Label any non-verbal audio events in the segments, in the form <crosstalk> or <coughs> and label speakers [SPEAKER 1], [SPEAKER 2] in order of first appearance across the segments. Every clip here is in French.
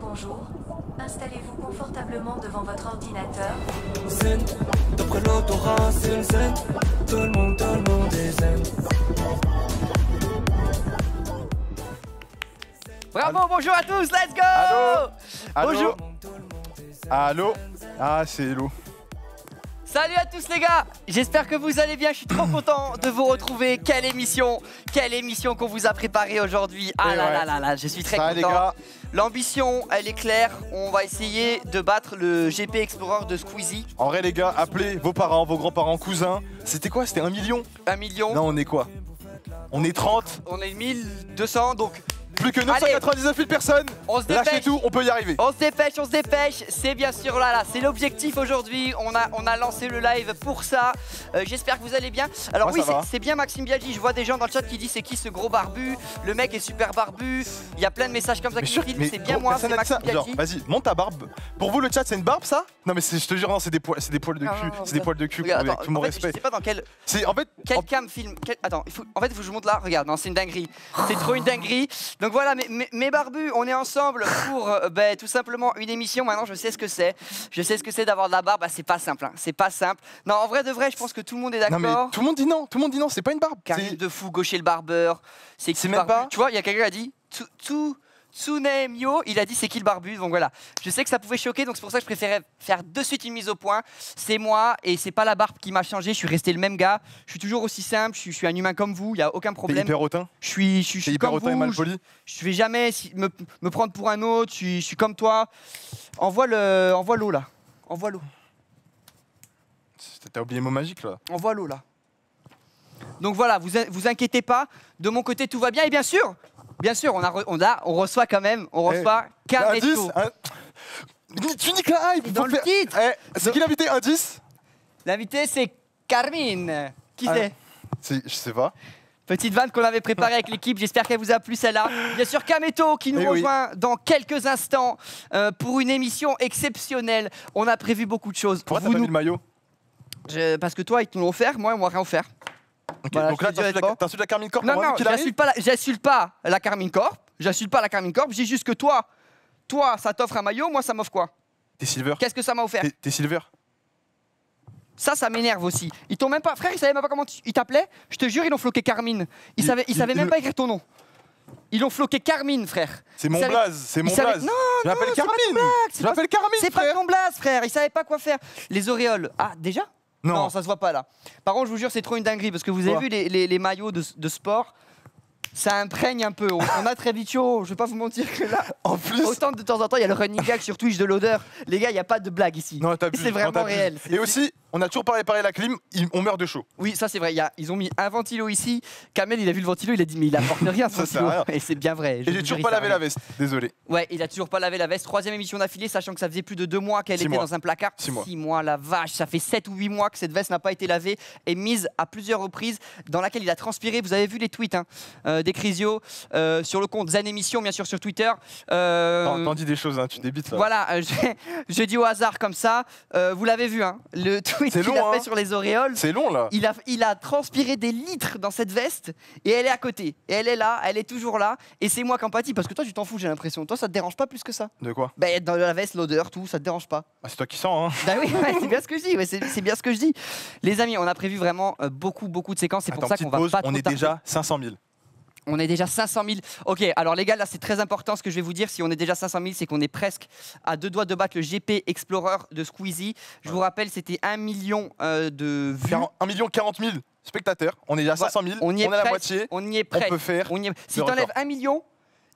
[SPEAKER 1] Bonjour. Installez-vous confortablement devant votre ordinateur.
[SPEAKER 2] Zen, d'après l'autorat, c'est le zen. Tout le monde, tout le monde est zen.
[SPEAKER 3] Bravo, bonjour à tous, let's go
[SPEAKER 4] Allô Allô
[SPEAKER 3] Bonjour.
[SPEAKER 4] Allô Ah, c'est Hello.
[SPEAKER 3] Salut à tous les gars J'espère que vous allez bien, je suis trop content de vous retrouver. Quelle émission Quelle émission qu'on vous a préparée aujourd'hui Ah
[SPEAKER 4] Eh
[SPEAKER 3] là
[SPEAKER 4] ouais.
[SPEAKER 3] là là là, je suis très
[SPEAKER 4] Ça
[SPEAKER 3] content. L'ambition, elle est claire. On va essayer de battre le GP Explorer de Squeezie.
[SPEAKER 4] En vrai, les gars, appelez vos parents, vos grands-parents, cousins. C'était quoi? C'était un million?
[SPEAKER 3] Un million.
[SPEAKER 4] Non, on est quoi? On est 30
[SPEAKER 3] On est 1200, donc
[SPEAKER 4] Plus que 999 000 personnes
[SPEAKER 3] on se
[SPEAKER 4] Lâchez
[SPEAKER 3] dépêche.
[SPEAKER 4] tout, on peut y arriver.
[SPEAKER 3] On se dépêche, on se dépêche. C'est bien sûr là, là, c'est l'objectif aujourd'hui. On a, on a lancé le live pour ça. Euh, J'espère que vous allez bien. Alors
[SPEAKER 4] Moi,
[SPEAKER 3] oui, c'est- bien Maxime Biaggi. Je vois des gens dans le chat qui disent c'est qui ce gros barbu? Le mec est super barbu. Il y a plein de messages comme ça
[SPEAKER 4] Mais
[SPEAKER 3] qui
[SPEAKER 4] mais
[SPEAKER 3] C'est bien moi, c'est Maxime Biaggi.
[SPEAKER 4] vas-y, monte ta barbe. Pour vous, le chat, c'est une barbe, ça? Non, mais je te jure, non, c'est des poils, c'est des poils de cul. C'est des poils de cul,
[SPEAKER 3] Regarde,
[SPEAKER 4] avec
[SPEAKER 3] attends,
[SPEAKER 4] tout mon
[SPEAKER 3] en fait,
[SPEAKER 4] respect.
[SPEAKER 3] Je sais pas dans quel,
[SPEAKER 4] en fait.
[SPEAKER 3] quel
[SPEAKER 4] en-
[SPEAKER 3] cam film. quel- Attends, il faut... en fait, il faut que je monte là. Regarde, non, c'est une dinguerie. C'est trop une dinguerie. Donc voilà, mes, mes- mes barbus, on est ensemble pour euh, ben, tout simplement une émission. Maintenant, je sais ce que c'est. Je sais ce que c'est d'avoir de la barbe. Bah, c'est pas simple. hein. C'est pas simple. Non, en vrai de vrai, je pense que tout le monde est
[SPEAKER 4] Non, mais
[SPEAKER 3] d'accord.
[SPEAKER 4] tout le monde dit non. Tout le monde dit non, c'est pas une barbe.
[SPEAKER 3] De fou, gaucher le barbeur. C'est
[SPEAKER 4] même
[SPEAKER 3] barbu
[SPEAKER 4] pas-
[SPEAKER 3] Tu vois, il y a quelqu'un qui a dit Tsu- Tsune Mio, il a dit c'est qui le barbu. Donc voilà, je sais que ça pouvait choquer, donc c'est pour ça que je préférais faire de suite une mise au point. C'est moi et c'est pas la barbe qui m'a changé. Je suis resté le même gars. Je suis toujours aussi simple. Je suis, je suis un humain comme vous. Il y a aucun
[SPEAKER 4] T'es
[SPEAKER 3] problème.
[SPEAKER 4] hyper hautain?
[SPEAKER 3] Je suis, je suis, je
[SPEAKER 4] T'es
[SPEAKER 3] suis
[SPEAKER 4] hyper
[SPEAKER 3] comme
[SPEAKER 4] hautain et mal
[SPEAKER 3] Je,
[SPEAKER 4] poli?
[SPEAKER 3] je vais jamais si- me, me prendre pour un autre. Je suis, je suis comme toi. Envoie l'eau là. Envoie l'eau.
[SPEAKER 4] T'as oublié le mot magique, là.
[SPEAKER 3] Envoie l'eau là. Donc voilà, vous vous inquiétez pas. De mon côté, tout va bien. Et bien sûr, bien sûr, on a, re- on a, on reçoit quand même, on
[SPEAKER 4] Eh,
[SPEAKER 3] reçoit Kameto.
[SPEAKER 4] un- Tu niques la hype
[SPEAKER 3] Dans le
[SPEAKER 4] faire-
[SPEAKER 3] titre.
[SPEAKER 4] Eh, C'est qui l'invité Indice?
[SPEAKER 3] L'invité, c'est Carmine. Qui
[SPEAKER 4] Ah.
[SPEAKER 3] c'est?
[SPEAKER 4] C'est- Je sais pas.
[SPEAKER 3] Petite vanne qu'on avait préparée avec l'équipe, j'espère qu'elle vous a plu celle-là. Bien sûr, Kameto qui nous
[SPEAKER 4] Eh oui.
[SPEAKER 3] rejoint dans quelques instants euh, pour une émission exceptionnelle. On a prévu beaucoup de choses.
[SPEAKER 4] Pourquoi t'as
[SPEAKER 3] Vous
[SPEAKER 4] pas
[SPEAKER 3] nous-
[SPEAKER 4] mis le maillot?
[SPEAKER 3] Je- Parce que toi, ils te l'ont offert, moi, on m'a rien offert.
[SPEAKER 4] Ok,
[SPEAKER 3] Voilà,
[SPEAKER 4] Donc
[SPEAKER 3] je
[SPEAKER 4] là,
[SPEAKER 3] te dis
[SPEAKER 4] t'insultes la- t'insultes la Carmine Corp
[SPEAKER 3] Non,
[SPEAKER 4] avant
[SPEAKER 3] non,
[SPEAKER 4] qu'il arrive
[SPEAKER 3] j'insulte pas, la- j'insulte pas la Carmine Corp. J'insulte pas la Carmine Corp. J'ai juste que toi, toi, ça t'offre un maillot, moi, ça m'offre quoi?
[SPEAKER 4] T'es Silver.
[SPEAKER 3] Qu'est-ce que ça m'a offert?
[SPEAKER 4] T'es- T'es Silver.
[SPEAKER 3] Ça, ça m'énerve aussi. Ils t'ont même pas, frère, ils savaient même pas comment tu- ils t'appelaient. Je te jure, ils ont floqué Carmine. Ils
[SPEAKER 4] Il-
[SPEAKER 3] savaient, ils
[SPEAKER 4] il-
[SPEAKER 3] savaient même
[SPEAKER 4] il-
[SPEAKER 3] pas écrire ton nom. Ils ont floqué Carmine, frère.
[SPEAKER 4] C'est mon
[SPEAKER 3] savaient-
[SPEAKER 4] blaze, c'est mon
[SPEAKER 3] ils savaient-
[SPEAKER 4] blaze.
[SPEAKER 3] Non,
[SPEAKER 4] Je m'appelle
[SPEAKER 3] non, c'est pas ton
[SPEAKER 4] Carmine.
[SPEAKER 3] blague,
[SPEAKER 4] Je
[SPEAKER 3] pas-
[SPEAKER 4] m'appelle Carmine,
[SPEAKER 3] C'est pas
[SPEAKER 4] frère.
[SPEAKER 3] ton blaze, frère. Ils savaient pas quoi faire. Les auréoles. Ah, déjà?
[SPEAKER 4] Non.
[SPEAKER 3] ça se voit pas là. Par contre, je vous jure, c'est trop une dinguerie parce que vous avez vu les, les- les maillots de, de sport. Ça imprègne un peu. On, on a très vite chaud. Je vais pas vous mentir que là,
[SPEAKER 4] En plus.
[SPEAKER 3] autant de temps en temps, il y a le running gag sur Twitch de l'odeur. Les gars, il y a pas de blague ici.
[SPEAKER 4] Non, t'abuses,
[SPEAKER 3] C'est vraiment réel.
[SPEAKER 4] Et aussi, on a toujours pas réparé la clim, il- on meurt de chaud.
[SPEAKER 3] Oui, ça c'est vrai. Il y a- ils ont mis un ventilo ici. Kamel, il a vu le ventilo, il a dit mais il apporte <laughs> rien ce ventilo.
[SPEAKER 4] rien.
[SPEAKER 3] Et c'est bien vrai. je
[SPEAKER 4] Et j'ai
[SPEAKER 3] vous
[SPEAKER 4] toujours pas
[SPEAKER 3] il
[SPEAKER 4] lavé la veste, désolé.
[SPEAKER 3] Ouais, il a toujours pas lavé la veste. Troisième émission d'affilée, sachant que ça faisait plus de deux mois qu'elle était
[SPEAKER 4] mois.
[SPEAKER 3] dans un placard.
[SPEAKER 4] Six mois.
[SPEAKER 3] Six mois, la vache. Ça fait sept ou huit mois que cette veste n'a pas été lavée et mise à plusieurs reprises, dans laquelle il a transpiré. Vous avez vu les tweets hein, euh, des Crisio euh, sur le compte Zen Émission, bien sûr sur Twitter. Euh,
[SPEAKER 4] T'en dis des choses, hein, tu débites là.
[SPEAKER 3] voilà, euh, je, <laughs> dis au hasard comme ça. Vous l'avez vu, hein, le tweet qu'il a fait
[SPEAKER 4] hein.
[SPEAKER 3] sur les auréoles.
[SPEAKER 4] C'est long là.
[SPEAKER 3] Il a, il a transpiré des litres dans cette veste et elle est à côté. Et elle est là, elle est toujours là. Et c'est moi qui empathie parce que toi, tu t'en fous, j'ai l'impression. Toi, ça te dérange pas plus que ça.
[SPEAKER 4] De quoi?
[SPEAKER 3] Ben, dans la veste, l'odeur, tout, ça te dérange pas.
[SPEAKER 4] Ah, C'est toi qui sens, hein.
[SPEAKER 3] Bah oui, ouais, c'est bien ce que je dis. ouais, c'est bien ce que je dis. Les amis, on a prévu vraiment beaucoup, beaucoup de séquences. C'est pour ça qu'on va pas
[SPEAKER 4] on
[SPEAKER 3] trop
[SPEAKER 4] est déjà 500 000.
[SPEAKER 3] On est déjà 500 000. Ok, alors les gars, là c'est très important ce que je vais vous dire. Si on est déjà 500 000, c'est qu'on est presque à deux doigts de battre le GP Explorer de Squeezie. Je vous rappelle, c'était 1 million euh, de vues.
[SPEAKER 4] 1 million 40 000 spectateurs, on est déjà à 500 000,
[SPEAKER 3] On y est
[SPEAKER 4] à la moitié.
[SPEAKER 3] On y est
[SPEAKER 4] On
[SPEAKER 3] prêt.
[SPEAKER 4] peut faire.
[SPEAKER 3] On y est... Si t'enlèves
[SPEAKER 4] record.
[SPEAKER 3] 1 million,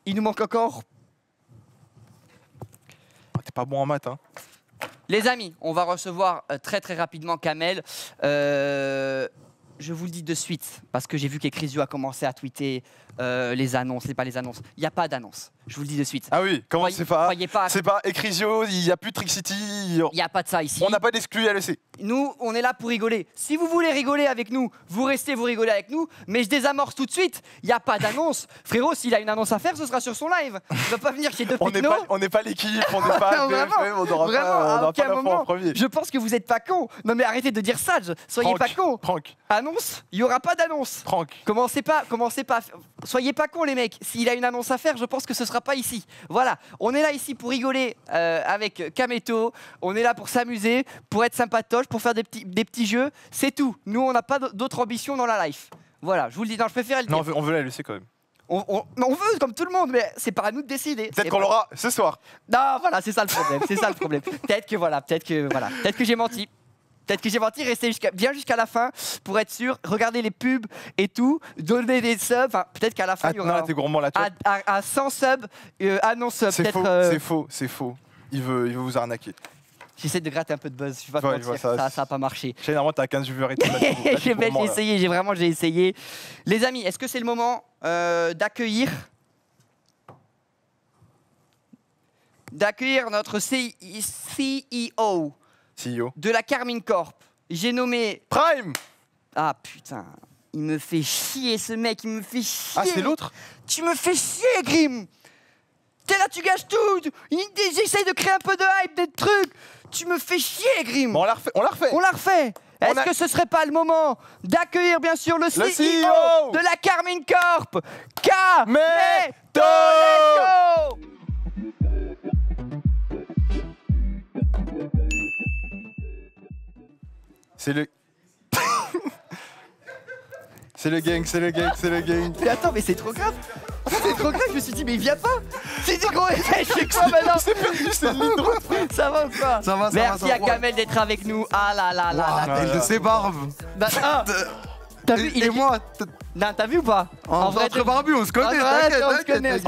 [SPEAKER 3] il nous manque encore.
[SPEAKER 4] Ah, T'es pas bon en maths, hein.
[SPEAKER 3] Les amis, on va recevoir euh, très très rapidement Kamel. Euh, je vous le dis de suite, parce que j'ai vu qu'Ecrisio a commencé à tweeter euh, les annonces, c'est pas les annonces. Il n'y a pas d'annonce, je vous le dis de suite.
[SPEAKER 4] Ah oui, comment c'est pas
[SPEAKER 3] croyez pas.
[SPEAKER 4] C'est pas Ecrisio, il n'y a plus Trick City,
[SPEAKER 3] Il n'y a pas de ça ici.
[SPEAKER 4] on n'a pas d'exclus LEC.
[SPEAKER 3] nous, on est là pour rigoler. Si vous voulez rigoler avec nous, vous restez, vous rigolez avec nous. Mais je désamorce tout de suite. Il n'y a pas d'annonce. <laughs> Frérot, s'il a une annonce à faire, ce sera sur son live. Il va pas venir chez deux
[SPEAKER 5] On n'est
[SPEAKER 3] technos.
[SPEAKER 5] pas, on n'est pas l'équipe, on n'est pas <laughs>
[SPEAKER 3] Non,
[SPEAKER 5] BFM, on n'aura pas, on
[SPEAKER 3] aucun
[SPEAKER 5] pas
[SPEAKER 3] moment.
[SPEAKER 5] en premier.
[SPEAKER 3] Je pense que vous êtes pas cons. Non mais arrêtez de dire ça. Soyez
[SPEAKER 5] Franck,
[SPEAKER 3] pas cons.
[SPEAKER 5] Franck,
[SPEAKER 3] Annonce, il y aura pas d'annonce.
[SPEAKER 5] Franck.
[SPEAKER 3] Commencez pas, commencez pas. Soyez pas cons les mecs. S'il a une annonce à faire, je pense que ce sera pas ici. Voilà, on est là ici pour rigoler euh, avec Kameto. On est là pour s'amuser, pour être sympatoche, pour faire des petits, des petits jeux. C'est tout. Nous, on n'a pas d'autres ambitions dans la life. Voilà, je vous le dis. Non, je préfère le dire.
[SPEAKER 5] Non, on veut, on veut la laisser quand même.
[SPEAKER 3] On, on- veut comme tout le monde, mais c'est pas à nous de décider.
[SPEAKER 5] Peut-être qu'on l'aura ce soir.
[SPEAKER 3] non, voilà, c'est ça le problème. C'est ça le problème. Peut-être que voilà, peut-être que voilà, peut-être que j'ai menti. Peut-être que j'ai menti, restez jusqu'à bien jusqu'à la fin pour être sûr, regardez les pubs et tout, donner des subs. Enfin, peut-être qu'à la fin
[SPEAKER 5] Ah,
[SPEAKER 3] il y
[SPEAKER 5] non,
[SPEAKER 3] aura
[SPEAKER 5] là, t'es gourmand là. tu
[SPEAKER 3] à, à- à 100 subs, euh,
[SPEAKER 5] C'est
[SPEAKER 3] peut-être.
[SPEAKER 5] faux,
[SPEAKER 3] euh,
[SPEAKER 5] c'est faux, c'est faux. Il veut, il veut vous arnaquer.
[SPEAKER 3] J'essaie de gratter un peu de buzz. Je vais pas te
[SPEAKER 5] Ouais,
[SPEAKER 3] mentir,
[SPEAKER 5] je vois ça.
[SPEAKER 3] ça, ça a pas marché.
[SPEAKER 5] Généralement, t'as 15 viewers et tout. <laughs>
[SPEAKER 3] j'ai essayé, j'ai vraiment j'ai essayé. Les amis, est-ce que c'est le moment euh, d'accueillir d'accueillir notre CEO
[SPEAKER 5] CEO.
[SPEAKER 3] de la Carmine Corp. J'ai nommé
[SPEAKER 5] Prime.
[SPEAKER 3] Ah putain, il me fait chier ce mec, il me fait chier.
[SPEAKER 5] Ah, c'est l'autre
[SPEAKER 3] Tu me fais chier, Grim. T'es là, tu gâches tout. J'essaye de créer un peu de hype, des trucs. Tu me fais chier, Grim.
[SPEAKER 5] Bon, on l'a refait. On l'a refait.
[SPEAKER 3] On la refait.
[SPEAKER 5] On
[SPEAKER 3] Est-ce
[SPEAKER 5] a-
[SPEAKER 3] que ce serait pas le moment d'accueillir bien sûr le, CEO,
[SPEAKER 5] CEO
[SPEAKER 3] de la Carmine Corp K.
[SPEAKER 5] Mais- C'est le. <laughs> c'est le gang, c'est le gang, c'est le gang.
[SPEAKER 3] Mais attends, mais c'est trop grave C'est trop grave, je me suis dit, mais il vient pas C'est dit gros, je suis quoi maintenant
[SPEAKER 5] C'est perdu, c'est une ligne droite.
[SPEAKER 3] Ça va ou
[SPEAKER 6] Ça va, ça
[SPEAKER 3] Merci
[SPEAKER 6] va, ça
[SPEAKER 3] à. Kamel d'être avec nous. Ah là là là
[SPEAKER 6] Ah,
[SPEAKER 3] là.
[SPEAKER 6] t'as <laughs> une de ses barbes.
[SPEAKER 3] T'as vu,
[SPEAKER 6] Et,
[SPEAKER 3] il
[SPEAKER 6] et
[SPEAKER 3] est-
[SPEAKER 6] moi,
[SPEAKER 3] Non, t'as vu ou pas?
[SPEAKER 6] En vrai, entre barbus, on se connaît.
[SPEAKER 3] En
[SPEAKER 6] t'inquiète,
[SPEAKER 3] on se
[SPEAKER 6] t'inquiète,
[SPEAKER 3] connaît, on se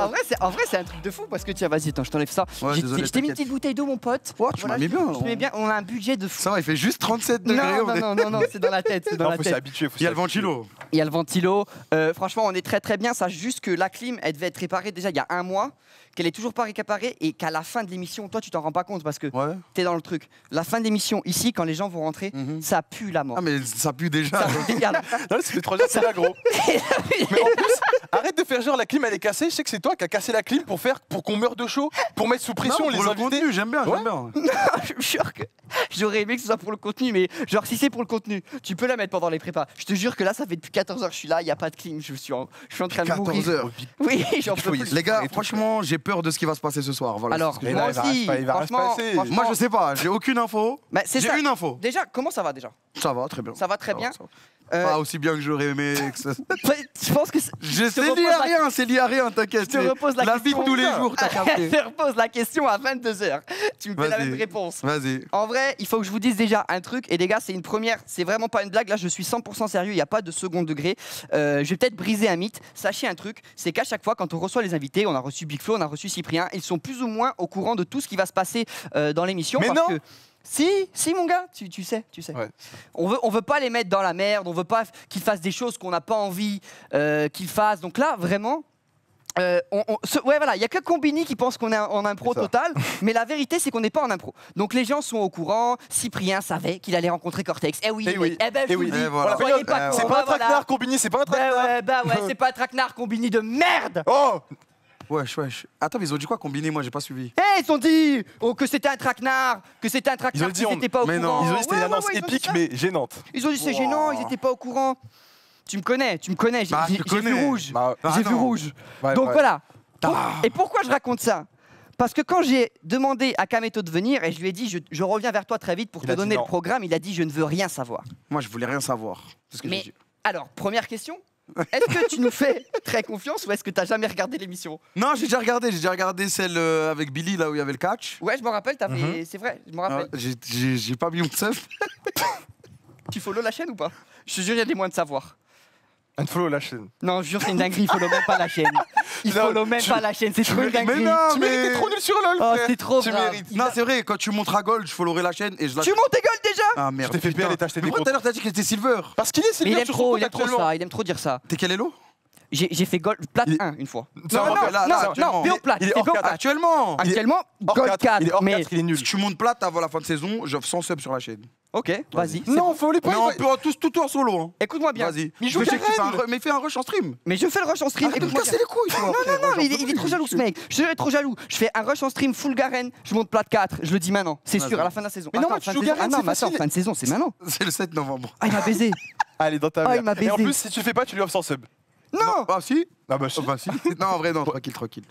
[SPEAKER 3] En vrai, c'est, en un truc de fou parce que tiens, vas-y, attends, je t'enlève ça.
[SPEAKER 6] Ouais,
[SPEAKER 3] je t'ai mis une petite bouteille d'eau, mon pote.
[SPEAKER 6] Tu m'as mis
[SPEAKER 3] je-
[SPEAKER 6] bien,
[SPEAKER 3] Je te mets
[SPEAKER 6] ouais.
[SPEAKER 3] bien. On a un budget de fou.
[SPEAKER 6] Ça il fait juste 37 degrés.
[SPEAKER 3] Non,
[SPEAKER 6] on
[SPEAKER 3] non, non, non, non, c'est dans la tête, c'est dans la
[SPEAKER 5] faut s'y
[SPEAKER 3] tête.
[SPEAKER 5] habituer. faut
[SPEAKER 6] Il y a le ventilo.
[SPEAKER 3] Il y a le ventilo. Euh, franchement, on est très très bien. Sache juste que la clim, elle devait être réparée déjà il y a un mois, qu'elle est toujours pas réparée et qu'à la fin de l'émission, toi, tu t'en rends pas compte parce que
[SPEAKER 6] Ouais.
[SPEAKER 3] t'es dans le truc. La fin de l'émission, ici, quand les gens vont rentrer,
[SPEAKER 6] Mhm.
[SPEAKER 3] ça pue la mort.
[SPEAKER 6] Ah, mais ça pue déjà.
[SPEAKER 3] Ça pue, regarde. <laughs>
[SPEAKER 5] Non, ça fait 3 jours, c'est <laughs> là, gros. Mais en plus, arrête de faire genre la clim elle est cassée. Je sais que c'est toi qui as cassé la clim pour faire pour qu'on meure de chaud, pour mettre sous pression
[SPEAKER 6] Non,
[SPEAKER 5] les
[SPEAKER 6] pour le
[SPEAKER 5] invités.
[SPEAKER 6] contenu, j'aime bien,
[SPEAKER 5] Ouais.
[SPEAKER 6] j'aime bien. <laughs>
[SPEAKER 3] je me jure que j'aurais aimé que ce soit pour le contenu, mais genre si c'est pour le contenu, tu peux la mettre pendant les prépas. Je te jure que là, ça fait depuis 14 heures que je suis là, il y a pas de clim, je suis en, je suis en train de
[SPEAKER 6] 14
[SPEAKER 3] mourir.
[SPEAKER 6] heures.
[SPEAKER 3] Oui, <laughs> j'en peux plus.
[SPEAKER 6] Les gars, franchement, j'ai peur de ce qui va se passer ce soir. Voilà,
[SPEAKER 3] Alors,
[SPEAKER 5] Mais là,
[SPEAKER 3] moi
[SPEAKER 5] il va rien
[SPEAKER 3] aussi,
[SPEAKER 5] se pas- il va rien se
[SPEAKER 3] franchement,
[SPEAKER 5] passer.
[SPEAKER 3] franchement,
[SPEAKER 6] moi, je sais pas, j'ai aucune info.
[SPEAKER 3] bah, c'est
[SPEAKER 6] J'ai
[SPEAKER 3] ça.
[SPEAKER 6] une info.
[SPEAKER 3] Déjà, comment ça va déjà?
[SPEAKER 6] Ça va, très bien.
[SPEAKER 3] Ça va très
[SPEAKER 6] Ça
[SPEAKER 3] bien.
[SPEAKER 6] ça va.
[SPEAKER 3] Euh,
[SPEAKER 6] Pas aussi bien que j'aurais aimé. que ça- <laughs>
[SPEAKER 3] Je pense que c'est-
[SPEAKER 6] lié à rien, c'est lié à rien, t'inquiète.
[SPEAKER 3] Repose la
[SPEAKER 6] La vie de
[SPEAKER 3] question.
[SPEAKER 6] tous les jours, t'as <laughs> capté.
[SPEAKER 3] je te repose la question à 22h. Tu me fais la même réponse.
[SPEAKER 6] Vas-y.
[SPEAKER 3] En vrai, il faut que je vous dise déjà un truc. Et les gars, c'est une première. C'est vraiment pas une blague. Là, je suis 100% sérieux. Il n'y a pas de second degré. Euh, je vais peut-être briser un mythe. Sachez un truc c'est qu'à chaque fois, quand on reçoit les invités, on a reçu Big Flo, on a reçu Cyprien, ils sont plus ou moins au courant de tout ce qui va se passer euh, dans l'émission.
[SPEAKER 5] Mais
[SPEAKER 3] parce
[SPEAKER 5] non.
[SPEAKER 3] que- Si, si, mon gars, tu, tu sais, tu sais.
[SPEAKER 5] Ouais.
[SPEAKER 3] On veut, on veut pas les mettre dans la merde, on veut pas qu'ils fassent des choses qu'on n'a pas envie euh, qu'ils fassent. Donc là, vraiment. euh, on- on- ce- ouais voilà, il y a que Combini qui pense qu'on est en impro total, <laughs> mais la vérité c'est qu'on n'est pas en impro. Donc les gens sont au courant. Cyprien savait qu'il allait rencontrer Cortex. Eh oui,
[SPEAKER 5] Eh oui.
[SPEAKER 3] eh ben je
[SPEAKER 5] Eh
[SPEAKER 3] vous
[SPEAKER 5] oui.
[SPEAKER 6] Eh voilà.
[SPEAKER 3] Pas
[SPEAKER 5] C'est pas un traquenard combiné, c'est pas un
[SPEAKER 3] Bah
[SPEAKER 5] traquenard.
[SPEAKER 3] ouais, bah ouais, <laughs> c'est pas un traquenard Combini de merde.
[SPEAKER 5] Oh
[SPEAKER 6] Wesh, wesh. Attends, mais ils ont dit quoi combiné Moi, j'ai pas suivi.
[SPEAKER 3] Eh, ils ont dit oh, que c'était un traquenard, que c'était un
[SPEAKER 5] Ils
[SPEAKER 3] traquenard,
[SPEAKER 5] ont dit,
[SPEAKER 3] qu'ils
[SPEAKER 5] on-
[SPEAKER 3] n'étaient pas au
[SPEAKER 6] mais
[SPEAKER 3] courant.
[SPEAKER 6] non.
[SPEAKER 5] Ils ont dit c'était
[SPEAKER 3] Ouais,
[SPEAKER 5] une
[SPEAKER 3] ouais,
[SPEAKER 5] annonce
[SPEAKER 3] ouais, ils
[SPEAKER 5] épique mais gênante.
[SPEAKER 3] Ils ont dit c'est
[SPEAKER 6] Wow.
[SPEAKER 3] gênant, ils n'étaient pas au courant. Tu me connais, tu me connais, j'ai
[SPEAKER 6] Bah,
[SPEAKER 3] vu rouge.
[SPEAKER 5] Bah,
[SPEAKER 6] Ah,
[SPEAKER 3] j'ai vu rouge.
[SPEAKER 5] ouais,
[SPEAKER 3] Donc
[SPEAKER 5] ouais.
[SPEAKER 3] voilà. Et pourquoi je raconte ça? Parce que quand j'ai demandé à Kameto de venir et je lui ai dit je, je reviens vers toi très vite pour
[SPEAKER 5] Il
[SPEAKER 3] te donner le programme, il a dit je ne veux rien savoir.
[SPEAKER 6] Moi, je voulais rien savoir. C'est ce que
[SPEAKER 3] Mais alors, première question. <laughs> Est-ce que tu nous fais très confiance ou est-ce que tu n'as jamais regardé l'émission?
[SPEAKER 6] Non, j'ai déjà regardé. J'ai déjà regardé celle euh, avec Billy, là où il y avait le catch.
[SPEAKER 3] Ouais, je me rappelle, t'avais-
[SPEAKER 5] Mhm.
[SPEAKER 3] c'est vrai, je me
[SPEAKER 6] Ah,
[SPEAKER 3] rappelle.
[SPEAKER 6] j'ai- J'ai j'ai pas mis mon seuf. <laughs>
[SPEAKER 3] Tu follow la chaîne ou pas? Je te jure, il y a des moyens de savoir.
[SPEAKER 5] Unfollow la chaîne.
[SPEAKER 3] Non, je jure, c'est une dinguerie, il follow même pas la chaîne. Il
[SPEAKER 5] Non,
[SPEAKER 3] follow même
[SPEAKER 5] tu-
[SPEAKER 3] pas la chaîne, c'est trop une dinguerie.
[SPEAKER 6] Mais non,
[SPEAKER 5] Tu mérites, t'es trop nul sur LoL,
[SPEAKER 3] Oh, c'est trop
[SPEAKER 5] Tu
[SPEAKER 3] grave.
[SPEAKER 5] mérites.
[SPEAKER 6] Non, c'est vrai, quand tu montres à Gold, je followerai la chaîne et je la.
[SPEAKER 3] Tu montes tes gueules déjà
[SPEAKER 6] Ah merde.
[SPEAKER 5] Je t'ai fait t'as acheté
[SPEAKER 6] Mais
[SPEAKER 5] des
[SPEAKER 6] Pourquoi tout à l'heure t'as dit que c'était Silver
[SPEAKER 5] Parce qu'il est
[SPEAKER 3] Mais il
[SPEAKER 5] Silver
[SPEAKER 3] aime trop, il aime trop ça, il aime trop dire ça.
[SPEAKER 6] T'es quel elo?
[SPEAKER 3] J'ai fait gold plate
[SPEAKER 5] Il-
[SPEAKER 3] 1 une fois. Non, non, non, non, plate,
[SPEAKER 5] Il est hors
[SPEAKER 3] PO
[SPEAKER 5] quatre.
[SPEAKER 3] plate.
[SPEAKER 6] Actuellement
[SPEAKER 3] Actuellement, gold
[SPEAKER 5] 4,
[SPEAKER 3] 4.
[SPEAKER 5] il est hors
[SPEAKER 3] mais
[SPEAKER 5] 4, il est nul.
[SPEAKER 6] Si tu montes plate avant la fin de saison, j'offre 100 subs sur la chaîne.
[SPEAKER 3] ok, vas-y.
[SPEAKER 5] Non,
[SPEAKER 3] bon.
[SPEAKER 5] faut les
[SPEAKER 6] Mais
[SPEAKER 5] pas.
[SPEAKER 6] on peut tous tout en solo. Hein.
[SPEAKER 3] Écoute-moi bien.
[SPEAKER 6] Vas-y.
[SPEAKER 5] Mais il joue
[SPEAKER 6] Mais fais un rush en stream.
[SPEAKER 3] Mais je fais le rush en stream.
[SPEAKER 6] Arrête de me casser les couilles.
[SPEAKER 3] Non, non, non, mais il est, il est trop jaloux ce mec. Je suis trop jaloux. Je fais un rush en stream full Garen, je monte plate 4. Je le dis maintenant. C'est sûr, à la fin de la saison.
[SPEAKER 5] Mais non, tu joues. Garen,
[SPEAKER 3] Ah non,
[SPEAKER 5] c'est
[SPEAKER 3] mais attends, fin de saison, c'est maintenant. <laughs>
[SPEAKER 6] C'est le 7 novembre.
[SPEAKER 3] Ah, il m'a baisé. <laughs>
[SPEAKER 5] Allez, dans ta
[SPEAKER 3] Ah,
[SPEAKER 5] mère.
[SPEAKER 3] il m'a
[SPEAKER 5] Et en plus, si tu fais pas, tu lui offres 100 sub.
[SPEAKER 3] Non
[SPEAKER 6] Ah si
[SPEAKER 5] Ah bah, si.
[SPEAKER 6] Oh, bah si. <laughs> Non, en vrai, non, tranquille, tranquille.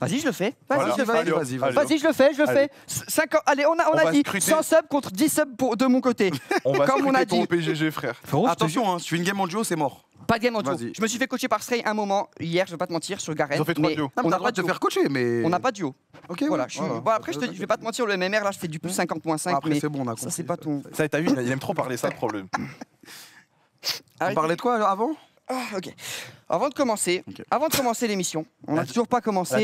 [SPEAKER 3] Vas-y, je le fais. Vas-y,
[SPEAKER 5] Voilà.
[SPEAKER 3] je le fais.
[SPEAKER 5] Allez,
[SPEAKER 6] Vas-y,
[SPEAKER 3] je le fais, je le
[SPEAKER 5] Allez.
[SPEAKER 3] fais. 5 Allez, on a, on
[SPEAKER 5] On
[SPEAKER 3] a
[SPEAKER 5] va
[SPEAKER 3] dit
[SPEAKER 5] scruter.
[SPEAKER 3] 100 subs contre 10 subs pour, de mon côté. <laughs>
[SPEAKER 5] On va
[SPEAKER 3] Comme on a
[SPEAKER 5] scruter ton
[SPEAKER 3] dit.
[SPEAKER 5] PGG, frère.
[SPEAKER 3] Frérot, je te jure,
[SPEAKER 6] Attention, hein, si tu fais une game en duo, c'est mort.
[SPEAKER 3] pas de game en duo.
[SPEAKER 6] Vas-y.
[SPEAKER 3] Je me suis fait coacher par Stray un moment hier, je vais pas te mentir, sur Garen.
[SPEAKER 5] Ils ont fait trois
[SPEAKER 3] mais
[SPEAKER 5] duos.
[SPEAKER 6] Non, mais
[SPEAKER 3] On
[SPEAKER 6] t'as
[SPEAKER 3] n'a
[SPEAKER 6] le droit
[SPEAKER 3] pas
[SPEAKER 6] de te
[SPEAKER 3] duo.
[SPEAKER 6] faire coacher, mais.
[SPEAKER 3] On n'a pas de duo.
[SPEAKER 6] Ok,
[SPEAKER 3] Voilà,
[SPEAKER 6] ouais,
[SPEAKER 3] je suis-
[SPEAKER 6] voilà.
[SPEAKER 3] Bon, après, je, te, je vais pas te mentir, le MMR, là, je fais du plus 50.5.
[SPEAKER 6] Après,
[SPEAKER 3] mais
[SPEAKER 6] c'est bon, on a
[SPEAKER 3] ça,
[SPEAKER 6] compris.
[SPEAKER 3] c'est pas ton.
[SPEAKER 5] Ça, t'as vu, il aime trop parler, ça le problème. <laughs>
[SPEAKER 6] On
[SPEAKER 3] Arrêtez.
[SPEAKER 6] parlait de quoi avant?
[SPEAKER 3] Ah, ok. Avant de commencer, avant de commencer l'émission, on n'a <laughs> toujours pas commencé.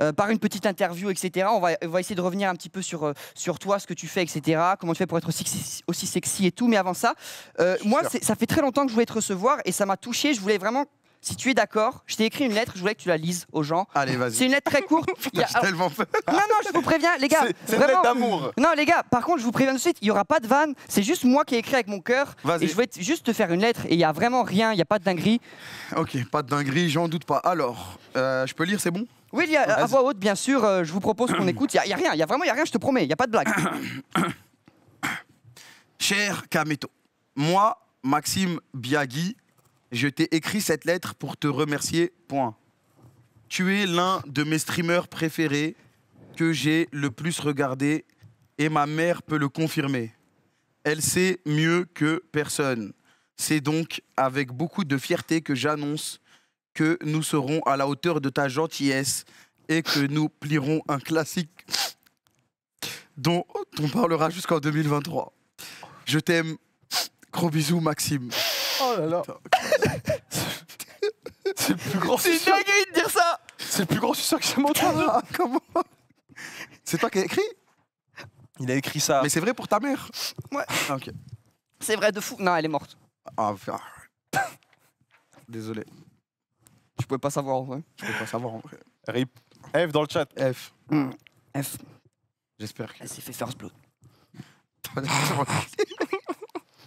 [SPEAKER 3] euh, par une petite interview, etc. On va, on va essayer de revenir un petit peu sur, euh, sur toi, ce que tu fais, etc. Comment tu fais pour être aussi, aussi sexy et tout. Mais avant ça, euh, moi, ça fait très longtemps que je voulais te recevoir et ça m'a touché. Je voulais vraiment, si tu es d'accord, je t'ai écrit une lettre, je voulais que tu la lises aux gens.
[SPEAKER 6] Allez,
[SPEAKER 3] C'est
[SPEAKER 6] vas-y.
[SPEAKER 3] une lettre très courte. <laughs> Y a-
[SPEAKER 6] J'ai tellement peur.
[SPEAKER 3] non, non, je vous préviens, les gars.
[SPEAKER 5] C'est- C'est une lettre d'amour.
[SPEAKER 3] Non, les gars, par contre, je vous préviens tout de suite, il n'y aura pas de vanne. C'est juste moi qui ai écrit avec mon cœur.
[SPEAKER 6] Vas-y.
[SPEAKER 3] Et je vais te- juste te faire une lettre et il n'y a vraiment rien, il n'y a pas de dinguerie.
[SPEAKER 6] Ok, pas de dinguerie, j'en doute pas. Alors, euh, je peux lire, c'est bon?
[SPEAKER 3] Oui, il y a, à voix haute, bien sûr, euh, je vous propose qu'on <clears throat> écoute. Il n'y a, rien, il y a vraiment y a rien, je te promets, il n'y a pas de blague. <clears throat>
[SPEAKER 6] Cher Kameto, moi, Maxime Biagui, je t'ai écrit cette lettre pour te remercier. Point. Tu es l'un de mes streamers préférés que j'ai le plus regardé et ma mère peut le confirmer. Elle sait mieux que personne. C'est donc avec beaucoup de fierté que j'annonce que nous serons à la hauteur de ta gentillesse et que nous plierons un classique dont on parlera jusqu'en 2023. Je t'aime. Gros bisous, Maxime.
[SPEAKER 5] Oh là là. C'est <laughs> le plus grand
[SPEAKER 3] C'est dinguerie de dire ça
[SPEAKER 5] C'est le plus grand suceur que j'ai jamais entendu.
[SPEAKER 6] Ah, comment C'est toi qui as écrit
[SPEAKER 5] Il a écrit ça.
[SPEAKER 6] Mais c'est vrai pour ta mère
[SPEAKER 3] Ouais.
[SPEAKER 6] Ah, Ok.
[SPEAKER 3] C'est vrai de fou. Non, elle est morte.
[SPEAKER 6] Ah. Désolé,
[SPEAKER 3] Je pouvais pas savoir en vrai.
[SPEAKER 6] je peux pas savoir en vrai.
[SPEAKER 5] Rip. F dans le chat.
[SPEAKER 6] F,
[SPEAKER 3] Hmm. F,
[SPEAKER 6] j'espère que.
[SPEAKER 3] elle s'est fait first blood. <laughs>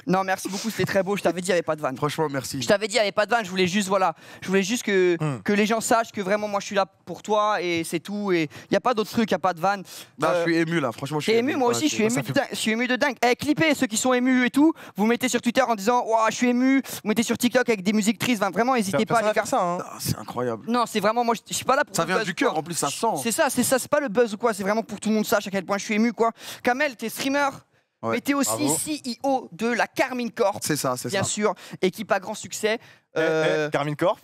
[SPEAKER 3] Non, merci beaucoup, c'était très beau. Je t'avais dit, il n'y avait pas de vanne.
[SPEAKER 6] Franchement, merci.
[SPEAKER 3] Je t'avais dit, il n'y avait pas de vanne. Je voulais juste, voilà, je voulais juste que,
[SPEAKER 5] Hmm.
[SPEAKER 3] que les gens sachent que vraiment, moi, je suis là pour toi et c'est tout. Et il n'y a pas d'autre truc, il n'y a pas de vanne.
[SPEAKER 6] Non,
[SPEAKER 3] Euh,
[SPEAKER 6] je suis ému là, franchement. Je suis
[SPEAKER 3] ému, moi aussi, je suis ému, de dingue, je suis ému de dingue. Eh, clippez ceux qui sont émus et tout. Vous mettez sur Twitter en disant, Ouah, je suis ému. Vous mettez sur TikTok avec des musiques tristes. Enfin, vraiment, n'hésitez pas à les faire.
[SPEAKER 5] ça. Hein.
[SPEAKER 6] Ah, c'est incroyable.
[SPEAKER 3] Non, c'est vraiment, moi, je suis pas là pour.
[SPEAKER 6] Ça vient
[SPEAKER 3] buzz,
[SPEAKER 6] du cœur, en plus, ça sent.
[SPEAKER 3] C'est ça, c'est ça, c'est pas le buzz ou quoi, c'est vraiment pour que tout le monde sache à quel point je suis ému quoi. Kamel, t'es streamer,
[SPEAKER 6] Ouais,
[SPEAKER 3] mais t'es aussi
[SPEAKER 5] bravo.
[SPEAKER 3] CEO de la Carmine Corp,
[SPEAKER 6] C'est ça, c'est
[SPEAKER 3] bien
[SPEAKER 6] ça.
[SPEAKER 3] sûr, équipe à grand succès.
[SPEAKER 5] Eh,
[SPEAKER 3] Euh,
[SPEAKER 5] eh, Carmine Corp.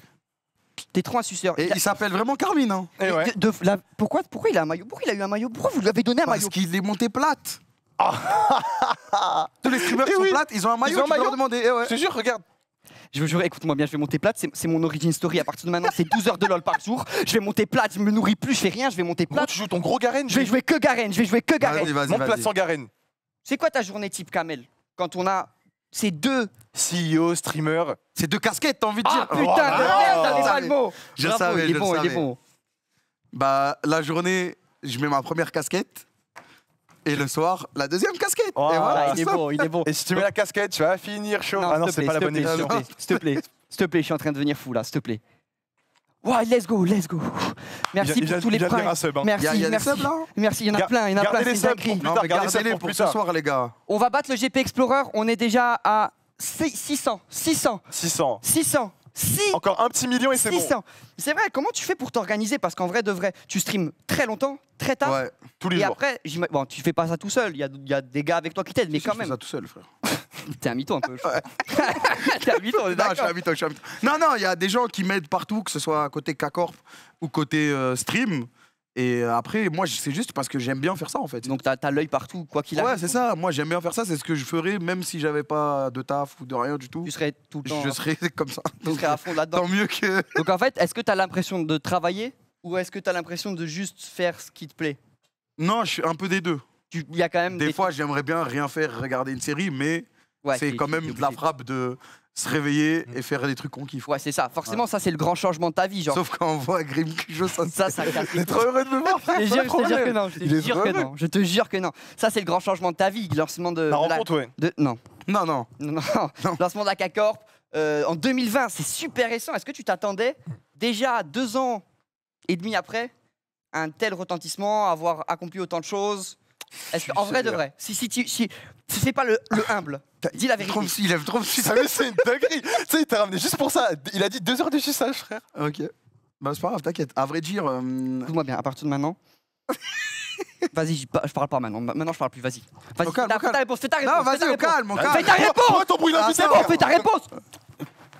[SPEAKER 3] T'es trop un suceur.
[SPEAKER 6] Et
[SPEAKER 3] Il
[SPEAKER 6] s'appelle vraiment Carmine, hein
[SPEAKER 5] Eh ouais.
[SPEAKER 3] de- de- la- pourquoi, pourquoi il a un maillot Pourquoi il a eu un maillot Pourquoi vous lui avez donné un
[SPEAKER 6] Parce
[SPEAKER 3] maillot?
[SPEAKER 6] qu'il est monté plate. <laughs> Tous les streamers qui
[SPEAKER 5] Eh
[SPEAKER 6] sont
[SPEAKER 5] oui.
[SPEAKER 6] plates, ils ont un maillot,
[SPEAKER 5] ont un
[SPEAKER 6] tu
[SPEAKER 5] maillot.
[SPEAKER 6] demander. eh ouais.
[SPEAKER 5] Je te jure, regarde.
[SPEAKER 3] Je vous jure, écoute-moi bien, je vais monter plate, c'est mon origin story à partir de maintenant, c'est 12 heures de LOL par jour. Je vais monter plate, je me nourris plus, je fais rien, je vais monter
[SPEAKER 5] Gros,
[SPEAKER 3] plate.
[SPEAKER 5] tu joues ton gros Garen.
[SPEAKER 3] Je vais jouer que Garen, je vais jouer que Garen.
[SPEAKER 6] Vas-y, vas-y,
[SPEAKER 5] Monte place
[SPEAKER 6] vas-y.
[SPEAKER 5] sans Garen.
[SPEAKER 3] C'est quoi ta journée type, Kamel Quand on a ces deux.
[SPEAKER 5] CEO, streamer.
[SPEAKER 6] C'est deux casquettes, t'as envie de
[SPEAKER 3] Ah
[SPEAKER 6] dire.
[SPEAKER 3] putain de
[SPEAKER 5] Voilà.
[SPEAKER 3] merde, j'avais
[SPEAKER 6] Je
[SPEAKER 3] pas
[SPEAKER 6] savais.
[SPEAKER 3] le mot
[SPEAKER 6] Je
[SPEAKER 3] Bravo,
[SPEAKER 6] savais,
[SPEAKER 3] il est
[SPEAKER 6] je
[SPEAKER 3] bon,
[SPEAKER 6] le
[SPEAKER 3] il est
[SPEAKER 6] savais.
[SPEAKER 3] bon.
[SPEAKER 6] Bah, la journée, je mets ma première casquette. Et le soir, la deuxième casquette.
[SPEAKER 5] Oh,
[SPEAKER 6] et voilà,
[SPEAKER 3] Ah, il est
[SPEAKER 6] ça.
[SPEAKER 3] bon, il est bon.
[SPEAKER 5] Et si tu mets la casquette, tu vas finir chaud.
[SPEAKER 3] Non,
[SPEAKER 5] ah non, c'est pas la bonne
[SPEAKER 3] plaît, s'il te plaît, s'il te plaît, je suis en train de devenir fou là, s'il te plaît. Ouais, let's go, let's go. Merci
[SPEAKER 5] Il il
[SPEAKER 3] pour tous les
[SPEAKER 5] il dire
[SPEAKER 3] points.
[SPEAKER 5] un sub, hein.
[SPEAKER 3] Merci,
[SPEAKER 6] Il y a, il y a
[SPEAKER 3] merci.
[SPEAKER 6] subs là
[SPEAKER 3] Merci, il y en a plein, il y en a
[SPEAKER 5] gardez
[SPEAKER 3] plein,
[SPEAKER 5] les subs pour plus
[SPEAKER 6] Non,
[SPEAKER 5] tard,
[SPEAKER 6] mais
[SPEAKER 5] gardez ça
[SPEAKER 6] gardez-les
[SPEAKER 5] pour
[SPEAKER 6] pour ce soir, les gars.
[SPEAKER 3] On va battre le GP Explorer, on est déjà à six- 600, 600,
[SPEAKER 5] 600.
[SPEAKER 3] 600, 600.
[SPEAKER 5] Encore un petit million et c'est bon.
[SPEAKER 3] 600. C'est vrai, comment tu fais pour t'organiser? Parce qu'en vrai, de vrai, tu streams très longtemps, très tard.
[SPEAKER 6] Ouais.
[SPEAKER 5] Tous les
[SPEAKER 3] Et
[SPEAKER 5] jours.
[SPEAKER 3] après, bon, tu fais pas ça tout seul, il y a, il y a des gars avec toi qui t'aident, mais
[SPEAKER 6] Si,
[SPEAKER 3] quand
[SPEAKER 6] je fais
[SPEAKER 3] même,
[SPEAKER 6] ça tout seul, frère. <laughs>
[SPEAKER 3] t'es un mytho un peu. <laughs> t'es un mytho, on est
[SPEAKER 6] Non, je suis je habitué. Non, non, il y a des gens qui m'aident partout, que ce soit côté K-Corp ou côté euh, stream. Et euh, après, moi, c'est juste parce que j'aime bien faire ça, en fait.
[SPEAKER 3] Donc t'as as, l'œil partout, quoi qu'il arrive.
[SPEAKER 6] ouais, c'est ça. Moi, j'aime bien faire ça. C'est ce que je ferais, même si j'avais pas de taf ou de rien du tout.
[SPEAKER 3] Tu serais tout le temps,
[SPEAKER 6] Je serais <laughs> comme ça.
[SPEAKER 3] tu serais à fond là-dedans.
[SPEAKER 6] Tant mieux que. <laughs>
[SPEAKER 3] Donc en fait, est-ce que tu as l'impression de travailler ou est-ce que tu as l'impression de juste faire ce qui te plaît?
[SPEAKER 6] Non, je suis un peu des deux.
[SPEAKER 3] Il y a quand même
[SPEAKER 6] Des
[SPEAKER 3] des
[SPEAKER 6] fois, j'aimerais bien rien faire, regarder une série, mais
[SPEAKER 3] Ouais,
[SPEAKER 6] c'est quand même de la frappe de se réveiller et faire des trucs qu'on kiffe.
[SPEAKER 3] Ouais, c'est ça. Forcément, ça, c'est le grand changement de ta vie. Genre,
[SPEAKER 6] Sauf quand on voit Grim Cujo, <laughs> ça
[SPEAKER 3] ça, ça
[SPEAKER 5] T'es trop heureux de me voir, frère.
[SPEAKER 3] Je te jure, que non, je te jure que non, je te jure que non. Ça, c'est le grand changement de ta vie, le lancement de.
[SPEAKER 5] La rencontre, ouais.
[SPEAKER 3] de- non,
[SPEAKER 6] Non, non.
[SPEAKER 3] non, non, <laughs>
[SPEAKER 6] Non.
[SPEAKER 3] lancement de la CACORP euh, en 2020, c'est super récent. Est-ce que tu t'attendais déjà deux ans et demi après à un tel retentissement, à avoir accompli autant de choses? En vrai de vrai, si, si, tu- si, si c'est pas le, le humble, dis la vérité.
[SPEAKER 6] Il aime trop
[SPEAKER 5] savais, c'est une dinguerie. <laughs> tu sais, il t'a ramené juste pour ça. Il a dit deux heures de suçage, frère.
[SPEAKER 6] Ok. Bah, c'est pas grave, t'inquiète. À vrai dire, euh,
[SPEAKER 3] Écoute-moi bien, à partir de maintenant. <laughs> Vas-y, je, pa- je parle pas maintenant. Maintenant, je parle plus. Vas-y. Vas-y, fais
[SPEAKER 6] calme,
[SPEAKER 3] ta, ta
[SPEAKER 6] calme.
[SPEAKER 3] réponse. Fais ta réponse.
[SPEAKER 6] non,
[SPEAKER 3] fais
[SPEAKER 6] vas-y,
[SPEAKER 3] ta
[SPEAKER 6] au
[SPEAKER 3] réponse.
[SPEAKER 6] calme, au
[SPEAKER 3] Fais
[SPEAKER 6] calme.
[SPEAKER 3] ta réponse.
[SPEAKER 6] Ah,
[SPEAKER 3] C'est bon, fais ta réponse.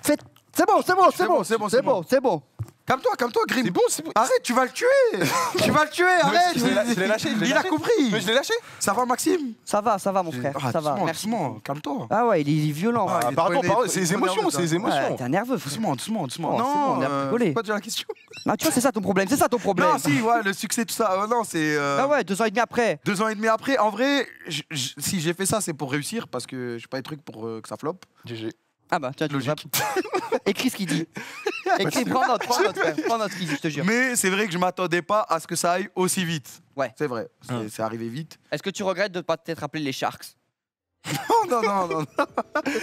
[SPEAKER 3] Fais- C'est bon, c'est bon, c'est bon,
[SPEAKER 6] c'est bon,
[SPEAKER 3] c'est bon, c'est bon.
[SPEAKER 6] Calme-toi, calme-toi, Grim.
[SPEAKER 5] C'est bon, c'est bon.
[SPEAKER 6] Arrête, tu vas le tuer <laughs> Tu vas le tuer, arrête
[SPEAKER 5] je l'ai lâché, je l'ai
[SPEAKER 6] Il a compris
[SPEAKER 5] Mais je l'ai lâché.
[SPEAKER 6] Ça va, Maxime
[SPEAKER 3] Ça va, ça va, mon frère.
[SPEAKER 6] Ah,
[SPEAKER 3] Ça va.
[SPEAKER 6] doucement,
[SPEAKER 3] Merci.
[SPEAKER 6] doucement, calme-toi.
[SPEAKER 3] Ah ouais, il est, il est violent.
[SPEAKER 6] Ah, est
[SPEAKER 5] pardon, pardon, c'est les émotions, c'est les émotions.
[SPEAKER 3] T'es nerveux.
[SPEAKER 6] Doucement, doucement, doucement. Non,
[SPEAKER 3] bon, on a rigolé.
[SPEAKER 6] c'est pas déjà la question.
[SPEAKER 3] Ah, tu vois, c'est ça ton problème. C'est ça ton problème.
[SPEAKER 6] Non, si, ouais, le succès, tout ça. euh, non, c'est. euh,
[SPEAKER 3] Ah ouais, deux ans et demi après.
[SPEAKER 6] Deux ans et demi après, en vrai, si j'ai fait ça, c'est pour réussir parce que je fais pas des trucs pour euh, que ça floppe.
[SPEAKER 5] GG.
[SPEAKER 3] Ah bah, tiens, tu
[SPEAKER 6] Logique. <laughs>
[SPEAKER 3] Écris ce qu'il dit. <laughs> Écris, prends note, prends note, frère. Prends note ce qu'il dit, je te jure.
[SPEAKER 6] Mais c'est vrai que je m'attendais pas à ce que ça aille aussi vite.
[SPEAKER 3] Ouais.
[SPEAKER 6] C'est vrai, c'est
[SPEAKER 5] Hum.
[SPEAKER 6] c'est arrivé vite.
[SPEAKER 3] Est-ce que tu regrettes de ne pas t'être appelé les Sharks?
[SPEAKER 6] Non, non, non, non,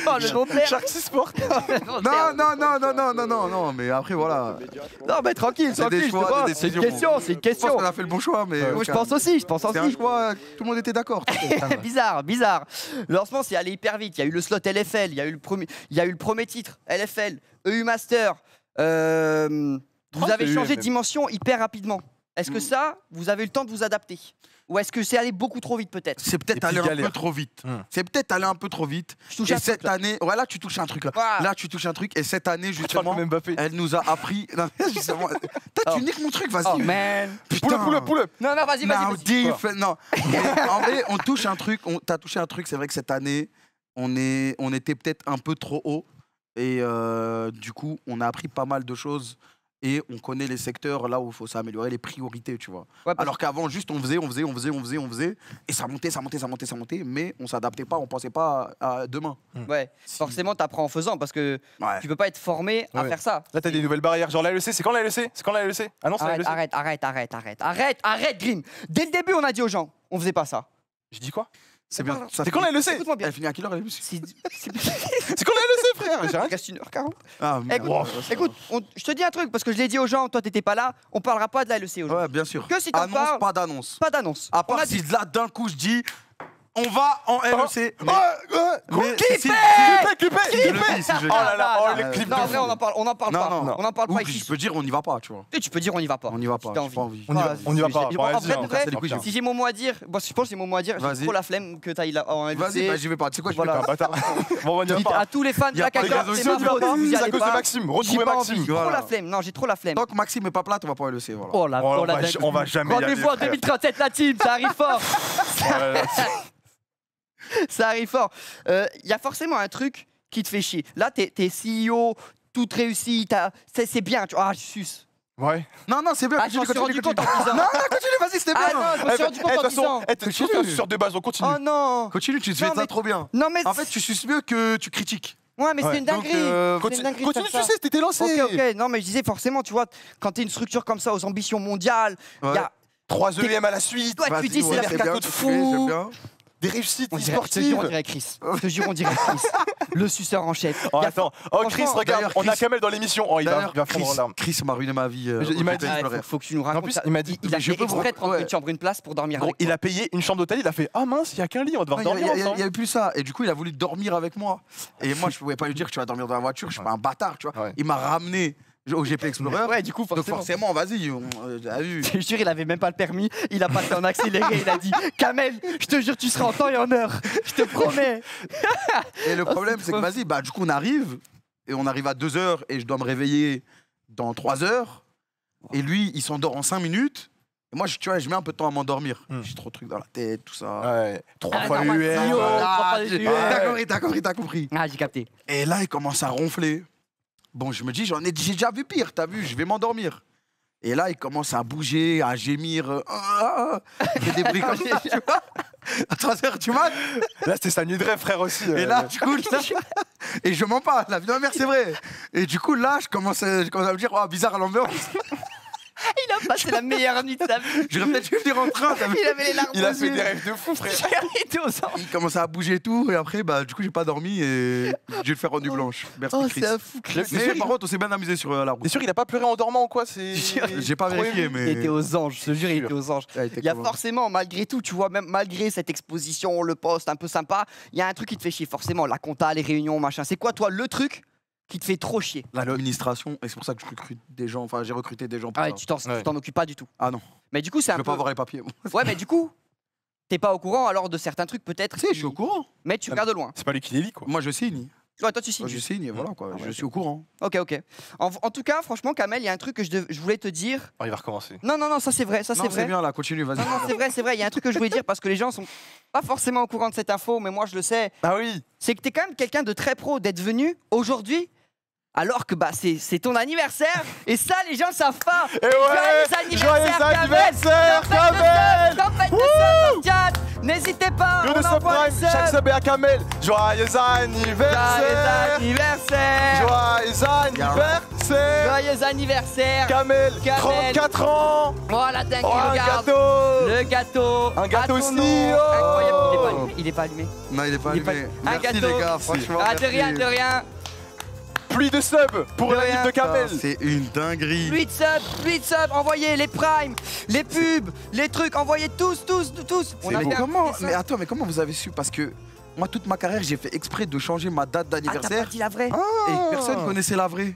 [SPEAKER 3] Oh, le nom terme.
[SPEAKER 5] Shark Sport. <laughs>
[SPEAKER 6] non, non, non, non, non, non, non, non, mais après voilà.
[SPEAKER 3] Non, mais tranquille,
[SPEAKER 6] C'est des choix,
[SPEAKER 3] C'est une question, c'est une
[SPEAKER 6] Je pense
[SPEAKER 3] question.
[SPEAKER 6] qu'on a fait le bon choix, mais.
[SPEAKER 3] Moi,
[SPEAKER 6] au
[SPEAKER 3] je pense aussi, je pense
[SPEAKER 6] C'est un
[SPEAKER 3] aussi.
[SPEAKER 6] choix, tout le monde était d'accord. <laughs>
[SPEAKER 3] bizarre, bizarre. Le lancement, c'est allé hyper vite. Il y a eu le slot LFL, il y a eu le premier, il y a eu le premier titre LFL, EU Master. Euh, vous avez
[SPEAKER 5] c'est
[SPEAKER 3] changé de dimension hyper rapidement. Est-ce que
[SPEAKER 6] Mm.
[SPEAKER 3] ça, vous avez eu le temps de vous adapter? Ou est-ce que c'est allé beaucoup trop vite peut-être
[SPEAKER 6] C'est peut-être allé un peu trop vite.
[SPEAKER 5] Hum.
[SPEAKER 6] C'est peut-être allé un peu trop vite. Et cette année, ouais, là tu touches un truc là. Tu touches un truc et cette année
[SPEAKER 5] Tu
[SPEAKER 6] justement, elle nous a appris. <laughs> Non, justement, Toi,
[SPEAKER 3] Oh.
[SPEAKER 6] tu niques mon truc, vas-y.
[SPEAKER 3] Oh man
[SPEAKER 6] Putain.
[SPEAKER 5] Pull up.
[SPEAKER 3] Non, non, vas-y, vas-y.
[SPEAKER 6] Non. <laughs> En vrai, on touche un truc. On t'as touché un truc. C'est vrai que cette année, on est, on était peut-être un peu trop haut et euh, du coup, on a appris pas mal de choses et on connaît les secteurs là où il faut s'améliorer, les priorités, tu vois.
[SPEAKER 3] Ouais,
[SPEAKER 6] Alors qu'avant, juste on faisait, on faisait, on faisait, on faisait, on faisait et ça montait, ça montait, ça montait, ça montait, mais on s'adaptait pas, on pensait pas à, à demain.
[SPEAKER 3] ouais,
[SPEAKER 6] Si-
[SPEAKER 3] forcément, t'apprends en faisant parce que
[SPEAKER 6] Ouais.
[SPEAKER 3] tu peux pas être formé à
[SPEAKER 5] Ouais.
[SPEAKER 3] faire ça.
[SPEAKER 5] Là, t'as des nouvelles barrières. Genre la LEC, c'est quand la LEC C'est quand la LEC Ah non, c'est la
[SPEAKER 3] Arrête,
[SPEAKER 5] LEC.
[SPEAKER 3] arrête, arrête, arrête, arrête, arrête, arrête, Grim. Dès le début, on a dit aux gens, on faisait pas ça.
[SPEAKER 5] Je dis quoi?
[SPEAKER 6] C'est bien. Ça
[SPEAKER 5] C'est quand la LEC
[SPEAKER 3] Écoute-moi bien.
[SPEAKER 6] Elle finit à quelle heure <laughs>
[SPEAKER 3] C'est-
[SPEAKER 5] quand la LEC, frère J'ai rien
[SPEAKER 3] Il reste 1h40.
[SPEAKER 6] Ah.
[SPEAKER 3] Écoute,
[SPEAKER 6] Ouais,
[SPEAKER 3] écoute on- je te dis un truc parce que je l'ai dit aux gens, toi t'étais pas là, on parlera pas de la LEC aujourd'hui.
[SPEAKER 6] Ouais, bien sûr.
[SPEAKER 3] Que si t'en
[SPEAKER 6] Annonce,
[SPEAKER 3] parles-
[SPEAKER 6] pas d'annonce.
[SPEAKER 3] Pas d'annonce.
[SPEAKER 6] À part si là d'un coup je dis on va en LEC. Ah,
[SPEAKER 5] oh,
[SPEAKER 6] oh, clipé Clipé Clipé
[SPEAKER 5] Oh là là, oh,
[SPEAKER 3] le
[SPEAKER 5] clip
[SPEAKER 3] Non, en vrai, on en parle, on en parle pas. On en parle pas.
[SPEAKER 6] Tu peux dire, on n'y va pas, tu vois.
[SPEAKER 3] Tu peux dire, on n'y va pas.
[SPEAKER 6] On n'y va pas.
[SPEAKER 5] On n'y va pas.
[SPEAKER 3] Si j'ai mon mot à dire, je pense que j'ai mon mot à dire. J'ai trop la flemme que t'ailles en LEC.
[SPEAKER 6] Oh, Vas-y, bah, j'y vais pas. Tu sais quoi, je vais pas.
[SPEAKER 5] bâtard. <laughs> Bon, on n'y va pas.
[SPEAKER 3] À tous les fans de la
[SPEAKER 6] caca,
[SPEAKER 3] c'est ma faute.
[SPEAKER 5] C'est à cause de Maxime. Retrouvez Maxime.
[SPEAKER 3] J'ai trop la flemme. Non, j'ai trop la flemme.
[SPEAKER 6] Tant que Maxime est pas plate, on va pas en LEC.
[SPEAKER 3] Oh,
[SPEAKER 5] oh
[SPEAKER 3] la
[SPEAKER 5] On va jamais y aller.
[SPEAKER 3] Rendez-vous en 2037, la team, ça arrive fort. Ça arrive fort. Il y a forcément un truc qui te fait chier. Là, t'es es CEO, tout réussi, t'as- c'est c'est bien. Tu... Ah, je suce.
[SPEAKER 5] Ouais.
[SPEAKER 6] Non, non, c'est bien.
[SPEAKER 3] Ah, je
[SPEAKER 6] continue,
[SPEAKER 3] suis rendu
[SPEAKER 6] continue,
[SPEAKER 3] compte en
[SPEAKER 6] continue.
[SPEAKER 3] disant.
[SPEAKER 6] Non, non, continue, vas-y, c'était
[SPEAKER 3] Ah
[SPEAKER 6] bien.
[SPEAKER 3] non, je me suis rendu
[SPEAKER 5] Eh,
[SPEAKER 3] compte
[SPEAKER 5] de
[SPEAKER 3] en disant.
[SPEAKER 5] eh, que sur deux bases, on continue.
[SPEAKER 3] Oh non.
[SPEAKER 6] Continue, tu
[SPEAKER 3] Non,
[SPEAKER 6] fais ça trop bien.
[SPEAKER 3] Non, mais.
[SPEAKER 6] En fait, tu suces mieux que tu critiques.
[SPEAKER 3] Ouais, mais
[SPEAKER 5] Ouais,
[SPEAKER 3] c'est une
[SPEAKER 6] donc,
[SPEAKER 3] dinguerie.
[SPEAKER 6] euh,
[SPEAKER 3] C'est
[SPEAKER 5] Continue,
[SPEAKER 3] une dinguerie de
[SPEAKER 5] continue, tu
[SPEAKER 3] ça.
[SPEAKER 5] sais, t'étais lancé.
[SPEAKER 3] Ok, ok. Non, mais je disais forcément, tu vois, quand t'es une structure comme ça, aux ambitions mondiales, il y a.
[SPEAKER 5] 3 EM à la suite.
[SPEAKER 3] Toi, tu dis, c'est la mercato de fou.
[SPEAKER 5] Des réussites
[SPEAKER 3] On dirait, je te jure, on
[SPEAKER 5] sportives.
[SPEAKER 3] dirait Chris. Je te jure, on dirait Chris. <laughs> Le suceur en chef.
[SPEAKER 5] Oh,
[SPEAKER 3] Il a-
[SPEAKER 5] attends. Oh, Chris, regarde, on a
[SPEAKER 6] Chris-
[SPEAKER 5] Kamel dans l'émission. Oh, il va, il va fondre en
[SPEAKER 6] Chris,
[SPEAKER 5] larmes.
[SPEAKER 6] Chris m'a ruiné ma vie. euh,
[SPEAKER 5] je- il m'a dit-
[SPEAKER 3] Ah, faut, faut que tu nous racontes.
[SPEAKER 5] plus,
[SPEAKER 3] ça.
[SPEAKER 5] il m'a dit-
[SPEAKER 3] il, a
[SPEAKER 6] mais je
[SPEAKER 3] fait exprès de prendre une chambre, une place pour dormir
[SPEAKER 5] Gros,
[SPEAKER 3] avec
[SPEAKER 5] il
[SPEAKER 3] toi.
[SPEAKER 5] a payé une chambre d'hôtel, il a fait Ah mince, il y a qu'un lit, on va devoir
[SPEAKER 6] Il
[SPEAKER 5] dormir
[SPEAKER 6] a- il y a- il avait plus ça. Et du coup, il a voulu dormir avec moi. Et moi, je pouvais pas lui dire que tu vas dormir dans la voiture. Je suis pas un bâtard, tu vois. Il m'a ramené au GP Explorer.
[SPEAKER 3] Ouais, du coup,
[SPEAKER 6] Donc
[SPEAKER 3] forcément.
[SPEAKER 6] forcément, vas-y, on euh, t'as vu. <laughs>
[SPEAKER 3] Je te jure, il avait même pas le permis. Il a passé en accéléré. Il a dit Kamel, je te jure, tu seras en temps et en heure. Je te promets.
[SPEAKER 6] Et le
[SPEAKER 3] Oh,
[SPEAKER 6] problème,
[SPEAKER 3] c'est
[SPEAKER 6] c'est que vas-y, bah du coup, on arrive et on arrive à 2 heures et je dois me réveiller dans 3 heures. Et lui, il s'endort en 5 minutes. Et moi, je, tu vois, je mets un peu de temps à m'endormir.
[SPEAKER 5] Hmm.
[SPEAKER 6] J'ai trop de trucs dans la tête, tout ça.
[SPEAKER 5] Ouais. Trois
[SPEAKER 3] Ah,
[SPEAKER 5] fois
[SPEAKER 3] UM.
[SPEAKER 6] T'as compris, t'as compris, t'as compris.
[SPEAKER 3] Ah, j'ai capté.
[SPEAKER 6] Et là, il commence à ronfler. Bon, je me dis, j'en ai, j'ai déjà vu pire, t'as vu, je vais m'endormir. Et là, il commence à bouger, à gémir. euh, ah. Il fait des bruits comme ça, <laughs> tu vois. à 3h du mat.
[SPEAKER 4] Là, c'était sa nuit de rêve, frère, aussi.
[SPEAKER 6] Et
[SPEAKER 4] euh.
[SPEAKER 6] là, du coup, là, et je mens pas, la vie de ma mère, c'est vrai. Et du coup, là, je commence à, je commence à me dire, oh, bizarre l'ambiance.
[SPEAKER 3] Il a passé la meilleure nuit de sa vie. <laughs>
[SPEAKER 6] J'aurais peut-être dû venir en train.
[SPEAKER 3] Il avait les larmes
[SPEAKER 4] Il a fait des rêves de fou, frère.
[SPEAKER 3] Il était aux anges.
[SPEAKER 6] Il commençait à bouger et tout, et après, bah, du coup, j'ai pas dormi et j'ai le faire rendu blanche. Merci,
[SPEAKER 3] Oh,
[SPEAKER 6] Chris.
[SPEAKER 3] c'est un fou. Chris.
[SPEAKER 6] Mais par contre, on s'est bien amusé sur euh, la route.
[SPEAKER 4] T'es sûr qu'il a pas pleuré en dormant ou quoi C'est. <laughs>
[SPEAKER 6] J'ai pas vérifié, mais.
[SPEAKER 3] Il était aux anges, je te jure, il était aux anges.
[SPEAKER 6] Ouais, il
[SPEAKER 3] Il y a forcément, malgré tout, tu vois, même malgré cette exposition, le poste un peu sympa, il y a un truc qui te fait chier, forcément, la compta, les réunions, machin. C'est quoi, toi, le truc qui te fait trop chier
[SPEAKER 6] L'administration, et c'est pour ça que je recrute des gens, enfin, j'ai recruté des gens pour
[SPEAKER 3] Ah,
[SPEAKER 6] ça.
[SPEAKER 3] et tu t'en tu
[SPEAKER 4] Ouais.
[SPEAKER 3] t'en occupes pas du tout.
[SPEAKER 6] Ah non,
[SPEAKER 3] Mais du coup, c'est
[SPEAKER 6] je
[SPEAKER 3] un
[SPEAKER 6] veux
[SPEAKER 3] peu.
[SPEAKER 6] pas avoir les papiers. moi.
[SPEAKER 3] Ouais, mais du coup, t'es pas au courant alors de certains trucs, peut-être.
[SPEAKER 6] Si, je suis au courant.
[SPEAKER 3] Mais tu
[SPEAKER 4] Ah,
[SPEAKER 3] regardes de loin.
[SPEAKER 4] C'est pas lui qui les lit, quoi.
[SPEAKER 6] Moi, je signe.
[SPEAKER 3] Ouais, toi, tu signes.
[SPEAKER 6] Moi, je signe, et voilà, quoi.
[SPEAKER 3] Ah ouais,
[SPEAKER 6] je suis au courant.
[SPEAKER 3] Ok, ok. En, en tout cas, franchement, Kamel, il y a un truc que je, dev- je voulais te dire.
[SPEAKER 4] Oh, il va recommencer.
[SPEAKER 3] Non, non, non, ça c'est vrai, ça
[SPEAKER 6] non,
[SPEAKER 3] c'est
[SPEAKER 6] c'est
[SPEAKER 3] vrai.
[SPEAKER 6] bien, là, continue, vas-y.
[SPEAKER 3] Non, non, c'est vrai, c'est vrai. Il y a un truc que je voulais dire parce que les gens sont pas forcément au courant de cette info, mais moi je le sais.
[SPEAKER 4] Ah oui
[SPEAKER 3] C'est que t'es quand même quelqu'un de très pro d'être venu aujourd'hui. Alors que bah c'est c'est ton anniversaire <laughs> et ça les gens le savent pas.
[SPEAKER 4] Et ouais Joyeux anniversaire, Kamel
[SPEAKER 3] Tempête de. N'hésitez pas.
[SPEAKER 4] Yo
[SPEAKER 3] on envoie les
[SPEAKER 4] chaque sub est à Kamel Joyeux
[SPEAKER 3] Joyeux
[SPEAKER 4] anniversaire
[SPEAKER 3] anniversaire.
[SPEAKER 4] Joyeux anniversaire
[SPEAKER 3] Joyeux anniversaire.
[SPEAKER 4] Kamel,
[SPEAKER 3] Kamel.
[SPEAKER 4] 34 ans
[SPEAKER 3] la dingue,
[SPEAKER 4] Oh, un
[SPEAKER 3] regarde.
[SPEAKER 4] gâteau
[SPEAKER 3] Le gâteau.
[SPEAKER 4] Un gâteau aussi,
[SPEAKER 3] nom.
[SPEAKER 4] oh.
[SPEAKER 3] Incroyable. Il est pas allumé. Il est pas allumé.
[SPEAKER 6] Non, il est pas
[SPEAKER 3] Il est pas-
[SPEAKER 6] allumé.
[SPEAKER 3] Un
[SPEAKER 6] Merci,
[SPEAKER 3] gâteau.
[SPEAKER 6] les gars, franchement.
[SPEAKER 3] Ah, de
[SPEAKER 6] merci.
[SPEAKER 3] rien, de rien.
[SPEAKER 4] Pluie de subs pour
[SPEAKER 3] De
[SPEAKER 4] la liste de Kamel
[SPEAKER 6] Putain, C'est une dinguerie.
[SPEAKER 3] 8 subs, 8 subs, envoyez les primes, les pubs, les trucs, envoyez tous, tous, tous. A fait un
[SPEAKER 6] comment. Mais attends, mais comment vous avez su? Parce que moi, toute ma carrière, j'ai fait exprès de changer ma date
[SPEAKER 3] Ah, t'as pas
[SPEAKER 6] d'anniversaire
[SPEAKER 3] dit la vraie
[SPEAKER 6] et personne connaissait la vraie.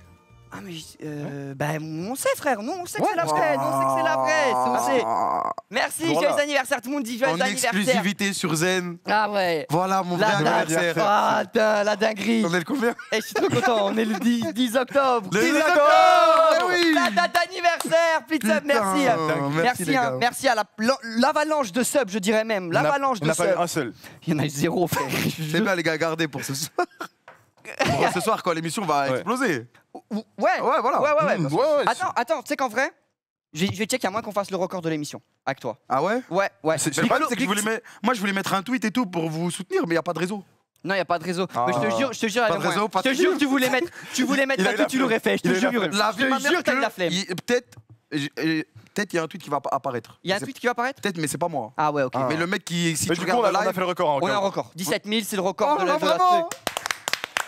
[SPEAKER 3] Ah, mais euh, ben, on sait, frère, nous, on sait que c'est la vraie, on sait que c'est la vraie, ça, on sait.
[SPEAKER 6] Ah,
[SPEAKER 3] Merci,
[SPEAKER 4] Voilà.
[SPEAKER 3] joyeux anniversaire, tout le monde dit joyeux
[SPEAKER 6] En
[SPEAKER 3] anniversaire.
[SPEAKER 6] exclusivité sur Zen.
[SPEAKER 3] Ah ouais.
[SPEAKER 6] Voilà mon vrai
[SPEAKER 3] La, dingue-
[SPEAKER 6] anniversaire.
[SPEAKER 3] Ah, putain, la dinguerie.
[SPEAKER 6] On est le combien
[SPEAKER 3] Eh, je suis trop content, on est le 10, 10 octobre.
[SPEAKER 6] Le
[SPEAKER 3] 10
[SPEAKER 6] 10
[SPEAKER 3] octobre
[SPEAKER 6] octobre, oui.
[SPEAKER 3] La date d'anniversaire, subs,
[SPEAKER 6] Putain,
[SPEAKER 3] merci.
[SPEAKER 6] merci,
[SPEAKER 3] Merci,
[SPEAKER 6] les
[SPEAKER 3] hein,
[SPEAKER 6] gars.
[SPEAKER 3] merci à la- l'avalanche de subs, je dirais même. L'avalanche
[SPEAKER 4] On
[SPEAKER 3] de
[SPEAKER 4] n'a pas eu
[SPEAKER 3] subs.
[SPEAKER 4] un seul.
[SPEAKER 3] Il y en a eu zéro, frère. <laughs>
[SPEAKER 6] C'est bien les gars, gardez pour ce soir. Pour <laughs> ce soir, quand l'émission va
[SPEAKER 4] Ouais.
[SPEAKER 6] exploser.
[SPEAKER 3] Ouais,
[SPEAKER 6] Ouais, voilà.
[SPEAKER 3] ouais, ouais. ouais.
[SPEAKER 4] Mmh, ouais, ouais,
[SPEAKER 3] Attends, attends, tu sais qu'en vrai, je vais je vais check à moins qu'on fasse le record de l'émission avec toi.
[SPEAKER 6] Ah ouais?
[SPEAKER 3] Ouais, ouais.
[SPEAKER 4] C'est-
[SPEAKER 3] Nicolas-
[SPEAKER 6] c'est que je voulais mettre- Moi, je voulais mettre un tweet et tout pour vous soutenir, mais il n'y a pas de réseau.
[SPEAKER 3] Non, il n'y a pas de réseau.
[SPEAKER 4] Ah.
[SPEAKER 3] Mais je te jure, je te jure,
[SPEAKER 6] Pas de réseau, pas
[SPEAKER 3] Je te
[SPEAKER 6] de-
[SPEAKER 3] jure, tu voulais mettre, tu voulais <laughs> mettre
[SPEAKER 4] Il a
[SPEAKER 3] un
[SPEAKER 4] eu la
[SPEAKER 3] tweet, tu l'aurais fait. Je
[SPEAKER 4] Il a
[SPEAKER 3] te
[SPEAKER 4] eu la
[SPEAKER 3] jure.
[SPEAKER 4] flemme.
[SPEAKER 6] La
[SPEAKER 3] Je
[SPEAKER 6] vie de ma
[SPEAKER 3] te
[SPEAKER 6] mère
[SPEAKER 3] jure, t'as eu
[SPEAKER 6] que-
[SPEAKER 3] la flemme.
[SPEAKER 6] il- Peut-être, euh, peut-être il y a un tweet qui va apparaître.
[SPEAKER 3] Il y a un tweet qui va apparaître?
[SPEAKER 6] Peut-être, mais c'est pas moi.
[SPEAKER 3] Ah ouais, ok.
[SPEAKER 4] Ah.
[SPEAKER 6] Mais le mec qui, si
[SPEAKER 4] Mais
[SPEAKER 6] tu
[SPEAKER 4] du coup, on
[SPEAKER 6] regardes
[SPEAKER 4] a, on fait le record. hein,
[SPEAKER 3] On est en record. 17 000, c'est le record
[SPEAKER 6] Oh
[SPEAKER 3] de
[SPEAKER 6] là,
[SPEAKER 3] la de la
[SPEAKER 6] vraiment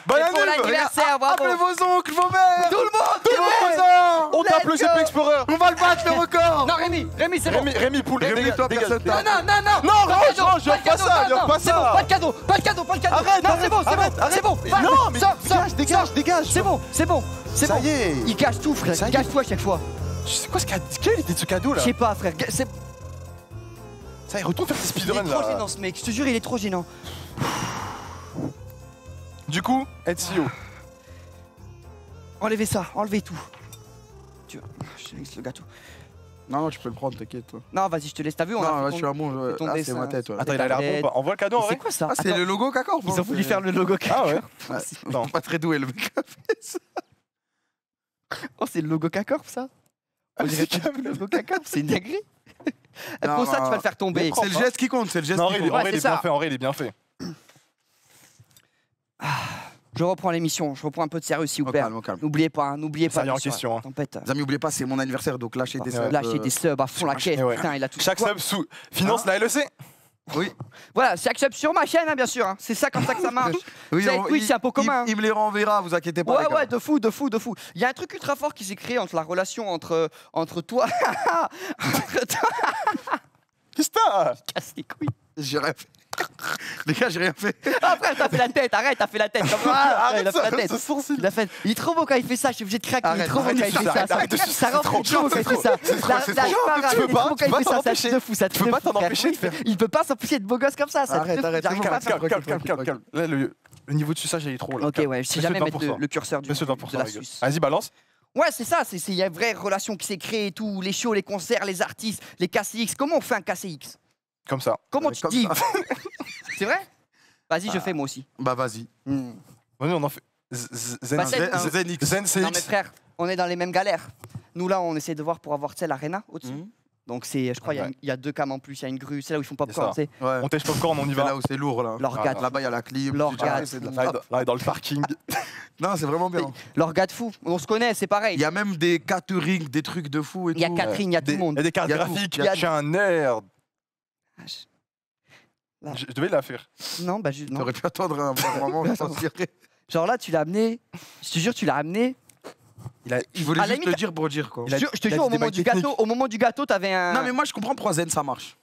[SPEAKER 3] Pour
[SPEAKER 4] année
[SPEAKER 3] l'anniversaire, bravo.
[SPEAKER 6] Appelez vos oncles, vos mères.
[SPEAKER 3] Tout le monde,
[SPEAKER 6] Tout le monde.
[SPEAKER 4] On tape le GP. Explorer.
[SPEAKER 6] On va le battre, le record.
[SPEAKER 3] Non, Rémi, Rémi, c'est bon.
[SPEAKER 4] Rémi, Rémi, poule,
[SPEAKER 6] Rémi, toi, personne.
[SPEAKER 3] Non, non, non, non.
[SPEAKER 4] Range, range,
[SPEAKER 3] pas
[SPEAKER 4] ça, pas
[SPEAKER 3] c'est
[SPEAKER 4] ça.
[SPEAKER 3] bon, Pas de cadeau, pas de cadeau, pas de cadeau.
[SPEAKER 4] Arrête,
[SPEAKER 3] Non, c'est bon, c'est bon, c'est bon.
[SPEAKER 4] Non, mais dégage, dégage, dégage.
[SPEAKER 3] C'est bon, c'est bon, c'est
[SPEAKER 4] Ça
[SPEAKER 3] bon.
[SPEAKER 4] y est.
[SPEAKER 3] Il cache tout, frère, il cache tout à chaque fois.
[SPEAKER 4] C'est quoi ce cadeau Quelle était ce cadeau
[SPEAKER 3] Je
[SPEAKER 4] là
[SPEAKER 3] sais pas, frère, c'est
[SPEAKER 4] Ça y est, retourne faire tes
[SPEAKER 3] il est
[SPEAKER 4] speedruns
[SPEAKER 3] trop
[SPEAKER 4] là.
[SPEAKER 3] gênant ce mec, je te jure, il est trop gênant.
[SPEAKER 4] Du coup, Ezio.
[SPEAKER 3] Enlevez ça, enlevez tout. Tu Je te laisse le gâteau.
[SPEAKER 6] Non, non, tu peux le prendre, t'inquiète. toi.
[SPEAKER 3] Non, vas-y, je te laisse, t'as vu on a
[SPEAKER 6] Non,
[SPEAKER 3] fait
[SPEAKER 6] ouais,
[SPEAKER 3] ton-
[SPEAKER 6] je suis un bon.
[SPEAKER 3] ton
[SPEAKER 6] Ah, c'est
[SPEAKER 3] dessin.
[SPEAKER 6] ma tête. ouais.
[SPEAKER 4] Attends, il a l'air bon. pas Envoie le cadeau en
[SPEAKER 3] C'est
[SPEAKER 4] vrai
[SPEAKER 3] quoi ça
[SPEAKER 6] Ah, c'est
[SPEAKER 3] Attends,
[SPEAKER 6] le logo caca
[SPEAKER 3] Ils ont voulu faire le logo.
[SPEAKER 4] Ah ouais
[SPEAKER 6] Ouais.
[SPEAKER 4] Non.
[SPEAKER 6] Pas très doué, le mec.
[SPEAKER 3] Oh, c'est le logo K-Corp, ça On dirait le logo K-Corp, c'est une dinguerie.
[SPEAKER 6] Non,
[SPEAKER 3] Pour ça, tu vas le faire tomber.
[SPEAKER 6] C'est le geste qui compte, c'est le geste
[SPEAKER 4] Non, en
[SPEAKER 6] qui
[SPEAKER 4] vrai, il est-
[SPEAKER 6] compte.
[SPEAKER 4] en vrai, il
[SPEAKER 3] c'est
[SPEAKER 4] est bien
[SPEAKER 3] ça.
[SPEAKER 4] fait, en vrai, il est bien fait.
[SPEAKER 3] Je reprends l'émission, je reprends un peu de sérieux, s'il vous plaît.
[SPEAKER 6] calme, au calme.
[SPEAKER 3] N'oubliez pas, hein, n'oubliez pas.
[SPEAKER 4] En question, hein.
[SPEAKER 3] Tempête.
[SPEAKER 6] Les amis, oubliez pas, c'est mon anniversaire, donc lâchez des
[SPEAKER 4] Ouais.
[SPEAKER 6] subs.
[SPEAKER 3] Lâchez
[SPEAKER 6] euh,
[SPEAKER 3] des subs à fond la caisse.
[SPEAKER 4] ouais.
[SPEAKER 3] Putain, il a tout.
[SPEAKER 4] Chaque
[SPEAKER 3] Quoi
[SPEAKER 4] sub sous finance la E LEC.
[SPEAKER 6] Oui,
[SPEAKER 3] Voilà, chaque sub sur ma chaîne, hein, bien sûr. hein. C'est ça comme ça que ça <laughs> marche.
[SPEAKER 6] oui,
[SPEAKER 3] c'est un peu
[SPEAKER 6] il-
[SPEAKER 3] commun, hein.
[SPEAKER 6] Il me les renverra, vous inquiétez pas.
[SPEAKER 3] Ouais,
[SPEAKER 6] les
[SPEAKER 3] ouais, de fou, de fou, de fou. Il y a un truc ultra fort qui s'est créé entre la relation entre, entre toi. <laughs> entre toi.
[SPEAKER 4] Qu'est-ce que t'as? <laughs>
[SPEAKER 3] Casse les couilles.
[SPEAKER 6] J'ai rien fait. <laughs> Les gars, j'ai rien fait.
[SPEAKER 3] Ah, frère, t'as fait la tête, arrête, t'as fait la tête. Comme ça, il a
[SPEAKER 4] Arrête
[SPEAKER 3] fait la tête. Il a fait. Il est trop beau quand il fait ça, je suis obligé de craquer. il est
[SPEAKER 6] Arrête,
[SPEAKER 3] trop beau
[SPEAKER 6] arrête,
[SPEAKER 3] quand il fait ça.
[SPEAKER 4] arrête, arrête de
[SPEAKER 3] Ça rend
[SPEAKER 4] trop
[SPEAKER 3] chaud quand il fait ça.
[SPEAKER 4] Tu peux pas, tu peux pas t'en
[SPEAKER 3] fou, ça te
[SPEAKER 4] Tu peux pas t'en empêcher de faire.
[SPEAKER 3] Il peut pas s'empêcher de beau gosse comme ça.
[SPEAKER 6] Arrête,
[SPEAKER 3] te-
[SPEAKER 6] arrête, calme.
[SPEAKER 4] Calme, calme, calme. Là, le, niveau de suçage, il est trop là.
[SPEAKER 3] Ok, ouais, je sais jamais
[SPEAKER 4] de
[SPEAKER 3] mettre le,
[SPEAKER 4] 20%.
[SPEAKER 3] le curseur du,
[SPEAKER 4] Monsieur de
[SPEAKER 3] de
[SPEAKER 4] 20%,
[SPEAKER 3] la
[SPEAKER 4] les gars.
[SPEAKER 3] suce.
[SPEAKER 4] Vas-y, balance.
[SPEAKER 3] Ouais, c'est ça, il y a une vraie relation qui s'est créée et tout, les shows, les concerts, les artistes, les KCX. Comment on fait un KCX
[SPEAKER 4] Comme ça.
[SPEAKER 3] Comment tu dis. C'est vrai Vas-y, je fais moi aussi.
[SPEAKER 6] Bah, vas-y.
[SPEAKER 3] Hmm.
[SPEAKER 4] Vas-y, on en fait. Z- Zen,
[SPEAKER 3] Bah, c'est-
[SPEAKER 4] Zen, Zen, Zen
[SPEAKER 3] Non mais
[SPEAKER 4] CX.
[SPEAKER 3] frère, on est dans les mêmes galères. Nous là, on essaie de voir pour avoir, tu sais, l'arena au-dessus.
[SPEAKER 6] Mhm.
[SPEAKER 3] Donc c'est, je crois, il y a
[SPEAKER 4] Ouais.
[SPEAKER 3] une- il y, a deux cams en plus, il y a une grue, c'est là où ils font popcorn, tu sais.
[SPEAKER 6] Ouais.
[SPEAKER 4] On tèche popcorn, on y
[SPEAKER 6] C'est
[SPEAKER 4] va.
[SPEAKER 6] là où c'est lourd là.
[SPEAKER 3] L'orgade.
[SPEAKER 4] Ah,
[SPEAKER 6] Là-bas, il y a la clim.
[SPEAKER 3] L'orgade.
[SPEAKER 6] c'est de la-
[SPEAKER 4] Là, il- là, dans le parking.
[SPEAKER 6] Non, c'est vraiment bien.
[SPEAKER 3] L'orgade fou, on se connaît, c'est pareil.
[SPEAKER 6] Il y a même des catering, des trucs de fou et
[SPEAKER 3] Il y a
[SPEAKER 6] tout.
[SPEAKER 3] Catherine, il y a tout
[SPEAKER 4] Des-
[SPEAKER 3] le monde.
[SPEAKER 4] Il y a des cartes
[SPEAKER 6] Il y a tout.
[SPEAKER 4] graphiques.
[SPEAKER 3] Il y a-
[SPEAKER 4] Je suis un nerd.
[SPEAKER 3] Ah, je- Là.
[SPEAKER 4] Je je devais la faire.
[SPEAKER 3] Non, bah je-.
[SPEAKER 6] T'aurais pu attendre un bon moment, je <laughs> t'en dirais.
[SPEAKER 3] Genre là, tu l'as amené, je te jure, tu l'as amené.
[SPEAKER 4] Il a,
[SPEAKER 3] À
[SPEAKER 6] juste le dire pour dire quoi.
[SPEAKER 3] Je, te jure- je te
[SPEAKER 4] il a
[SPEAKER 3] jure, au moment du gâteau, au moment du gâteau, t'avais un.
[SPEAKER 6] Non, mais moi, je comprends pourquoi Zen ça marche.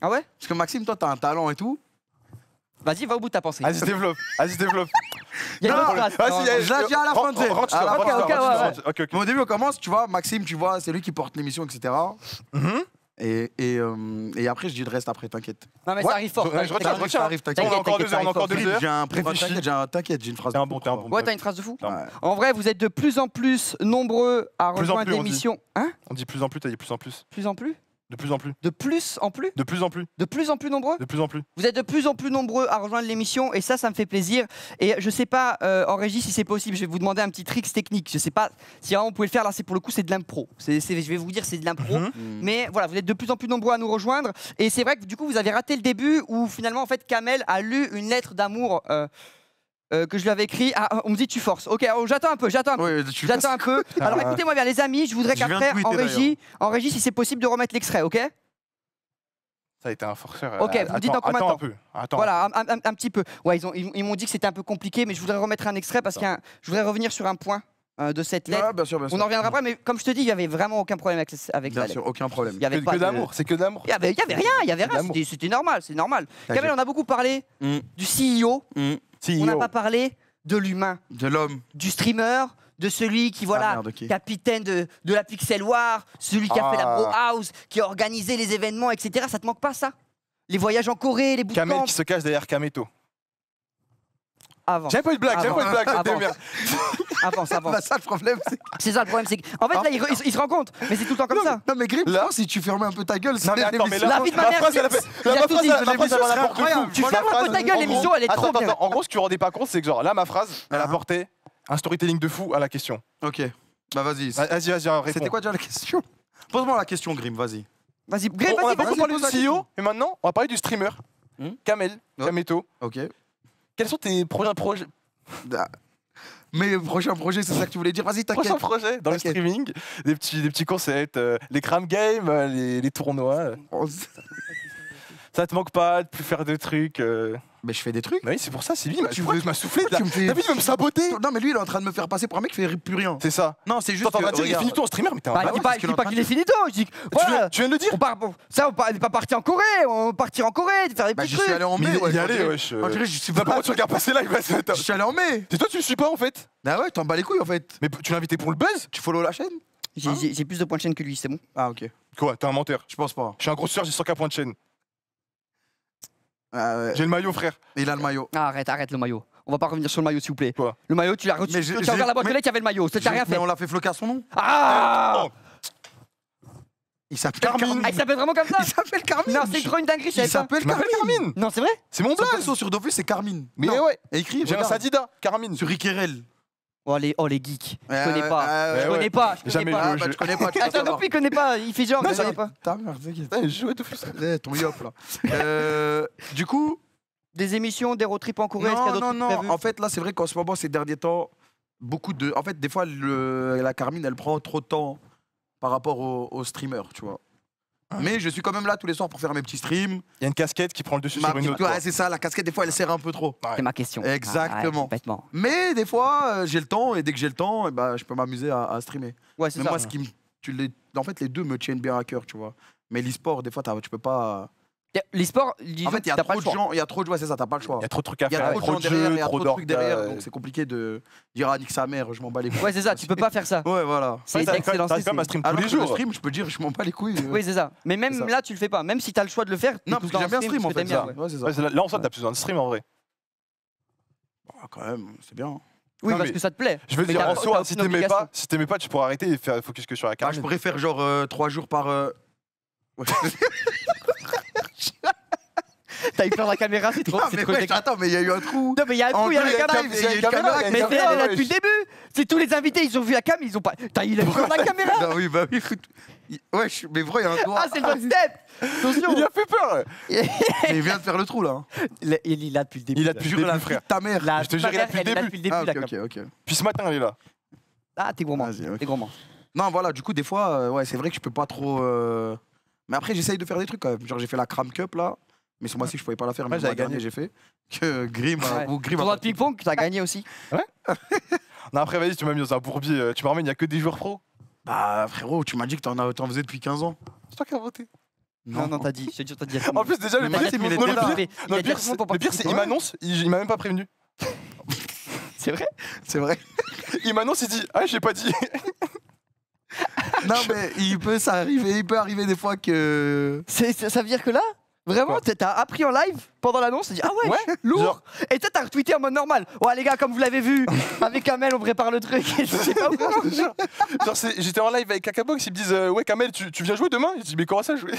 [SPEAKER 3] Ah ouais?
[SPEAKER 6] Parce que Maxime, toi, t'as un talent et tout.
[SPEAKER 3] Vas-y, va au bout de ta pensée.
[SPEAKER 4] Vas-y, développe. <laughs> Vas-y, développe.
[SPEAKER 3] Il y a une
[SPEAKER 6] Non,
[SPEAKER 3] autre.
[SPEAKER 4] Vas-y.
[SPEAKER 6] Je la dis à la fin,
[SPEAKER 4] Rentre-
[SPEAKER 6] tu sais.
[SPEAKER 4] rentre-
[SPEAKER 6] À la
[SPEAKER 4] rentre-
[SPEAKER 6] fin,
[SPEAKER 4] rentre-
[SPEAKER 3] ok, ouais,
[SPEAKER 4] rentre- Ok, ok.
[SPEAKER 6] Mais au début, on commence, tu vois, Maxime, tu vois, c'est lui qui porte l'émission, etc.
[SPEAKER 4] Mhm.
[SPEAKER 6] Et, et, euh, et après, je dis le reste après, t'inquiète.
[SPEAKER 3] Non, mais
[SPEAKER 4] Ouais,
[SPEAKER 3] ça arrive fort.
[SPEAKER 4] je- je retiens,
[SPEAKER 3] t'inquiète.
[SPEAKER 4] je retiens.
[SPEAKER 6] Ça arrive,
[SPEAKER 4] On
[SPEAKER 6] t'inquiète.
[SPEAKER 4] a encore
[SPEAKER 3] t'inquiète,
[SPEAKER 4] deux heures, on a encore
[SPEAKER 3] t'inquiète,
[SPEAKER 4] deux
[SPEAKER 6] Green,
[SPEAKER 4] heures.
[SPEAKER 6] J'ai un. T'inquiète, j'ai un- t'inquiète, j'ai une phrase.
[SPEAKER 4] T'es un
[SPEAKER 6] de
[SPEAKER 4] bon,
[SPEAKER 6] fou,
[SPEAKER 4] t'es un bon.
[SPEAKER 3] Ouais, t'as une phrase de fou.
[SPEAKER 6] Ouais.
[SPEAKER 3] En vrai, vous êtes de plus en plus nombreux à rejoindre l'émission. Hein?
[SPEAKER 4] On dit plus en plus, t'as dit plus en plus?
[SPEAKER 3] Plus en plus
[SPEAKER 4] De plus en plus.
[SPEAKER 3] De plus en plus?
[SPEAKER 4] De plus en plus.
[SPEAKER 3] De plus en plus nombreux?
[SPEAKER 4] De plus en plus.
[SPEAKER 3] Vous êtes de plus en plus nombreux à rejoindre l'émission et ça, ça me fait plaisir. Et je sais pas euh, en régie si c'est possible. Je vais vous demander un petit trick technique. Je sais pas si vraiment vous pouvez le faire. Là, c'est pour le coup, c'est de l'impro. C'est, c'est- je vais vous dire, c'est de l'impro.
[SPEAKER 4] Mhm.
[SPEAKER 6] Mm.
[SPEAKER 3] Mais voilà, vous êtes de plus en plus nombreux à nous rejoindre. Et c'est vrai que du coup, vous avez raté le début où finalement, en fait, Kamel a lu une lettre d'amour euh, euh, que je lui avais écrit. Ah, on me dit tu forces. Ok, alors, j'attends un peu, j'attends un peu. J'attends un peu. <laughs> Alors
[SPEAKER 4] Ah.
[SPEAKER 3] écoutez-moi bien, les amis, je voudrais qu'après, en régie, en régie, si c'est possible de remettre l'extrait, ok?
[SPEAKER 4] Ça a été un forceur.
[SPEAKER 3] Ok,
[SPEAKER 4] Euh,
[SPEAKER 3] vous me dites dans combien de
[SPEAKER 4] Attends
[SPEAKER 3] temps
[SPEAKER 4] un peu. Attends.
[SPEAKER 3] Voilà, un, un- un petit peu. Ouais, ils ont- ils, ils m'ont dit que c'était un peu compliqué, mais je voudrais remettre un extrait parce que je voudrais revenir sur un point euh, de cette lettre.
[SPEAKER 6] Ouais, bien sûr, bien sûr.
[SPEAKER 3] On en reviendra après, mais comme je te dis, il y avait vraiment aucun problème avec, avec
[SPEAKER 6] Bien
[SPEAKER 3] la
[SPEAKER 6] sûr,
[SPEAKER 3] lettre.
[SPEAKER 6] aucun problème.
[SPEAKER 3] Il y avait
[SPEAKER 4] Que
[SPEAKER 3] pas
[SPEAKER 4] que
[SPEAKER 3] de-
[SPEAKER 4] d'amour, c'est que d'amour.
[SPEAKER 3] Il y avait, y avait rien, il y avait rien. C'était- normal, c'est normal.
[SPEAKER 6] Ah,
[SPEAKER 3] Kamel, on a beaucoup parlé
[SPEAKER 6] Mm.
[SPEAKER 3] du CEO.
[SPEAKER 6] Mm.
[SPEAKER 3] On n'a
[SPEAKER 4] yo.
[SPEAKER 3] pas parlé de l'humain,
[SPEAKER 6] De l'homme.
[SPEAKER 3] du streamer, de celui qui voilà.
[SPEAKER 6] Ah, merde.
[SPEAKER 3] Capitaine de, de la Pixel War, celui qui a fait la
[SPEAKER 4] Ah.
[SPEAKER 3] Bro House, qui a organisé les événements, etc. Ça te manque pas ça? Les voyages en Corée, les
[SPEAKER 4] Kamel
[SPEAKER 3] bootcamps
[SPEAKER 4] qui se cache derrière Kameto.
[SPEAKER 3] Avant,
[SPEAKER 4] J'avais pas eu de blague, j'avais pas eu de blague.
[SPEAKER 3] Avant.
[SPEAKER 4] c'était bien.
[SPEAKER 3] avance, <laughs> avance.
[SPEAKER 6] Bah, ça, le problème, c'est.
[SPEAKER 3] C'est ça le problème, c'est qu'en fait là il, re- il se- il se rend compte, mais c'est tout le temps comme
[SPEAKER 6] Non,
[SPEAKER 3] ça.
[SPEAKER 6] mais- Non, mais Grim,
[SPEAKER 4] Là-
[SPEAKER 6] si tu fermais un peu ta gueule,
[SPEAKER 4] Non, mais
[SPEAKER 6] c'est
[SPEAKER 4] attends, mais
[SPEAKER 6] l'émission.
[SPEAKER 4] là,
[SPEAKER 3] La vie de ma
[SPEAKER 4] ma
[SPEAKER 3] mère,
[SPEAKER 4] phrase,
[SPEAKER 3] c'est-
[SPEAKER 4] elle a fait.
[SPEAKER 3] il a
[SPEAKER 4] La
[SPEAKER 3] tout
[SPEAKER 4] phrase,
[SPEAKER 3] dit,
[SPEAKER 4] elle-
[SPEAKER 3] je
[SPEAKER 4] ma
[SPEAKER 3] l'ai
[SPEAKER 4] phrase, elle
[SPEAKER 3] c'est
[SPEAKER 4] rapporte
[SPEAKER 6] incroyable.
[SPEAKER 4] tout.
[SPEAKER 3] Tu
[SPEAKER 4] Ma
[SPEAKER 3] fermes un
[SPEAKER 4] phrase,
[SPEAKER 3] peu ta gueule,
[SPEAKER 4] en
[SPEAKER 3] l'émission,
[SPEAKER 4] gros-
[SPEAKER 3] elle est trop
[SPEAKER 4] Attends,
[SPEAKER 3] bien.
[SPEAKER 4] attends, En gros, ce que tu rendais pas compte, c'est que genre là, ma phrase, elle
[SPEAKER 6] Ah.
[SPEAKER 4] apportait un storytelling de fou à la question.
[SPEAKER 6] Ok. Bah, vas-y.
[SPEAKER 4] Vas-y, vas-y, réponds.
[SPEAKER 6] C'était quoi déjà la question? Pose-moi la question, Grim, vas-y.
[SPEAKER 3] Vas-y, Greg,
[SPEAKER 4] On, on
[SPEAKER 3] vas-y,
[SPEAKER 4] a beaucoup
[SPEAKER 3] vas-y.
[SPEAKER 4] parlé
[SPEAKER 6] pose
[SPEAKER 4] du
[SPEAKER 6] la
[SPEAKER 4] CEO, et maintenant, on va parler du streamer.
[SPEAKER 6] Hmm?
[SPEAKER 4] Kamel. Kameto.
[SPEAKER 6] Ok.
[SPEAKER 4] Quels sont tes prochains projets,
[SPEAKER 6] Ah. Mais prochain projet, c'est ça que tu voulais dire? Vas-y, t'inquiète.
[SPEAKER 4] prochains projets dans le streaming Des petits, des petits concepts, euh, les cram games, euh, les, les tournois. Ça te manque pas de plus faire de trucs euh?
[SPEAKER 6] Mais je fais des trucs.
[SPEAKER 4] Bah oui, c'est pour ça, c'est lui. il m'a-
[SPEAKER 6] Tu
[SPEAKER 4] pourquoi
[SPEAKER 6] veux-
[SPEAKER 4] tu m'as soufflé
[SPEAKER 6] Pourquoi me
[SPEAKER 4] T'as vu, il veut me saboter
[SPEAKER 6] Non, mais lui, il est en train de me faire passer pour un mec qui fait plus rien.
[SPEAKER 4] C'est ça.
[SPEAKER 6] Non, c'est juste.
[SPEAKER 4] T'es en train
[SPEAKER 6] que,
[SPEAKER 4] de dire, il est
[SPEAKER 6] regarde,
[SPEAKER 4] fini ton streamer, mais t'es un
[SPEAKER 3] Bah, je
[SPEAKER 6] ouais,
[SPEAKER 3] pas, je pas
[SPEAKER 6] est en
[SPEAKER 3] qu'il est finito, je dis
[SPEAKER 4] Tu viens-
[SPEAKER 3] voilà,
[SPEAKER 4] Tu viens de le dire
[SPEAKER 3] on part, bon, ça on n'est pas parti en Corée, on est parti en Corée, de faire des
[SPEAKER 6] Bah,
[SPEAKER 3] petits trucs.
[SPEAKER 6] suis allé en
[SPEAKER 4] Mais
[SPEAKER 6] mai.
[SPEAKER 4] il allait,
[SPEAKER 6] dirait-
[SPEAKER 4] wesh.
[SPEAKER 6] je suis pas.
[SPEAKER 4] pourquoi tu regardes passer là il va- attends.
[SPEAKER 6] Je suis allé en mai.
[SPEAKER 4] C'est toi, tu le suis pas en fait
[SPEAKER 6] Bah ouais, t'en bats les couilles en fait.
[SPEAKER 4] Mais tu l'as invité pour le buzz
[SPEAKER 6] Tu follow la chaîne
[SPEAKER 3] J'ai- j'ai plus de points de chaîne que lui, c'est bon.
[SPEAKER 6] Ah, ok.
[SPEAKER 4] Quoi T'es un menteur.
[SPEAKER 6] Je pense pas.
[SPEAKER 4] Je suis un grosseur, j'ai 100 points de chaîne.
[SPEAKER 6] Ah, ouais.
[SPEAKER 4] J'ai le maillot, frère.
[SPEAKER 6] Il a le maillot.
[SPEAKER 3] Ah, arrête, arrête le maillot. On va pas revenir sur le maillot, s'il vous plaît.
[SPEAKER 4] Quoi
[SPEAKER 3] Le maillot, tu l'as reçu.
[SPEAKER 6] Mais
[SPEAKER 3] Tu
[SPEAKER 6] j'ai-
[SPEAKER 3] as
[SPEAKER 6] j'ai-
[SPEAKER 3] ouvert la boîte aux
[SPEAKER 6] mais-
[SPEAKER 3] lettres, il y avait le maillot. T'as rien
[SPEAKER 6] Mais
[SPEAKER 3] fait.
[SPEAKER 6] on l'a fait floquer à son nom.
[SPEAKER 3] Ah
[SPEAKER 4] Oh,
[SPEAKER 6] Il s'appelle
[SPEAKER 4] Carmine.
[SPEAKER 3] Ah, il s'appelle vraiment comme ça
[SPEAKER 6] Il s'appelle Carmine.
[SPEAKER 3] Non, c'est trop une dinguerie,
[SPEAKER 6] Il s'appelle Carmine.
[SPEAKER 4] Carmine.
[SPEAKER 3] Non, c'est vrai
[SPEAKER 4] C'est mon
[SPEAKER 6] Son perso sur Dofus, c'est Carmine.
[SPEAKER 4] Mais
[SPEAKER 6] Non.
[SPEAKER 4] ouais,
[SPEAKER 6] Et écrit,
[SPEAKER 4] j'ai un. Sadida, Carmine.
[SPEAKER 6] Sur Riquerel.
[SPEAKER 3] Oh les, oh, les geeks. Je
[SPEAKER 6] Euh,
[SPEAKER 3] connais pas.
[SPEAKER 6] euh,
[SPEAKER 3] Je
[SPEAKER 4] ouais.
[SPEAKER 3] connais pas. Je connais pas.
[SPEAKER 6] Ah,
[SPEAKER 4] joué.
[SPEAKER 6] bah,
[SPEAKER 4] je-
[SPEAKER 6] tu connais pas.
[SPEAKER 3] Attends, non plus, il connaît pas. Il fait genre,
[SPEAKER 4] Non,
[SPEAKER 3] je
[SPEAKER 4] ça-
[SPEAKER 3] connais pas.
[SPEAKER 6] Ta mère, t'inquiète.
[SPEAKER 4] Putain, je jouais de fou.
[SPEAKER 6] Eh, ton yop là. <laughs> Euh, du coup,
[SPEAKER 3] Des émissions, des road trips en a
[SPEAKER 6] non, non, non. En fait, là, c'est vrai qu'en ce moment, ces derniers temps, beaucoup de. En fait, des fois, le... la Carmine, elle prend trop de temps par rapport aux au streamers, tu vois. Mais je suis quand même là tous les soirs pour faire mes petits streams.
[SPEAKER 4] Il y a une casquette qui prend le dessus
[SPEAKER 6] Ma
[SPEAKER 4] sur une autre.
[SPEAKER 6] ouais, c'est ça, la casquette, des fois, elle sert un peu trop.
[SPEAKER 3] C'est ma question.
[SPEAKER 6] Exactement.
[SPEAKER 3] Ah, ouais.
[SPEAKER 6] Mais des fois, euh, j'ai le temps, et dès que j'ai le temps, eh ben, je peux m'amuser à, à streamer.
[SPEAKER 3] Ouais, c'est ça.
[SPEAKER 6] moi, ce qui me. Tu les... En fait, les deux me tiennent bien à cœur, tu vois. Mais l'e-sport, des fois, tu peux pas.
[SPEAKER 3] Les sports, disons
[SPEAKER 6] En fait, il y a
[SPEAKER 3] t'as
[SPEAKER 6] trop
[SPEAKER 3] le
[SPEAKER 6] de
[SPEAKER 3] choix.
[SPEAKER 6] gens, il y a trop de joueurs, c'est ça, t'as pas le choix.
[SPEAKER 4] Il y a trop de trucs à
[SPEAKER 6] Il y a
[SPEAKER 4] faire.
[SPEAKER 6] trop de gens derrière, il y a trop de trucs derrière, donc c'est compliqué de dire à nique sa mère, je m'en bats les couilles.
[SPEAKER 3] Ouais, c'est ça, tu peux pas faire ça.
[SPEAKER 6] Ouais, voilà.
[SPEAKER 3] C'est excellent.
[SPEAKER 4] même à
[SPEAKER 3] c'est-
[SPEAKER 4] stream tous les jours.
[SPEAKER 6] stream, je peux dire, je m'en bats les couilles. euh.
[SPEAKER 3] Oui, c'est ça. Mais même là, tu le fais pas. Même si t'as le choix de le faire.
[SPEAKER 6] Non, parce que j'aime bien
[SPEAKER 3] en
[SPEAKER 6] stream en fait.
[SPEAKER 4] là, en fait, t'as besoin de stream en vrai.
[SPEAKER 6] Ah, quand même, c'est bien.
[SPEAKER 3] Oui,
[SPEAKER 4] Non,
[SPEAKER 3] parce que ça te plaît.
[SPEAKER 4] Je veux
[SPEAKER 3] Mais
[SPEAKER 4] dire,
[SPEAKER 3] t'as-
[SPEAKER 4] en
[SPEAKER 3] t'as
[SPEAKER 4] soi, si t'aimais pas, si t'aimais pas, tu pourrais arrêter et faire focus que sur la
[SPEAKER 6] Ah,
[SPEAKER 4] carte.
[SPEAKER 6] je pourrais faire genre euh, trois jours par. euh, ouais. <laughs> <laughs>
[SPEAKER 3] T'as eu peur de la caméra, c'est trop. C'est
[SPEAKER 6] mais
[SPEAKER 3] trop
[SPEAKER 6] ouais,
[SPEAKER 3] dégueu.
[SPEAKER 6] attends, mais il y a eu un trou.
[SPEAKER 3] Non, mais il y a un trou, il y a
[SPEAKER 6] plus,
[SPEAKER 3] la
[SPEAKER 6] il y a
[SPEAKER 3] caméra.
[SPEAKER 4] il
[SPEAKER 6] il
[SPEAKER 3] Mais c'est là depuis le début. C'est tous les invités, ils ont vu la cam, ils ont pas. T'as il a peur de la <laughs> caméra.
[SPEAKER 6] Non, oui, bah oui. Il- Ouais, mais vrai, il y a un doigt.
[SPEAKER 3] Ah, c'est le step. Attention.
[SPEAKER 4] Il a fait peur <laughs>
[SPEAKER 6] Mais il vient de faire le trou là. hein.
[SPEAKER 3] Il il est là depuis le début.
[SPEAKER 4] Il a
[SPEAKER 3] là.
[SPEAKER 4] depuis le
[SPEAKER 6] la
[SPEAKER 4] début, frère.
[SPEAKER 6] ta mère.
[SPEAKER 3] La-
[SPEAKER 4] Je te jure, il a
[SPEAKER 3] mère,
[SPEAKER 4] depuis le début.
[SPEAKER 3] depuis le début.
[SPEAKER 6] Ah,
[SPEAKER 3] la
[SPEAKER 6] ok, ok.
[SPEAKER 4] Puis ce matin, elle est là.
[SPEAKER 3] Ah, t'es gourmand. T'es gourmand.
[SPEAKER 6] Non, voilà, du coup, des fois, euh, ouais, c'est vrai que je peux pas trop. Euh, Mais après, j'essaye de faire des trucs quand même. Genre, j'ai fait la Cram Cup là. Mais ce mois-ci, je pouvais pas la faire. Mais
[SPEAKER 4] Ouais, j'avais gagné.
[SPEAKER 6] j'ai fait. Que Grim, euh,
[SPEAKER 3] Ouais.
[SPEAKER 6] ou Grim
[SPEAKER 3] ping-pong, t'as gagné aussi. <laughs>
[SPEAKER 4] Non, après, vas-y, tu m'as mis dans un bourbier. euh, Tu me ramènes, il y a que des joueurs pro.
[SPEAKER 6] Bah, frérot, tu m'as dit que t'en as- t'en faisais depuis 15 ans.
[SPEAKER 4] C'est toi qui as voté.
[SPEAKER 3] Non, non, t'as dit. Je te dis, t'as dit.
[SPEAKER 4] En plus, déjà, le pire, c'est- le pire, c'est il m'annonce, il, il m'a même pas prévenu.
[SPEAKER 3] C'est vrai
[SPEAKER 6] C'est vrai.
[SPEAKER 4] Il m'annonce, il dit Ah, j'ai pas dit. <laughs>
[SPEAKER 6] non, mais il peut, ça arriver, il peut arriver des fois que.
[SPEAKER 3] C'est- Ça veut dire que là Vraiment, t'as- appris en live pendant l'annonce, t'as dit ah ouais,
[SPEAKER 4] Ouais,
[SPEAKER 3] lourd.
[SPEAKER 4] genre-
[SPEAKER 3] Et toi t'as retweeté en mode normal. Ouais les gars, comme vous l'avez vu, <laughs> avec Kamel on prépare le truc. Et je sais pas où.
[SPEAKER 4] Je te jure. <laughs> Genre, c'est- j'étais en live avec Kakabox, ils me disent euh, Ouais, Kamel, tu, tu viens jouer demain? Je dis Mais comment ça jouer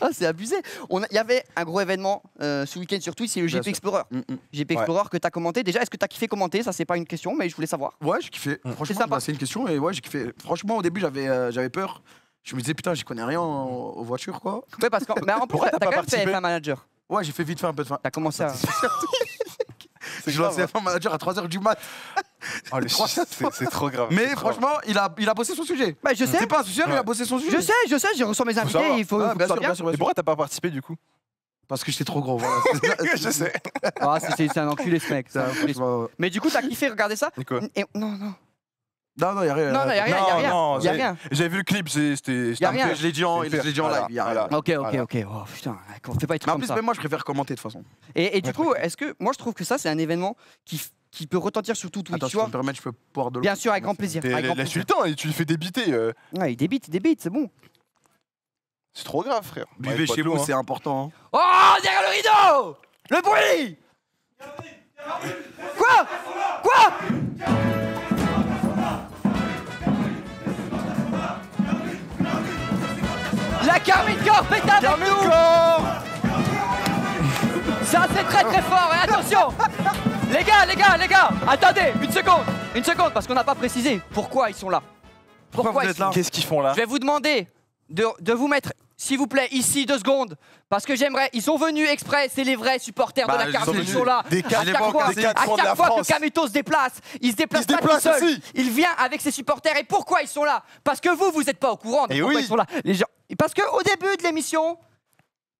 [SPEAKER 3] Ah, <laughs> c'est abusé. Il y avait un gros événement euh, ce week-end sur Twitch, c'est le
[SPEAKER 6] Bien
[SPEAKER 3] GP
[SPEAKER 6] sûr.
[SPEAKER 3] Explorer.
[SPEAKER 6] Mm, mm.
[SPEAKER 3] GP Explorer que t'as commenté. Déjà, est-ce que t'as kiffé commenter? Ça c'est pas une question, mais je voulais savoir.
[SPEAKER 6] Ouais, j'ai kiffé.
[SPEAKER 4] Mm.
[SPEAKER 6] Franchement,
[SPEAKER 3] C'est
[SPEAKER 6] bah, c'est une question et ouais, j'ai kiffé. Franchement, au début, j'avais euh, j'avais peur. Je me disais, putain, j'y connais rien aux, aux voitures, quoi.
[SPEAKER 3] Ouais, parce que mais en <laughs> plus t'as quand même fait
[SPEAKER 4] participé
[SPEAKER 3] F1 manager.
[SPEAKER 6] Ouais, j'ai fait vite fait un peu de fin.
[SPEAKER 3] T'as commencé à. <laughs>
[SPEAKER 6] Je lancé un manager à 3h du mat.
[SPEAKER 4] Oh, le <laughs> shit, c'est c'est trop grave.
[SPEAKER 6] Mais
[SPEAKER 4] c'est
[SPEAKER 6] franchement, il a, il a bossé son sujet.
[SPEAKER 3] Bah je sais.
[SPEAKER 6] C'est pas un sujet, mais il a bossé son sujet.
[SPEAKER 3] Je sais, je sais, j'ai reçu mes invités, il faut,
[SPEAKER 6] Ah,
[SPEAKER 3] faut que
[SPEAKER 6] bien
[SPEAKER 3] ce soit
[SPEAKER 6] sûr,
[SPEAKER 3] bien.
[SPEAKER 6] bien sûr, bien
[SPEAKER 4] Et pourquoi t'as pas participé du coup?
[SPEAKER 6] Parce que j'étais trop gros. Voilà. <laughs>
[SPEAKER 4] Je sais.
[SPEAKER 3] Ah, c'est- c'est c'est un enculé ce mec. c'est un enculé. Mais du coup, t'as kiffé regarder ça?
[SPEAKER 4] Et quoi?
[SPEAKER 3] Et- Non, non.
[SPEAKER 6] Non, non, il y a rien.
[SPEAKER 3] Non, non, y a rien, y a
[SPEAKER 4] non,
[SPEAKER 3] rien.
[SPEAKER 4] non,
[SPEAKER 3] y a
[SPEAKER 4] j'avais-
[SPEAKER 3] rien.
[SPEAKER 4] J'avais vu le clip, c'était. c'était
[SPEAKER 3] Y a
[SPEAKER 4] un
[SPEAKER 3] rien.
[SPEAKER 4] peu-
[SPEAKER 6] Je l'ai dit en, je l'ai dit en live. il y a
[SPEAKER 4] voilà.
[SPEAKER 6] rien.
[SPEAKER 3] Ok, ok,
[SPEAKER 4] Voilà.
[SPEAKER 3] ok. Oh putain, on fait pas être
[SPEAKER 6] Mais en
[SPEAKER 3] comme
[SPEAKER 6] plus,
[SPEAKER 3] ça.
[SPEAKER 6] même moi, je préfère commenter de toute façon.
[SPEAKER 3] Et, et du
[SPEAKER 4] Ouais,
[SPEAKER 3] coup, est-ce que moi je trouve que ça c'est un événement qui, qui peut retentir sur tout Twitch,
[SPEAKER 6] Attends,
[SPEAKER 3] tu
[SPEAKER 6] si tu peux
[SPEAKER 3] vois
[SPEAKER 6] me permettre, je peux boire de l'eau.
[SPEAKER 3] Bien sûr, avec grand plaisir. Plaisir.
[SPEAKER 4] l'insultant et tu lui fais débiter. euh,
[SPEAKER 3] Ouais, il débite, il débite, c'est bon.
[SPEAKER 4] C'est trop grave, frère.
[SPEAKER 6] Buvez chez vous,
[SPEAKER 4] hein.
[SPEAKER 6] c'est important. hein.
[SPEAKER 3] Oh, derrière le rideau Le bruit Quoi? Corp est avec nous Ça c'est très très fort et attention. Les gars, les gars, les gars Attendez, une seconde Une seconde, parce qu'on n'a pas précisé pourquoi ils sont là.
[SPEAKER 6] Pourquoi vous
[SPEAKER 3] ils
[SPEAKER 6] êtes
[SPEAKER 3] sont
[SPEAKER 6] là
[SPEAKER 4] Qu'est-ce qu'ils font là
[SPEAKER 3] je vais vous demander de, de vous mettre, s'il vous plaît, ici deux secondes. Parce que j'aimerais. Ils sont venus exprès, c'est les vrais supporters
[SPEAKER 6] Bah,
[SPEAKER 3] de la
[SPEAKER 6] ils
[SPEAKER 3] carte
[SPEAKER 6] sont
[SPEAKER 3] là.
[SPEAKER 4] des
[SPEAKER 3] à chaque fois,
[SPEAKER 4] des
[SPEAKER 3] à chaque fois que. Kameto se déplace, il se déplace
[SPEAKER 4] se
[SPEAKER 3] pas tout
[SPEAKER 4] déplace
[SPEAKER 3] seul. Il vient avec ses supporters. Et pourquoi ils sont là? Parce que vous, vous n'êtes pas au courant de
[SPEAKER 4] Et
[SPEAKER 3] pourquoi
[SPEAKER 4] oui.
[SPEAKER 3] ils sont là. Les gens... Parce qu'au début de l'émission,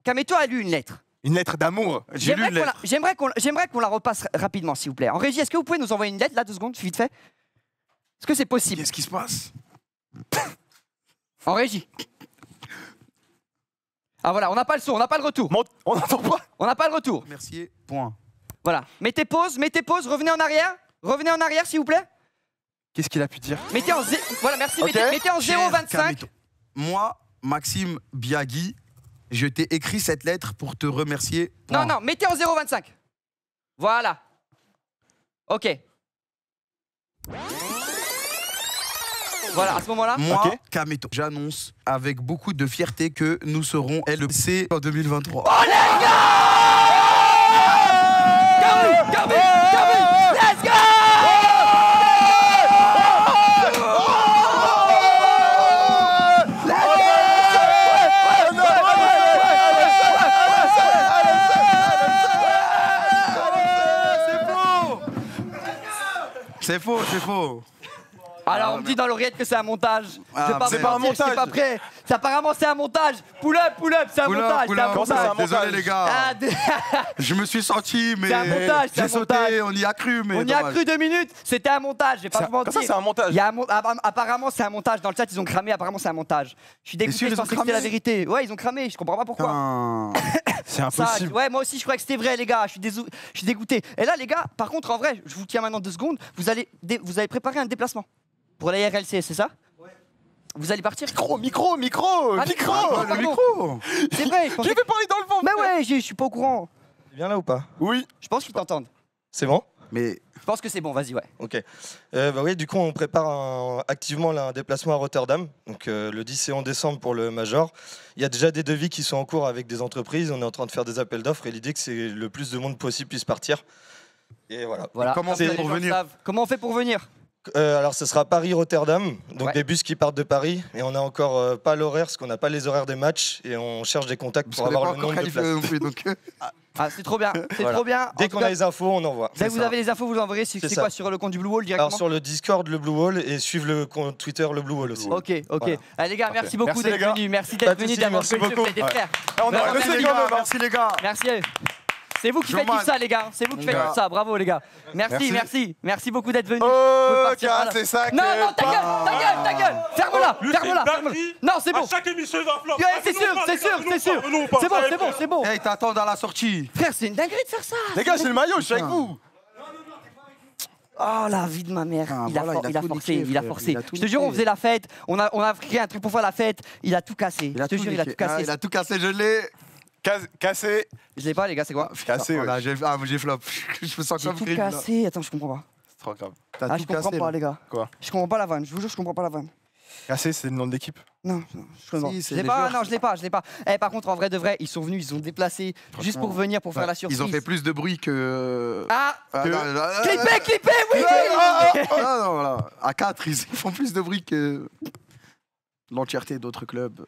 [SPEAKER 3] Kameto a lu une lettre.
[SPEAKER 4] Une lettre d'amour.
[SPEAKER 6] J'ai lu
[SPEAKER 3] J'aimerais qu'on la-
[SPEAKER 6] lettre.
[SPEAKER 3] J'aimerais qu'on j'aimerais qu'on la repasse rapidement, s'il vous plaît. En régie, est-ce que vous pouvez nous envoyer une lettre, là, deux secondes, vite fait? Est-ce que c'est possible?
[SPEAKER 6] Qu'est-ce qui se passe?
[SPEAKER 3] En régie Ah voilà, on n'a pas le son, on n'a pas le retour.
[SPEAKER 4] On n'entend pas.
[SPEAKER 3] On n'a pas le retour.
[SPEAKER 6] Merci. Point.
[SPEAKER 3] Voilà. Mettez pause, mettez pause, revenez en arrière. Revenez en arrière, s'il vous plaît.
[SPEAKER 4] Qu'est-ce qu'il a pu dire
[SPEAKER 3] Mettez en, zé- voilà, merci.
[SPEAKER 4] Ok.
[SPEAKER 3] Mettez, mettez en
[SPEAKER 6] Cher
[SPEAKER 3] 0,25.
[SPEAKER 6] Kameto, Moi, Maxime Biagui, je t'ai écrit cette lettre pour te remercier.
[SPEAKER 3] Non,
[SPEAKER 6] Point.
[SPEAKER 3] non, mettez en 0,25. Voilà. Ok. Voilà, à ce moment-là.
[SPEAKER 6] Moi,
[SPEAKER 4] Ok.
[SPEAKER 6] Kameto, j'annonce avec beaucoup de fierté que nous serons LEC en 2023.
[SPEAKER 3] Carbu, Carbu, Carbu, let's go
[SPEAKER 6] C'est faux, c'est faux.
[SPEAKER 3] Alors, on me dit dans l'oreillette que c'est un montage.
[SPEAKER 6] Ah,
[SPEAKER 3] je vais
[SPEAKER 6] c'est
[SPEAKER 3] vous
[SPEAKER 4] pas un
[SPEAKER 3] mentir, je suis
[SPEAKER 4] montage.
[SPEAKER 3] pas prêt. C'est apparemment c'est un montage. Pull up, pull up, c'est un montage.
[SPEAKER 6] pull
[SPEAKER 3] c'est un montage.
[SPEAKER 4] c'est un
[SPEAKER 6] Désolé
[SPEAKER 4] montage
[SPEAKER 6] les gars.
[SPEAKER 3] Ah, <laughs>
[SPEAKER 6] Je me suis senti, mais
[SPEAKER 3] C'est un montage, c'est
[SPEAKER 6] j'ai
[SPEAKER 3] un
[SPEAKER 6] sauté,
[SPEAKER 3] montage.
[SPEAKER 6] on y a cru, mais
[SPEAKER 3] On y a
[SPEAKER 6] dommage.
[SPEAKER 3] cru deux minutes, c'était un montage, je vais pas
[SPEAKER 4] C'est-
[SPEAKER 3] vous
[SPEAKER 4] Comme ça,
[SPEAKER 3] mentir.
[SPEAKER 4] c'est un montage.
[SPEAKER 3] Il y a un mon- app- Apparemment, c'est un montage. Dans le chat, ils ont cramé. Apparemment, c'est un montage. Je suis dégoûté, je
[SPEAKER 6] ils ont
[SPEAKER 3] pensais que c'était la
[SPEAKER 6] cramé
[SPEAKER 3] vérité. Ouais, ils ont cramé, je comprends pas pourquoi.
[SPEAKER 6] Putain. <coughs>
[SPEAKER 4] C'est
[SPEAKER 3] Ça,
[SPEAKER 4] impossible.
[SPEAKER 3] ouais, moi aussi, je croyais que c'était vrai, les gars. Je suis, désou- je suis dégoûté. Et là, les gars, par contre, en vrai, je vous tiens maintenant deux secondes. Vous allez, dé- vous allez préparer un déplacement pour la RLC, c'est ça? Vous allez partir?
[SPEAKER 4] Micro, micro, micro,
[SPEAKER 3] Ah,
[SPEAKER 4] micro.
[SPEAKER 3] micro.
[SPEAKER 6] Le
[SPEAKER 3] Pardon.
[SPEAKER 6] micro
[SPEAKER 3] C'est vrai, je
[SPEAKER 4] Je <laughs>
[SPEAKER 3] pensais
[SPEAKER 4] vais
[SPEAKER 3] que...
[SPEAKER 4] parler dans le vent.
[SPEAKER 3] Mais ouais, j'ai- je suis pas au courant.
[SPEAKER 7] Tu viens là ou pas?
[SPEAKER 4] Oui,
[SPEAKER 3] Je pense qu'ils t'entendent.
[SPEAKER 7] C'est bon?
[SPEAKER 6] Mais
[SPEAKER 3] Je pense que c'est bon, vas-y, ouais.
[SPEAKER 7] Ok. Euh, bah oui, du coup, on prépare un- activement là, un déplacement à Rotterdam, donc euh, le 10 et 11 décembre pour le Major. Il y a déjà des devis qui sont en cours avec des entreprises. On est en train de faire des appels d'offres et l'idée que c'est le plus de monde possible puisse partir. Et voilà.
[SPEAKER 3] Voilà.
[SPEAKER 6] on fait pour venir.
[SPEAKER 3] Comment on fait pour venir?
[SPEAKER 7] Euh, alors, ce sera Paris-Rotterdam, donc
[SPEAKER 3] Ouais.
[SPEAKER 7] des bus qui partent de Paris. Et on n'a encore euh, pas l'horaire, parce qu'on n'a pas les horaires des matchs. Et on cherche des contacts
[SPEAKER 6] Parce
[SPEAKER 7] pour avoir le nombre de places.
[SPEAKER 6] non plus, donc, euh, <laughs>
[SPEAKER 3] Ah, c'est trop bien, c'est
[SPEAKER 7] Voilà.
[SPEAKER 3] trop bien.
[SPEAKER 7] Dès qu'on a les infos, on envoie.
[SPEAKER 3] Dès que vous avez les infos, vous les enverrez. C'est quoi sur le compte du Blue Wall directement
[SPEAKER 7] Alors, sur le Discord, le Blue Wall, et suivre le compte Twitter, le Blue Wall aussi.
[SPEAKER 3] Ok, ok.
[SPEAKER 7] Voilà.
[SPEAKER 3] Allez les gars, merci beaucoup d'être venus. Merci d'être venus, d'avoir
[SPEAKER 7] merci
[SPEAKER 3] fait le jeu, des frères. Merci, les gars.
[SPEAKER 6] Merci
[SPEAKER 3] C'est vous qui faites tout ça, les gars. C'est vous qui faites tout ça. Bravo, les gars. Merci,
[SPEAKER 4] Merci.
[SPEAKER 3] merci. Merci beaucoup d'être venus.
[SPEAKER 4] Oh, c'est ça.
[SPEAKER 3] Non, non, ta gueule, ta gueule, ta gueule. Ferme-la, ferme-la. Non, c'est bon.
[SPEAKER 8] À chaque émission, il va flop.
[SPEAKER 3] Ouais, c'est sûr, c'est sûr, c'est sûr. C'est bon, c'est bon, c'est bon.
[SPEAKER 6] Hey, t'attends à la sortie.
[SPEAKER 3] Frère, c'est une dinguerie de faire ça.
[SPEAKER 4] Les gars, j'ai le maillot, je suis avec vous.
[SPEAKER 3] Oh la vie de ma mère,
[SPEAKER 6] Ah,
[SPEAKER 3] il, a
[SPEAKER 6] voilà,
[SPEAKER 3] for-
[SPEAKER 6] il a
[SPEAKER 3] il a
[SPEAKER 6] tout
[SPEAKER 3] forcé,
[SPEAKER 6] niqué,
[SPEAKER 3] il a forcé.
[SPEAKER 6] il a tout
[SPEAKER 3] Je te jure, on faisait la fête, on a, on a créé un truc pour faire la fête, il a tout cassé.
[SPEAKER 6] Il a
[SPEAKER 3] je te
[SPEAKER 6] tout
[SPEAKER 3] jure, il a tout
[SPEAKER 6] niqué. Ah,
[SPEAKER 3] cassé.
[SPEAKER 6] il a tout cassé, je l'ai.
[SPEAKER 4] Cas- Cassé.
[SPEAKER 3] Je l'ai pas, les gars, c'est quoi
[SPEAKER 4] Cassé,
[SPEAKER 6] Ah,
[SPEAKER 4] ouais.
[SPEAKER 6] j'ai ah, j'ai flop. <laughs> Je me sens
[SPEAKER 3] J'ai
[SPEAKER 6] comme
[SPEAKER 3] tout
[SPEAKER 6] là.
[SPEAKER 3] cassé. Attends, je comprends pas.
[SPEAKER 4] C'est trop grave.
[SPEAKER 6] T'as
[SPEAKER 3] Ah,
[SPEAKER 6] tout
[SPEAKER 3] je comprends
[SPEAKER 6] cassé,
[SPEAKER 3] pas,
[SPEAKER 6] là.
[SPEAKER 3] les gars.
[SPEAKER 4] Quoi
[SPEAKER 3] Je comprends pas la vanne, je vous jure, je comprends pas la vanne.
[SPEAKER 4] Cassé, c'est le nom de l'équipe.
[SPEAKER 3] Non, non, je comprends.
[SPEAKER 6] Si,
[SPEAKER 3] je l'ai
[SPEAKER 6] les
[SPEAKER 3] pas,
[SPEAKER 6] joueurs.
[SPEAKER 3] non, je l'ai pas, je l'ai pas. Eh, par contre, en vrai de vrai, ils sont venus, ils ont déplacé juste pour venir, pour faire
[SPEAKER 4] Ouais,
[SPEAKER 3] la surprise.
[SPEAKER 6] Ils ont fait plus de bruit que.
[SPEAKER 3] Ah
[SPEAKER 6] Ah,
[SPEAKER 4] que-
[SPEAKER 6] non,
[SPEAKER 3] oui
[SPEAKER 6] non, non, non, voilà. À 4, ils <laughs> font plus de bruit que l'entièreté d'autres clubs.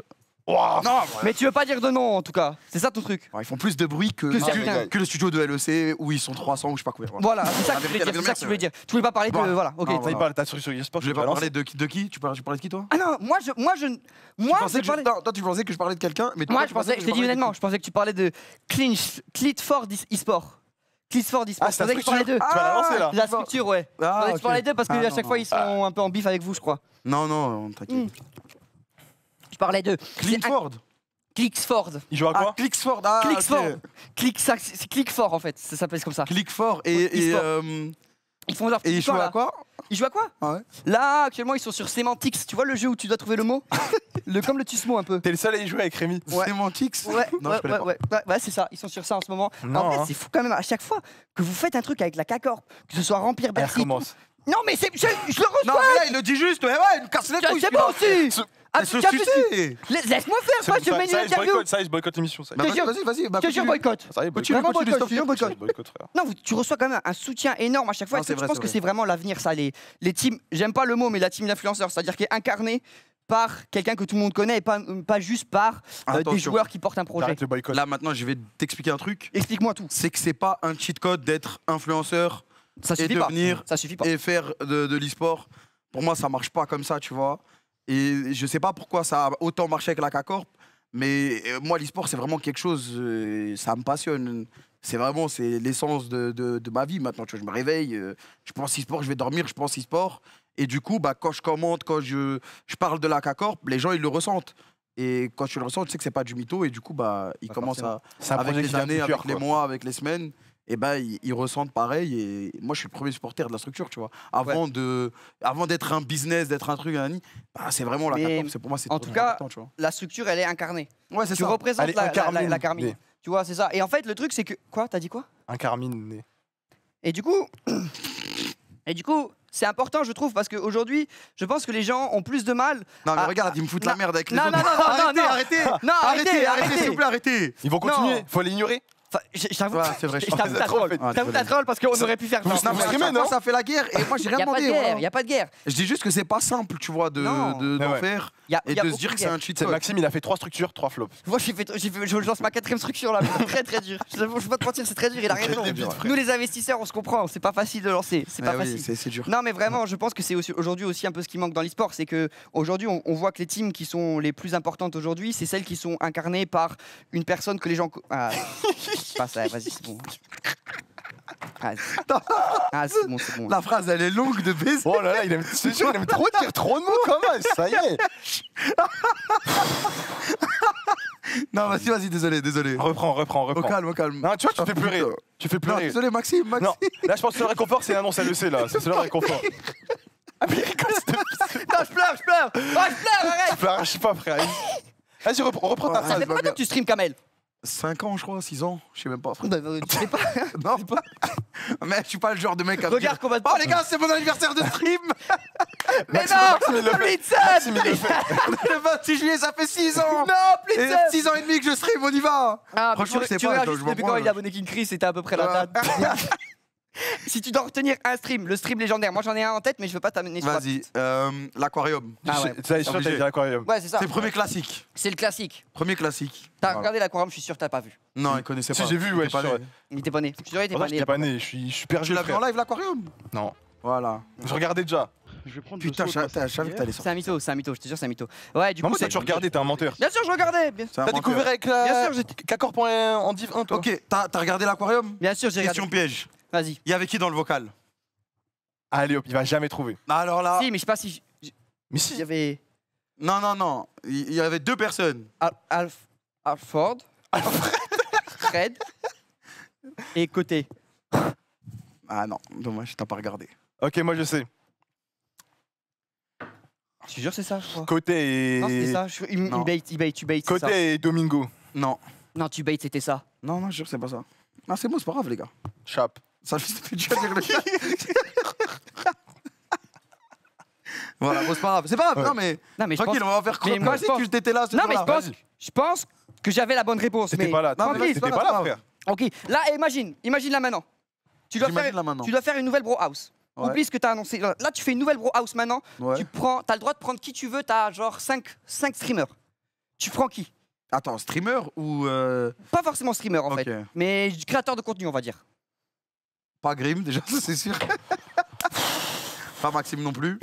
[SPEAKER 4] Non,
[SPEAKER 3] Mais tu veux pas dire de nom, en tout cas. C'est ça ton truc
[SPEAKER 6] Ouais, Ils font plus de bruit que,
[SPEAKER 3] Que
[SPEAKER 6] que,
[SPEAKER 3] certains.
[SPEAKER 6] que le studio de LEC où ils sont 300 ou je sais pas combien.
[SPEAKER 3] Voilà, c'est ça que tu voulais dire, tu voulais
[SPEAKER 6] vérité,
[SPEAKER 3] dire. Tu voulais pas parler de...
[SPEAKER 6] Bon.
[SPEAKER 3] Voilà, ok.
[SPEAKER 6] Non, voilà.
[SPEAKER 4] t'as sur sur eSport,
[SPEAKER 6] Je vais
[SPEAKER 4] tu
[SPEAKER 6] pas parler de qui, de qui tu, parlais, tu parlais de qui toi?
[SPEAKER 3] Ah non, moi, je, moi, je, moi,
[SPEAKER 6] tu
[SPEAKER 3] je
[SPEAKER 6] pensais que
[SPEAKER 3] parlais...
[SPEAKER 6] je, non, Toi tu pensais que je parlais de quelqu'un, mais toi,
[SPEAKER 3] Moi,
[SPEAKER 6] tu
[SPEAKER 3] je
[SPEAKER 6] pensais
[SPEAKER 3] je t'ai dit
[SPEAKER 6] parlais de
[SPEAKER 3] honnêtement, je pensais que tu parlais de Clinch, Clitford e-sport. Clitford e-sport.
[SPEAKER 4] Ah, c'est la
[SPEAKER 3] que tu parlais d'eux.
[SPEAKER 4] Tu vas la là.
[SPEAKER 3] La structure, ouais. Je
[SPEAKER 6] Ah,
[SPEAKER 3] pensais que tu
[SPEAKER 6] ok.
[SPEAKER 3] parlais d'eux parce
[SPEAKER 6] Ah,
[SPEAKER 3] qu'à
[SPEAKER 6] non,
[SPEAKER 3] chaque fois,
[SPEAKER 6] non.
[SPEAKER 3] ils sont un peu en bif avec vous, je crois.
[SPEAKER 6] Non, non, t'inquiète.
[SPEAKER 3] Parlais un-
[SPEAKER 6] Clifford
[SPEAKER 3] Clicksford.
[SPEAKER 4] Il joue à
[SPEAKER 6] Ah,
[SPEAKER 4] quoi
[SPEAKER 6] Clicksford Ah,
[SPEAKER 3] Clicksford. Click, ça, c'est en fait, ça s'appelle comme ça.
[SPEAKER 6] Clickford et, et, euh,
[SPEAKER 3] Ils font leur
[SPEAKER 6] et ils jouent à
[SPEAKER 3] là.
[SPEAKER 6] quoi
[SPEAKER 3] Ils jouent à quoi
[SPEAKER 6] Ah ouais
[SPEAKER 3] Là, actuellement, ils sont sur Semantics. Tu vois le jeu où tu dois trouver le mot <laughs> le, Comme le Tusmo un peu.
[SPEAKER 4] T'es le seul à y jouer avec Rémi.
[SPEAKER 3] Ouais.
[SPEAKER 6] Semantics
[SPEAKER 3] Ouais, <laughs>
[SPEAKER 6] Non,
[SPEAKER 3] ouais, ouais, ouais, ouais, ouais, c'est ça. Ils sont sur ça en ce moment.
[SPEAKER 4] Non,
[SPEAKER 3] en fait,
[SPEAKER 4] hein.
[SPEAKER 3] c'est fou quand même. À chaque fois que vous faites un truc avec la CACORP, que ce soit remplir
[SPEAKER 4] Elle
[SPEAKER 3] Bercy.
[SPEAKER 4] recommence.
[SPEAKER 3] Non, mais c'est, je, je le
[SPEAKER 6] Non,
[SPEAKER 3] reçois.
[SPEAKER 6] mais là, il le dit juste, ouais, ouais, il me casse les couilles.
[SPEAKER 3] c'est bon aussi. Ah, Laisse-moi faire, quoi. Je
[SPEAKER 4] ça,
[SPEAKER 3] une interview.
[SPEAKER 4] boycotte, ça, il se boycotte l'émission.
[SPEAKER 3] Je
[SPEAKER 6] vas-y, vas-y, vas-y. bah,
[SPEAKER 3] Je te jure, boycott.
[SPEAKER 6] Continue, continue,
[SPEAKER 3] je
[SPEAKER 6] continue.
[SPEAKER 3] boycott. Non, tu reçois quand même un soutien énorme à chaque fois. Je pense que c'est vraiment l'avenir, ça. Les, les teams, j'aime pas le mot, mais la team d'influenceurs, c'est-à-dire qui est incarnée par quelqu'un que tout le monde connaît et pas, pas juste par euh, des joueurs qui portent un projet.
[SPEAKER 4] Le.
[SPEAKER 6] Là, maintenant, je vais t'expliquer un truc.
[SPEAKER 3] Explique-moi tout.
[SPEAKER 6] C'est que c'est pas un cheat code d'être influenceur
[SPEAKER 3] Ça
[SPEAKER 6] et
[SPEAKER 3] suffit pas.
[SPEAKER 6] devenir
[SPEAKER 3] Ça suffit pas.
[SPEAKER 6] et faire de, de l'e-sport. Pour moi, ça marche pas comme ça, tu vois. Et je sais pas pourquoi ça a autant marché avec la CACORP, mais euh, moi, l'e-sport, c'est vraiment quelque chose, euh, ça me passionne. C'est vraiment, c'est l'essence de, de- de ma vie maintenant. Tu vois, je me réveille, euh, je pense e-sport, je vais dormir, je pense e-sport. Et du coup, bah, quand je commente, quand je, je parle de la CACORP, les gens, ils le ressentent. Et quand tu le ressens, tu sais que c'est pas du mytho. Et du coup, bah, ils
[SPEAKER 4] Bah,
[SPEAKER 6] commencent
[SPEAKER 4] forcément.
[SPEAKER 6] à,
[SPEAKER 4] un
[SPEAKER 6] avec les années, avec les mois, avec les semaines, et ben ils, ils ressentent pareil. Et moi, je suis le premier supporter de la structure, tu vois. Avant de, avant d'être un business, d'être un truc, bah, c'est vraiment la C'est pour moi, c'est
[SPEAKER 3] en tout cas,
[SPEAKER 6] important, tu vois.
[SPEAKER 3] La structure, elle est incarnée.
[SPEAKER 6] Ouais, c'est
[SPEAKER 3] Tu
[SPEAKER 6] ça.
[SPEAKER 3] représentes la, la, la,
[SPEAKER 4] incarnée.
[SPEAKER 3] la Carmine.
[SPEAKER 4] Mais-
[SPEAKER 3] Tu vois, c'est ça. Et en fait, le truc, c'est que. Quoi T'as dit quoi?
[SPEAKER 4] Un Carmine né.
[SPEAKER 3] Et du coup. <coughs> Et du coup, c'est important, je trouve, parce qu'aujourd'hui, je pense que les gens ont plus de mal.
[SPEAKER 6] Non, mais regarde, ils me foutent
[SPEAKER 3] non,
[SPEAKER 6] la merde avec les
[SPEAKER 3] non,
[SPEAKER 6] autres.
[SPEAKER 3] non, non, non,
[SPEAKER 6] arrêtez,
[SPEAKER 3] non.
[SPEAKER 6] arrêtez,
[SPEAKER 3] Non, arrêtez,
[SPEAKER 6] arrêtez,
[SPEAKER 3] arrêtez.
[SPEAKER 6] s'il vous plaît, arrêtez.
[SPEAKER 4] Ils vont continuer, faut l'ignorer.
[SPEAKER 3] Enfin, je t'avoue,
[SPEAKER 6] Ouais, c'est vrai,
[SPEAKER 3] je
[SPEAKER 6] je
[SPEAKER 3] t'avoue
[SPEAKER 4] pense
[SPEAKER 3] ta troll. t'avoue ta troll parce qu'on aurait pu faire ça.
[SPEAKER 6] Non, ça fait la guerre, et moi, j'ai
[SPEAKER 3] Il
[SPEAKER 6] rien
[SPEAKER 3] n'y a pas de
[SPEAKER 6] demandé.
[SPEAKER 3] guerre,
[SPEAKER 6] voilà.
[SPEAKER 3] il n'y a pas de guerre.
[SPEAKER 6] Je dis juste que c'est pas simple, tu vois, de, de- d'en faire
[SPEAKER 3] Il y a,
[SPEAKER 6] et de se dire que c'est un cheat.
[SPEAKER 4] Maxime, il a fait trois structures, trois flops.
[SPEAKER 3] Moi, j'ai fait, j'ai fait- je lance ma quatrième structure là, très très dur. Je ne vais pas te mentir, c'est très dur. Il a raison. Nous, les investisseurs, on se comprend. C'est pas facile de lancer. C'est pas
[SPEAKER 6] Eh
[SPEAKER 3] facile.
[SPEAKER 6] c'est dur.
[SPEAKER 3] Non, mais vraiment, je pense que c'est aujourd'hui aussi un peu ce qui manque dans l'e-sport. C'est que aujourd'hui, on, on voit que les teams qui sont les plus importantes aujourd'hui, c'est celles qui sont incarnées par une personne que les gens. <laughs> co- passe là, vas-y, c'est bon. Ah, c'est- ah, c'est bon, c'est bon.
[SPEAKER 6] La phrase, elle est longue de baiser.
[SPEAKER 4] Oh là là, il aime, c'est sûr, il aime trop dire trop de mots quand même, ça y est. <laughs>
[SPEAKER 6] Non, vas-y, vas-y, désolé, désolé.
[SPEAKER 4] Reprends, reprends,
[SPEAKER 6] Au
[SPEAKER 4] reprends.
[SPEAKER 6] calme, au calme.
[SPEAKER 4] Non, tu vois, tu fais pleurer.
[SPEAKER 6] putain.
[SPEAKER 4] Tu fais
[SPEAKER 6] Non,
[SPEAKER 4] pleurer.
[SPEAKER 6] désolé, Maxime, Maxime.
[SPEAKER 4] Non, là, je pense que le réconfort, c'est l'annonce à l'EC, là. C'est le réconfort. Ah, mais il rigole, s'il te plaît. <laughs>
[SPEAKER 3] Non, je pleure, je pleure. Oh, je pleure, arrête.
[SPEAKER 4] Pleure, je sais pas, frère. Vas-y, reprends, reprends ta
[SPEAKER 3] Ça
[SPEAKER 4] phrase.
[SPEAKER 3] fait pas longtemps que tu stream, Kamel?
[SPEAKER 6] 5 ans, je crois, 6 ans, je sais même pas.
[SPEAKER 3] Bah, euh, Tu sais pas. <laughs>
[SPEAKER 6] Non, <laughs> mais je suis pas le genre de mec à
[SPEAKER 3] Regarde
[SPEAKER 6] dire,
[SPEAKER 3] qu'on va te-
[SPEAKER 6] Oh les gars, c'est mon anniversaire de stream. <laughs>
[SPEAKER 3] Mais non. Blitzen.
[SPEAKER 4] Le fait.
[SPEAKER 6] Le 26 juillet, ça fait 6 ans.
[SPEAKER 3] Non,
[SPEAKER 6] Et
[SPEAKER 3] Blitzen
[SPEAKER 6] 6 ans et demi que je stream, on y va.
[SPEAKER 3] Ah,
[SPEAKER 6] Franchement,
[SPEAKER 3] tu, tu
[SPEAKER 6] pas,
[SPEAKER 3] regardes
[SPEAKER 6] je-
[SPEAKER 3] depuis quand il a abonné King Chris, c'était à peu près la date. <laughs> si tu dois retenir un stream, le stream légendaire, moi j'en ai un en tête, mais je veux pas t'amener sur
[SPEAKER 6] Vas-y, euh, l'aquarium.
[SPEAKER 3] Ah ouais.
[SPEAKER 4] Sûr t'as dit l'aquarium.
[SPEAKER 3] Ouais, c'est ça.
[SPEAKER 6] C'est le premier classique.
[SPEAKER 3] C'est le classique.
[SPEAKER 6] Premier classique.
[SPEAKER 3] T'as
[SPEAKER 4] Voilà.
[SPEAKER 3] regardé l'aquarium, je suis sûr que t'as pas vu.
[SPEAKER 6] Non, il connaissait
[SPEAKER 4] Si
[SPEAKER 6] pas.
[SPEAKER 4] j'ai vu, ouais,
[SPEAKER 6] pas né.
[SPEAKER 3] Il était pas né. Je suis sûr qu'il était pas né.
[SPEAKER 4] j'étais pas né, je suis perdu.
[SPEAKER 6] Tu l'as vu en live l'aquarium?
[SPEAKER 4] Non.
[SPEAKER 6] Voilà.
[SPEAKER 4] Je regardais déjà.
[SPEAKER 8] Je vais prendre
[SPEAKER 6] Putain, je savais que t'allais
[SPEAKER 3] C'est
[SPEAKER 6] sortir.
[SPEAKER 3] un mytho, c'est un mytho, je te jure, c'est un mytho. Ouais, du
[SPEAKER 4] Non,
[SPEAKER 3] coup, c'est.
[SPEAKER 4] tu regardais, t'es un menteur.
[SPEAKER 3] Bien sûr, je regardais. Bien,
[SPEAKER 6] C'est
[SPEAKER 4] T'as découvert avec
[SPEAKER 3] Bien
[SPEAKER 4] la.
[SPEAKER 3] sûr, j'étais-
[SPEAKER 4] en div 1, toi
[SPEAKER 6] Ok, t'as regardé l'aquarium?
[SPEAKER 3] Bien sûr, j'ai
[SPEAKER 6] Question
[SPEAKER 3] regardé.
[SPEAKER 6] piège.
[SPEAKER 3] Vas-y.
[SPEAKER 6] Il y avait qui dans le vocal?
[SPEAKER 4] Allez hop, il va jamais trouver.
[SPEAKER 6] Alors là.
[SPEAKER 3] Si, mais je sais pas si. j- j-
[SPEAKER 4] Mais
[SPEAKER 3] Il
[SPEAKER 4] si.
[SPEAKER 3] y avait.
[SPEAKER 6] Non, non, non. Il il y avait deux personnes.
[SPEAKER 3] Al- Alf. Alford. <laughs> Fred. Et côté.
[SPEAKER 6] Ah non, dommage, t'as pas regardé.
[SPEAKER 4] Ok, moi je sais.
[SPEAKER 3] Je te jure, c'est ça, je crois.
[SPEAKER 4] Côté
[SPEAKER 3] Non, c'était
[SPEAKER 4] et.
[SPEAKER 3] ça. Je... Il, il
[SPEAKER 6] Non.
[SPEAKER 3] bait, il bait, tu bait, c'est ça.
[SPEAKER 4] Côté et Domingo.
[SPEAKER 6] Non.
[SPEAKER 3] Non, tu bait, c'était ça.
[SPEAKER 6] Non, non, je jure, c'est pas ça. Non, c'est bon, c'est pas grave, les gars.
[SPEAKER 4] Chap.
[SPEAKER 6] Ça fait fait dur à dire le <laughs> Voilà, bon, c'est pas grave. C'est pas grave,
[SPEAKER 4] Ouais.
[SPEAKER 6] non, mais.
[SPEAKER 3] Non, mais je pense.
[SPEAKER 6] Tranquille, on va faire
[SPEAKER 3] mais
[SPEAKER 6] comme
[SPEAKER 3] moi,
[SPEAKER 6] si
[SPEAKER 3] je pense-
[SPEAKER 6] tu étais là. ce
[SPEAKER 3] Non, mais je
[SPEAKER 6] jour-là.
[SPEAKER 3] pense, je pense que j'avais la bonne réponse.
[SPEAKER 4] T'étais
[SPEAKER 3] mais...
[SPEAKER 4] pas là.
[SPEAKER 6] Non, mais
[SPEAKER 4] T'étais pas là, frère.
[SPEAKER 3] Ok, là, imagine, imagine là maintenant. Tu dois,
[SPEAKER 6] J'imagine
[SPEAKER 3] faire,
[SPEAKER 6] là maintenant.
[SPEAKER 3] tu dois faire une nouvelle bro house.
[SPEAKER 6] Ouais.
[SPEAKER 3] Oublie ce que tu as annoncé. Là, tu fais une nouvelle bro house maintenant.
[SPEAKER 6] Ouais.
[SPEAKER 3] Tu prends, as le droit de prendre qui tu veux. Tu as genre 5, streamers. Tu prends qui?
[SPEAKER 6] Attends, streamer ou. euh,
[SPEAKER 3] Pas forcément streamer en
[SPEAKER 6] Ok.
[SPEAKER 3] fait, mais créateur de contenu, on va dire.
[SPEAKER 6] Pas Grim, déjà, <laughs> ça, c'est sûr. <laughs> pas Maxime non plus.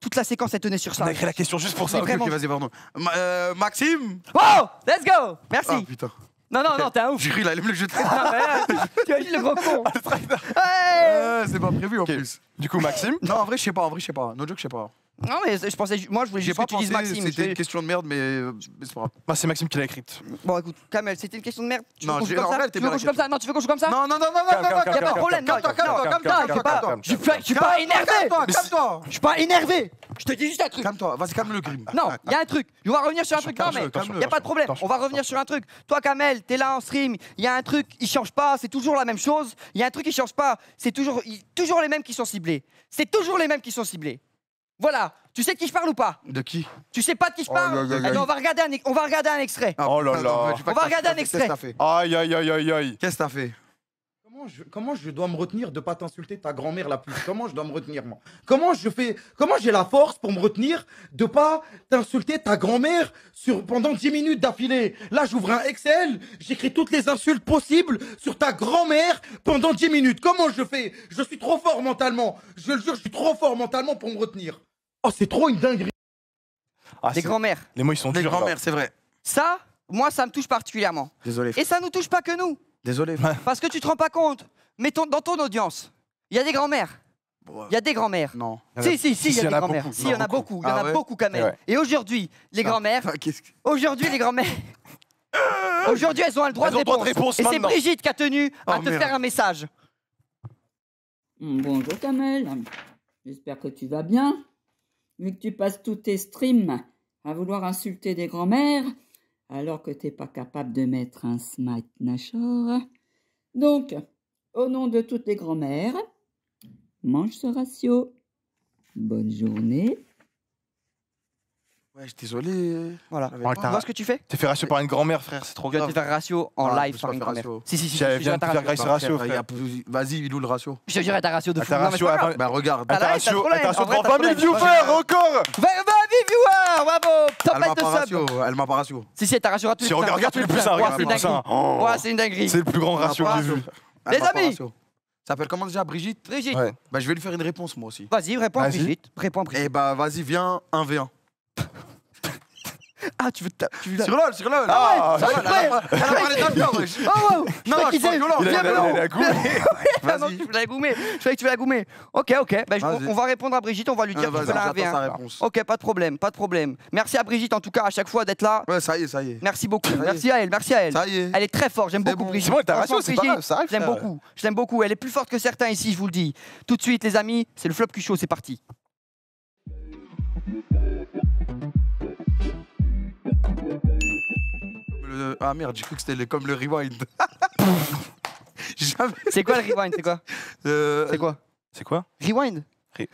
[SPEAKER 3] Toute la séquence, elle tenait sur ça.
[SPEAKER 4] On a écrit la question juste pour ça.
[SPEAKER 6] Ok, ok, vas-y, pardon. Ma- euh, Maxime
[SPEAKER 3] Oh Let's go Merci
[SPEAKER 6] Ah putain.
[SPEAKER 3] Non, non, non, t'es un ouf
[SPEAKER 6] J'ai cru, il allait me le jeter.
[SPEAKER 3] Ah, mais, euh, Tu imagines le gros con <laughs> Ouais
[SPEAKER 6] Euh, c'est pas prévu en
[SPEAKER 4] Ok.
[SPEAKER 6] plus.
[SPEAKER 4] Du coup, Maxime.
[SPEAKER 6] Non, en vrai, je sais pas, en vrai, je sais pas. No joke, je sais pas.
[SPEAKER 3] Non, mais je pensais. Moi, je voulais juste que tu dises Maxime.
[SPEAKER 6] C'était une question de merde, mais. Euh, c'est pas
[SPEAKER 4] bah, c'est Maxime qui l'a écrite.
[SPEAKER 3] Bon, écoute, Kamel, c'était une question de merde. Tu
[SPEAKER 6] non,
[SPEAKER 3] veux qu'on joue, comme, ça Non, tu veux qu'on joue comme ça
[SPEAKER 6] Non, non, non, non, non, non, non,
[SPEAKER 3] y'a pas de problème.
[SPEAKER 4] Calme-toi,
[SPEAKER 3] calme-toi,
[SPEAKER 4] calme-toi.
[SPEAKER 3] Je suis pas énervé.
[SPEAKER 6] Calme-toi.
[SPEAKER 3] Je suis pas énervé. Je te dis juste un truc.
[SPEAKER 6] Calme-toi, vas-y, calme le grim.
[SPEAKER 3] Non, il y a un truc. On va revenir sur un truc. Non, mais il n'y a pas de problème. On va revenir sur un truc. Toi, Kamel, t'es là en stream. Il y a un truc, il change pas. C'est toujours la même chose. Il y a un truc, il change pas. C'est toujours les mêmes qui sont ciblés. C'est toujours les mêmes qui sont ciblés. Voilà. Tu sais de qui je parle ou pas?
[SPEAKER 6] De qui?
[SPEAKER 3] Tu sais pas de qui je
[SPEAKER 4] Oh,
[SPEAKER 3] parle?
[SPEAKER 4] là, là, là.
[SPEAKER 3] Eh ben, on va regarder un, on va regarder un extrait.
[SPEAKER 4] Oh là là.
[SPEAKER 3] On va regarder un
[SPEAKER 6] qu'est-ce
[SPEAKER 3] extrait.
[SPEAKER 6] que t'as fait?
[SPEAKER 4] Aïe, aïe, aïe, aïe, aïe.
[SPEAKER 6] Qu'est-ce que t'as fait?
[SPEAKER 8] Comment je, comment je dois me retenir de pas t'insulter ta grand-mère la plus? Comment je dois me retenir moi? Comment je fais Comment j'ai la force pour me retenir de pas t'insulter ta grand-mère sur pendant 10 minutes d'affilée? Là, j'ouvre un Excel, j'écris toutes les insultes possibles sur ta grand-mère pendant 10 minutes. Comment je fais? Je suis trop fort mentalement. Je le jure, je suis trop fort mentalement pour me retenir. Oh, c'est trop une dinguerie.
[SPEAKER 4] Ah,
[SPEAKER 3] Des
[SPEAKER 4] c'est-
[SPEAKER 3] grands-mères.
[SPEAKER 4] Les mots, ils sont là.
[SPEAKER 6] grand-mères, c'est vrai.
[SPEAKER 3] Ça, moi, ça me touche particulièrement.
[SPEAKER 6] Désolé.
[SPEAKER 3] Et ça nous touche pas que nous.
[SPEAKER 6] Désolé.
[SPEAKER 3] Parce que tu te rends pas compte. Mais ton- dans ton audience, il y a des grands-mères. Il y a des grands-mères.
[SPEAKER 6] Non.
[SPEAKER 4] Il y en a-
[SPEAKER 3] Si, si, si, il y a des grands-mères.
[SPEAKER 4] beaucoup.
[SPEAKER 3] Si, il y en a
[SPEAKER 6] beaucoup.
[SPEAKER 3] Il y en
[SPEAKER 6] Ah
[SPEAKER 3] a
[SPEAKER 6] ouais
[SPEAKER 3] beaucoup quand même.
[SPEAKER 4] Ouais.
[SPEAKER 3] Et aujourd'hui, les grands-mères,
[SPEAKER 6] qu'est-ce que-
[SPEAKER 3] aujourd'hui, les grands-mères, <laughs> aujourd'hui, elles ont le droit
[SPEAKER 4] Elles
[SPEAKER 3] de
[SPEAKER 4] ont le droit de
[SPEAKER 3] réponse. Et c'est
[SPEAKER 4] maintenant.
[SPEAKER 3] Brigitte qui a tenu à
[SPEAKER 6] Oh,
[SPEAKER 3] te
[SPEAKER 6] merde.
[SPEAKER 3] faire un message.
[SPEAKER 9] Bonjour Kamel, j'espère que tu vas bien. Vu que tu passes tous tes streams à vouloir insulter des grands-mères, alors que tu n'es pas capable de mettre un smite nashor. Donc, au nom de toutes les grand-mères, mange ce ratio. Bonne journée.
[SPEAKER 6] Ouais, je suis désolé.
[SPEAKER 3] Voilà. Tu vois ce que tu fais
[SPEAKER 4] T'es fait ratio par une grand-mère, frère, c'est trop grave.
[SPEAKER 3] Tu vas faire ratio en
[SPEAKER 6] ah,
[SPEAKER 3] live par une grand-mère. Si, si, si.
[SPEAKER 4] J'avais bien faire ce ratio.
[SPEAKER 6] Vas-y, il est le ratio?
[SPEAKER 3] Je te dirais ta ratio de fou. Ta
[SPEAKER 4] ratio,
[SPEAKER 6] bah regarde.
[SPEAKER 3] Ta
[SPEAKER 4] ratio de 20 000 viewers, encore
[SPEAKER 3] viewers Bravo Tempête de sub
[SPEAKER 6] ratio. Elle m'a pas ratio.
[SPEAKER 3] Si, si, t'as ratio à tous
[SPEAKER 4] Si, regarde, regarde tous les plus
[SPEAKER 3] Ouais,
[SPEAKER 4] regarde les.
[SPEAKER 3] Ouais, c'est une dinguerie.
[SPEAKER 4] C'est le plus grand ratio que j'ai vu.
[SPEAKER 3] Les amis.
[SPEAKER 6] Ça s'appelle comment déjà Brigitte?
[SPEAKER 3] Brigitte,
[SPEAKER 4] Ouais.
[SPEAKER 6] Bah je vais lui faire une réponse moi aussi.
[SPEAKER 3] vas-y, réponds à
[SPEAKER 4] Vas-y.
[SPEAKER 3] Brigitte. Réponds Brigitte.
[SPEAKER 6] Eh bah vas-y, viens 1v1.
[SPEAKER 3] Ah, tu veux ta- tu veux
[SPEAKER 6] Sur LOL, sur LOL.
[SPEAKER 4] Ah,
[SPEAKER 6] Sur LOL, elle a elle a parlé d'avion, wesh.
[SPEAKER 3] Oh, wow
[SPEAKER 6] Non,
[SPEAKER 3] Je
[SPEAKER 6] non,
[SPEAKER 3] crois
[SPEAKER 6] je pas
[SPEAKER 3] aient-
[SPEAKER 6] violent.
[SPEAKER 4] Il a-
[SPEAKER 3] Viens,
[SPEAKER 4] il a-
[SPEAKER 3] blanc.
[SPEAKER 4] il a goûté.
[SPEAKER 3] Ah non,
[SPEAKER 6] Vas-y.
[SPEAKER 3] tu veux la goumer. Je savais que tu veux la goumer. Ok, ok. Bah, je-
[SPEAKER 6] Vas-y.
[SPEAKER 3] on va répondre à Brigitte, on va lui
[SPEAKER 6] Ah,
[SPEAKER 3] dire qu'il
[SPEAKER 6] vas-y,
[SPEAKER 3] la
[SPEAKER 6] j'attends sa
[SPEAKER 3] 1v1.
[SPEAKER 6] réponse.
[SPEAKER 3] Ok, pas de problème, pas de problème. Merci à Brigitte en tout cas à chaque fois d'être là.
[SPEAKER 6] Ouais, ça y est, ça y est.
[SPEAKER 3] Merci beaucoup.
[SPEAKER 6] y est.
[SPEAKER 3] Merci à elle, merci à elle.
[SPEAKER 6] Ça y est.
[SPEAKER 3] Elle est très forte, j'aime
[SPEAKER 6] C'est
[SPEAKER 3] beaucoup
[SPEAKER 6] bon.
[SPEAKER 3] Brigitte.
[SPEAKER 4] C'est bon, t'as
[SPEAKER 3] Franchement,
[SPEAKER 4] ratio, c'est pas
[SPEAKER 3] Brigitte,
[SPEAKER 4] grave, ça arrive.
[SPEAKER 3] Je l'aime
[SPEAKER 4] frère.
[SPEAKER 3] beaucoup, je l'aime beaucoup. Elle est plus forte que certains ici, je vous le dis. Tout de suite, les amis, c'est le flop show, c'est parti.
[SPEAKER 6] Ah merde, j'ai cru que c'était le- comme le rewind. <laughs> Jamais.
[SPEAKER 3] C'est quoi le rewind C'est quoi
[SPEAKER 6] Euh,
[SPEAKER 3] C'est quoi
[SPEAKER 4] C'est quoi?
[SPEAKER 3] Rewind
[SPEAKER 4] Re-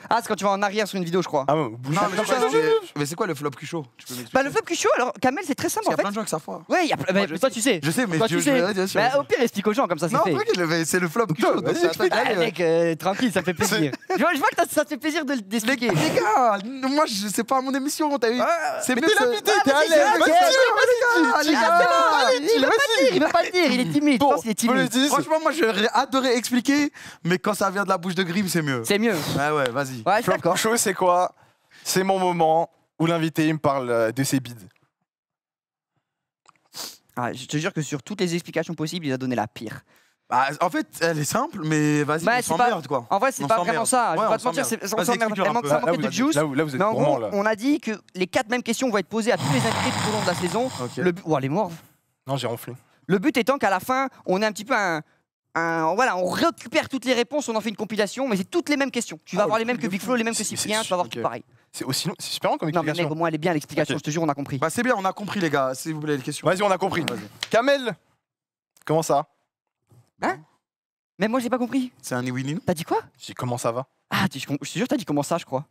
[SPEAKER 3] Ah, c'est quand tu vas en arrière sur une vidéo, je crois.
[SPEAKER 4] Ah, ouais, bouge
[SPEAKER 6] Non, mais, je c'est- mais c'est quoi le flop cul chaud Tu peux m'expliquer
[SPEAKER 3] Bah, le flop chaud, alors, Kamel, c'est très simple
[SPEAKER 6] Parce qu'il y a
[SPEAKER 3] fait.
[SPEAKER 6] plein de gens qui savent pas.
[SPEAKER 3] Ouais, y a... bah,
[SPEAKER 6] Moi, je
[SPEAKER 3] toi,
[SPEAKER 6] sais.
[SPEAKER 3] tu sais.
[SPEAKER 6] Je sais, mais
[SPEAKER 3] Toi,
[SPEAKER 6] je-
[SPEAKER 3] tu
[SPEAKER 6] je-
[SPEAKER 3] sais.
[SPEAKER 6] ouais, bien sûr,
[SPEAKER 3] Bah, au pire, explique aux gens, comme ça, c'est
[SPEAKER 6] Non,
[SPEAKER 3] fait.
[SPEAKER 6] mais c'est le flop cul chaud. C'est
[SPEAKER 3] Ah, mec, euh, tranquille, ça fait plaisir. je, vois, je vois que ça, ça te fait plaisir de le-
[SPEAKER 6] Les,
[SPEAKER 3] d'expliquer.
[SPEAKER 6] les gars, moi, je- c'est pas mon émission, t'as vu C'est
[SPEAKER 5] Mais
[SPEAKER 6] mieux
[SPEAKER 5] t'es l'invité,
[SPEAKER 6] Ah,
[SPEAKER 5] t'es
[SPEAKER 6] mais
[SPEAKER 5] à l'aise. Vas-y, vas-y,
[SPEAKER 6] les gars,
[SPEAKER 3] Il veut pas le dire, il veut pas le dire, il est timide. Je
[SPEAKER 5] Bon,
[SPEAKER 3] pense qu'il est timide.
[SPEAKER 6] Franchement, moi, j'aurais adoré expliquer, mais quand ça vient de la bouche de Grim, c'est mieux.
[SPEAKER 3] C'est mieux.
[SPEAKER 6] Ouais, ouais.
[SPEAKER 3] Ouais, je suis
[SPEAKER 4] Flop chaud, c'est quoi? C'est mon moment où l'invité il me parle euh, de ses bides.
[SPEAKER 3] Ah, je te jure que sur toutes les explications possibles, il a donné la pire.
[SPEAKER 6] Bah, en fait, elle est simple, mais vas-y,
[SPEAKER 3] Ouais,
[SPEAKER 6] on
[SPEAKER 3] c'est pas-
[SPEAKER 6] s'emmerde, quoi.
[SPEAKER 3] En vrai, c'est
[SPEAKER 6] On
[SPEAKER 3] pas
[SPEAKER 6] s'emmerde.
[SPEAKER 3] vraiment ça. Je
[SPEAKER 6] Ouais,
[SPEAKER 3] vais
[SPEAKER 6] on
[SPEAKER 3] pas te mentir,
[SPEAKER 6] s'emmerde.
[SPEAKER 3] c'est- on
[SPEAKER 6] Vas-y,
[SPEAKER 3] s'emmerde. Elle manque ça de
[SPEAKER 4] êtes-
[SPEAKER 3] juice.
[SPEAKER 4] là, vous- là, vous êtes
[SPEAKER 3] Mais en
[SPEAKER 4] gourmand,
[SPEAKER 3] gros,
[SPEAKER 4] là.
[SPEAKER 3] on a dit que les quatre mêmes questions vont être posées à tous les invités tout au long de la saison.
[SPEAKER 6] Ok.
[SPEAKER 3] Le but, oh, elle est morte.
[SPEAKER 4] Non, j'ai ronflé.
[SPEAKER 3] Le but étant qu'à la fin, on ait un petit peu un, un- voilà, on récupère toutes les réponses, on en fait une compilation, mais c'est toutes les mêmes questions. Tu vas
[SPEAKER 4] Ah,
[SPEAKER 3] avoir
[SPEAKER 4] le
[SPEAKER 3] les mêmes que Big. Flo, les mêmes que Cyprien,
[SPEAKER 4] c'est-
[SPEAKER 3] tu vas avoir
[SPEAKER 6] ok.
[SPEAKER 3] tout pareil.
[SPEAKER 4] C'est aussi long, c'est super long comme
[SPEAKER 3] Non, mais mec,
[SPEAKER 4] explication.
[SPEAKER 3] au moins, elle est bien l'explication, je te jure, on a compris.
[SPEAKER 6] Bah, c'est bien, on a compris, les gars. S'il vous plaît, les questions.
[SPEAKER 4] Vas-y, on a compris. Kamel Comment ça?
[SPEAKER 3] Mais moi, j'ai pas compris.
[SPEAKER 6] C'est un ni oui ni non
[SPEAKER 3] T'as dit quoi?
[SPEAKER 4] J'ai dit comment ça va?
[SPEAKER 3] Ah, je te jure, t'as dit comment ça, je crois.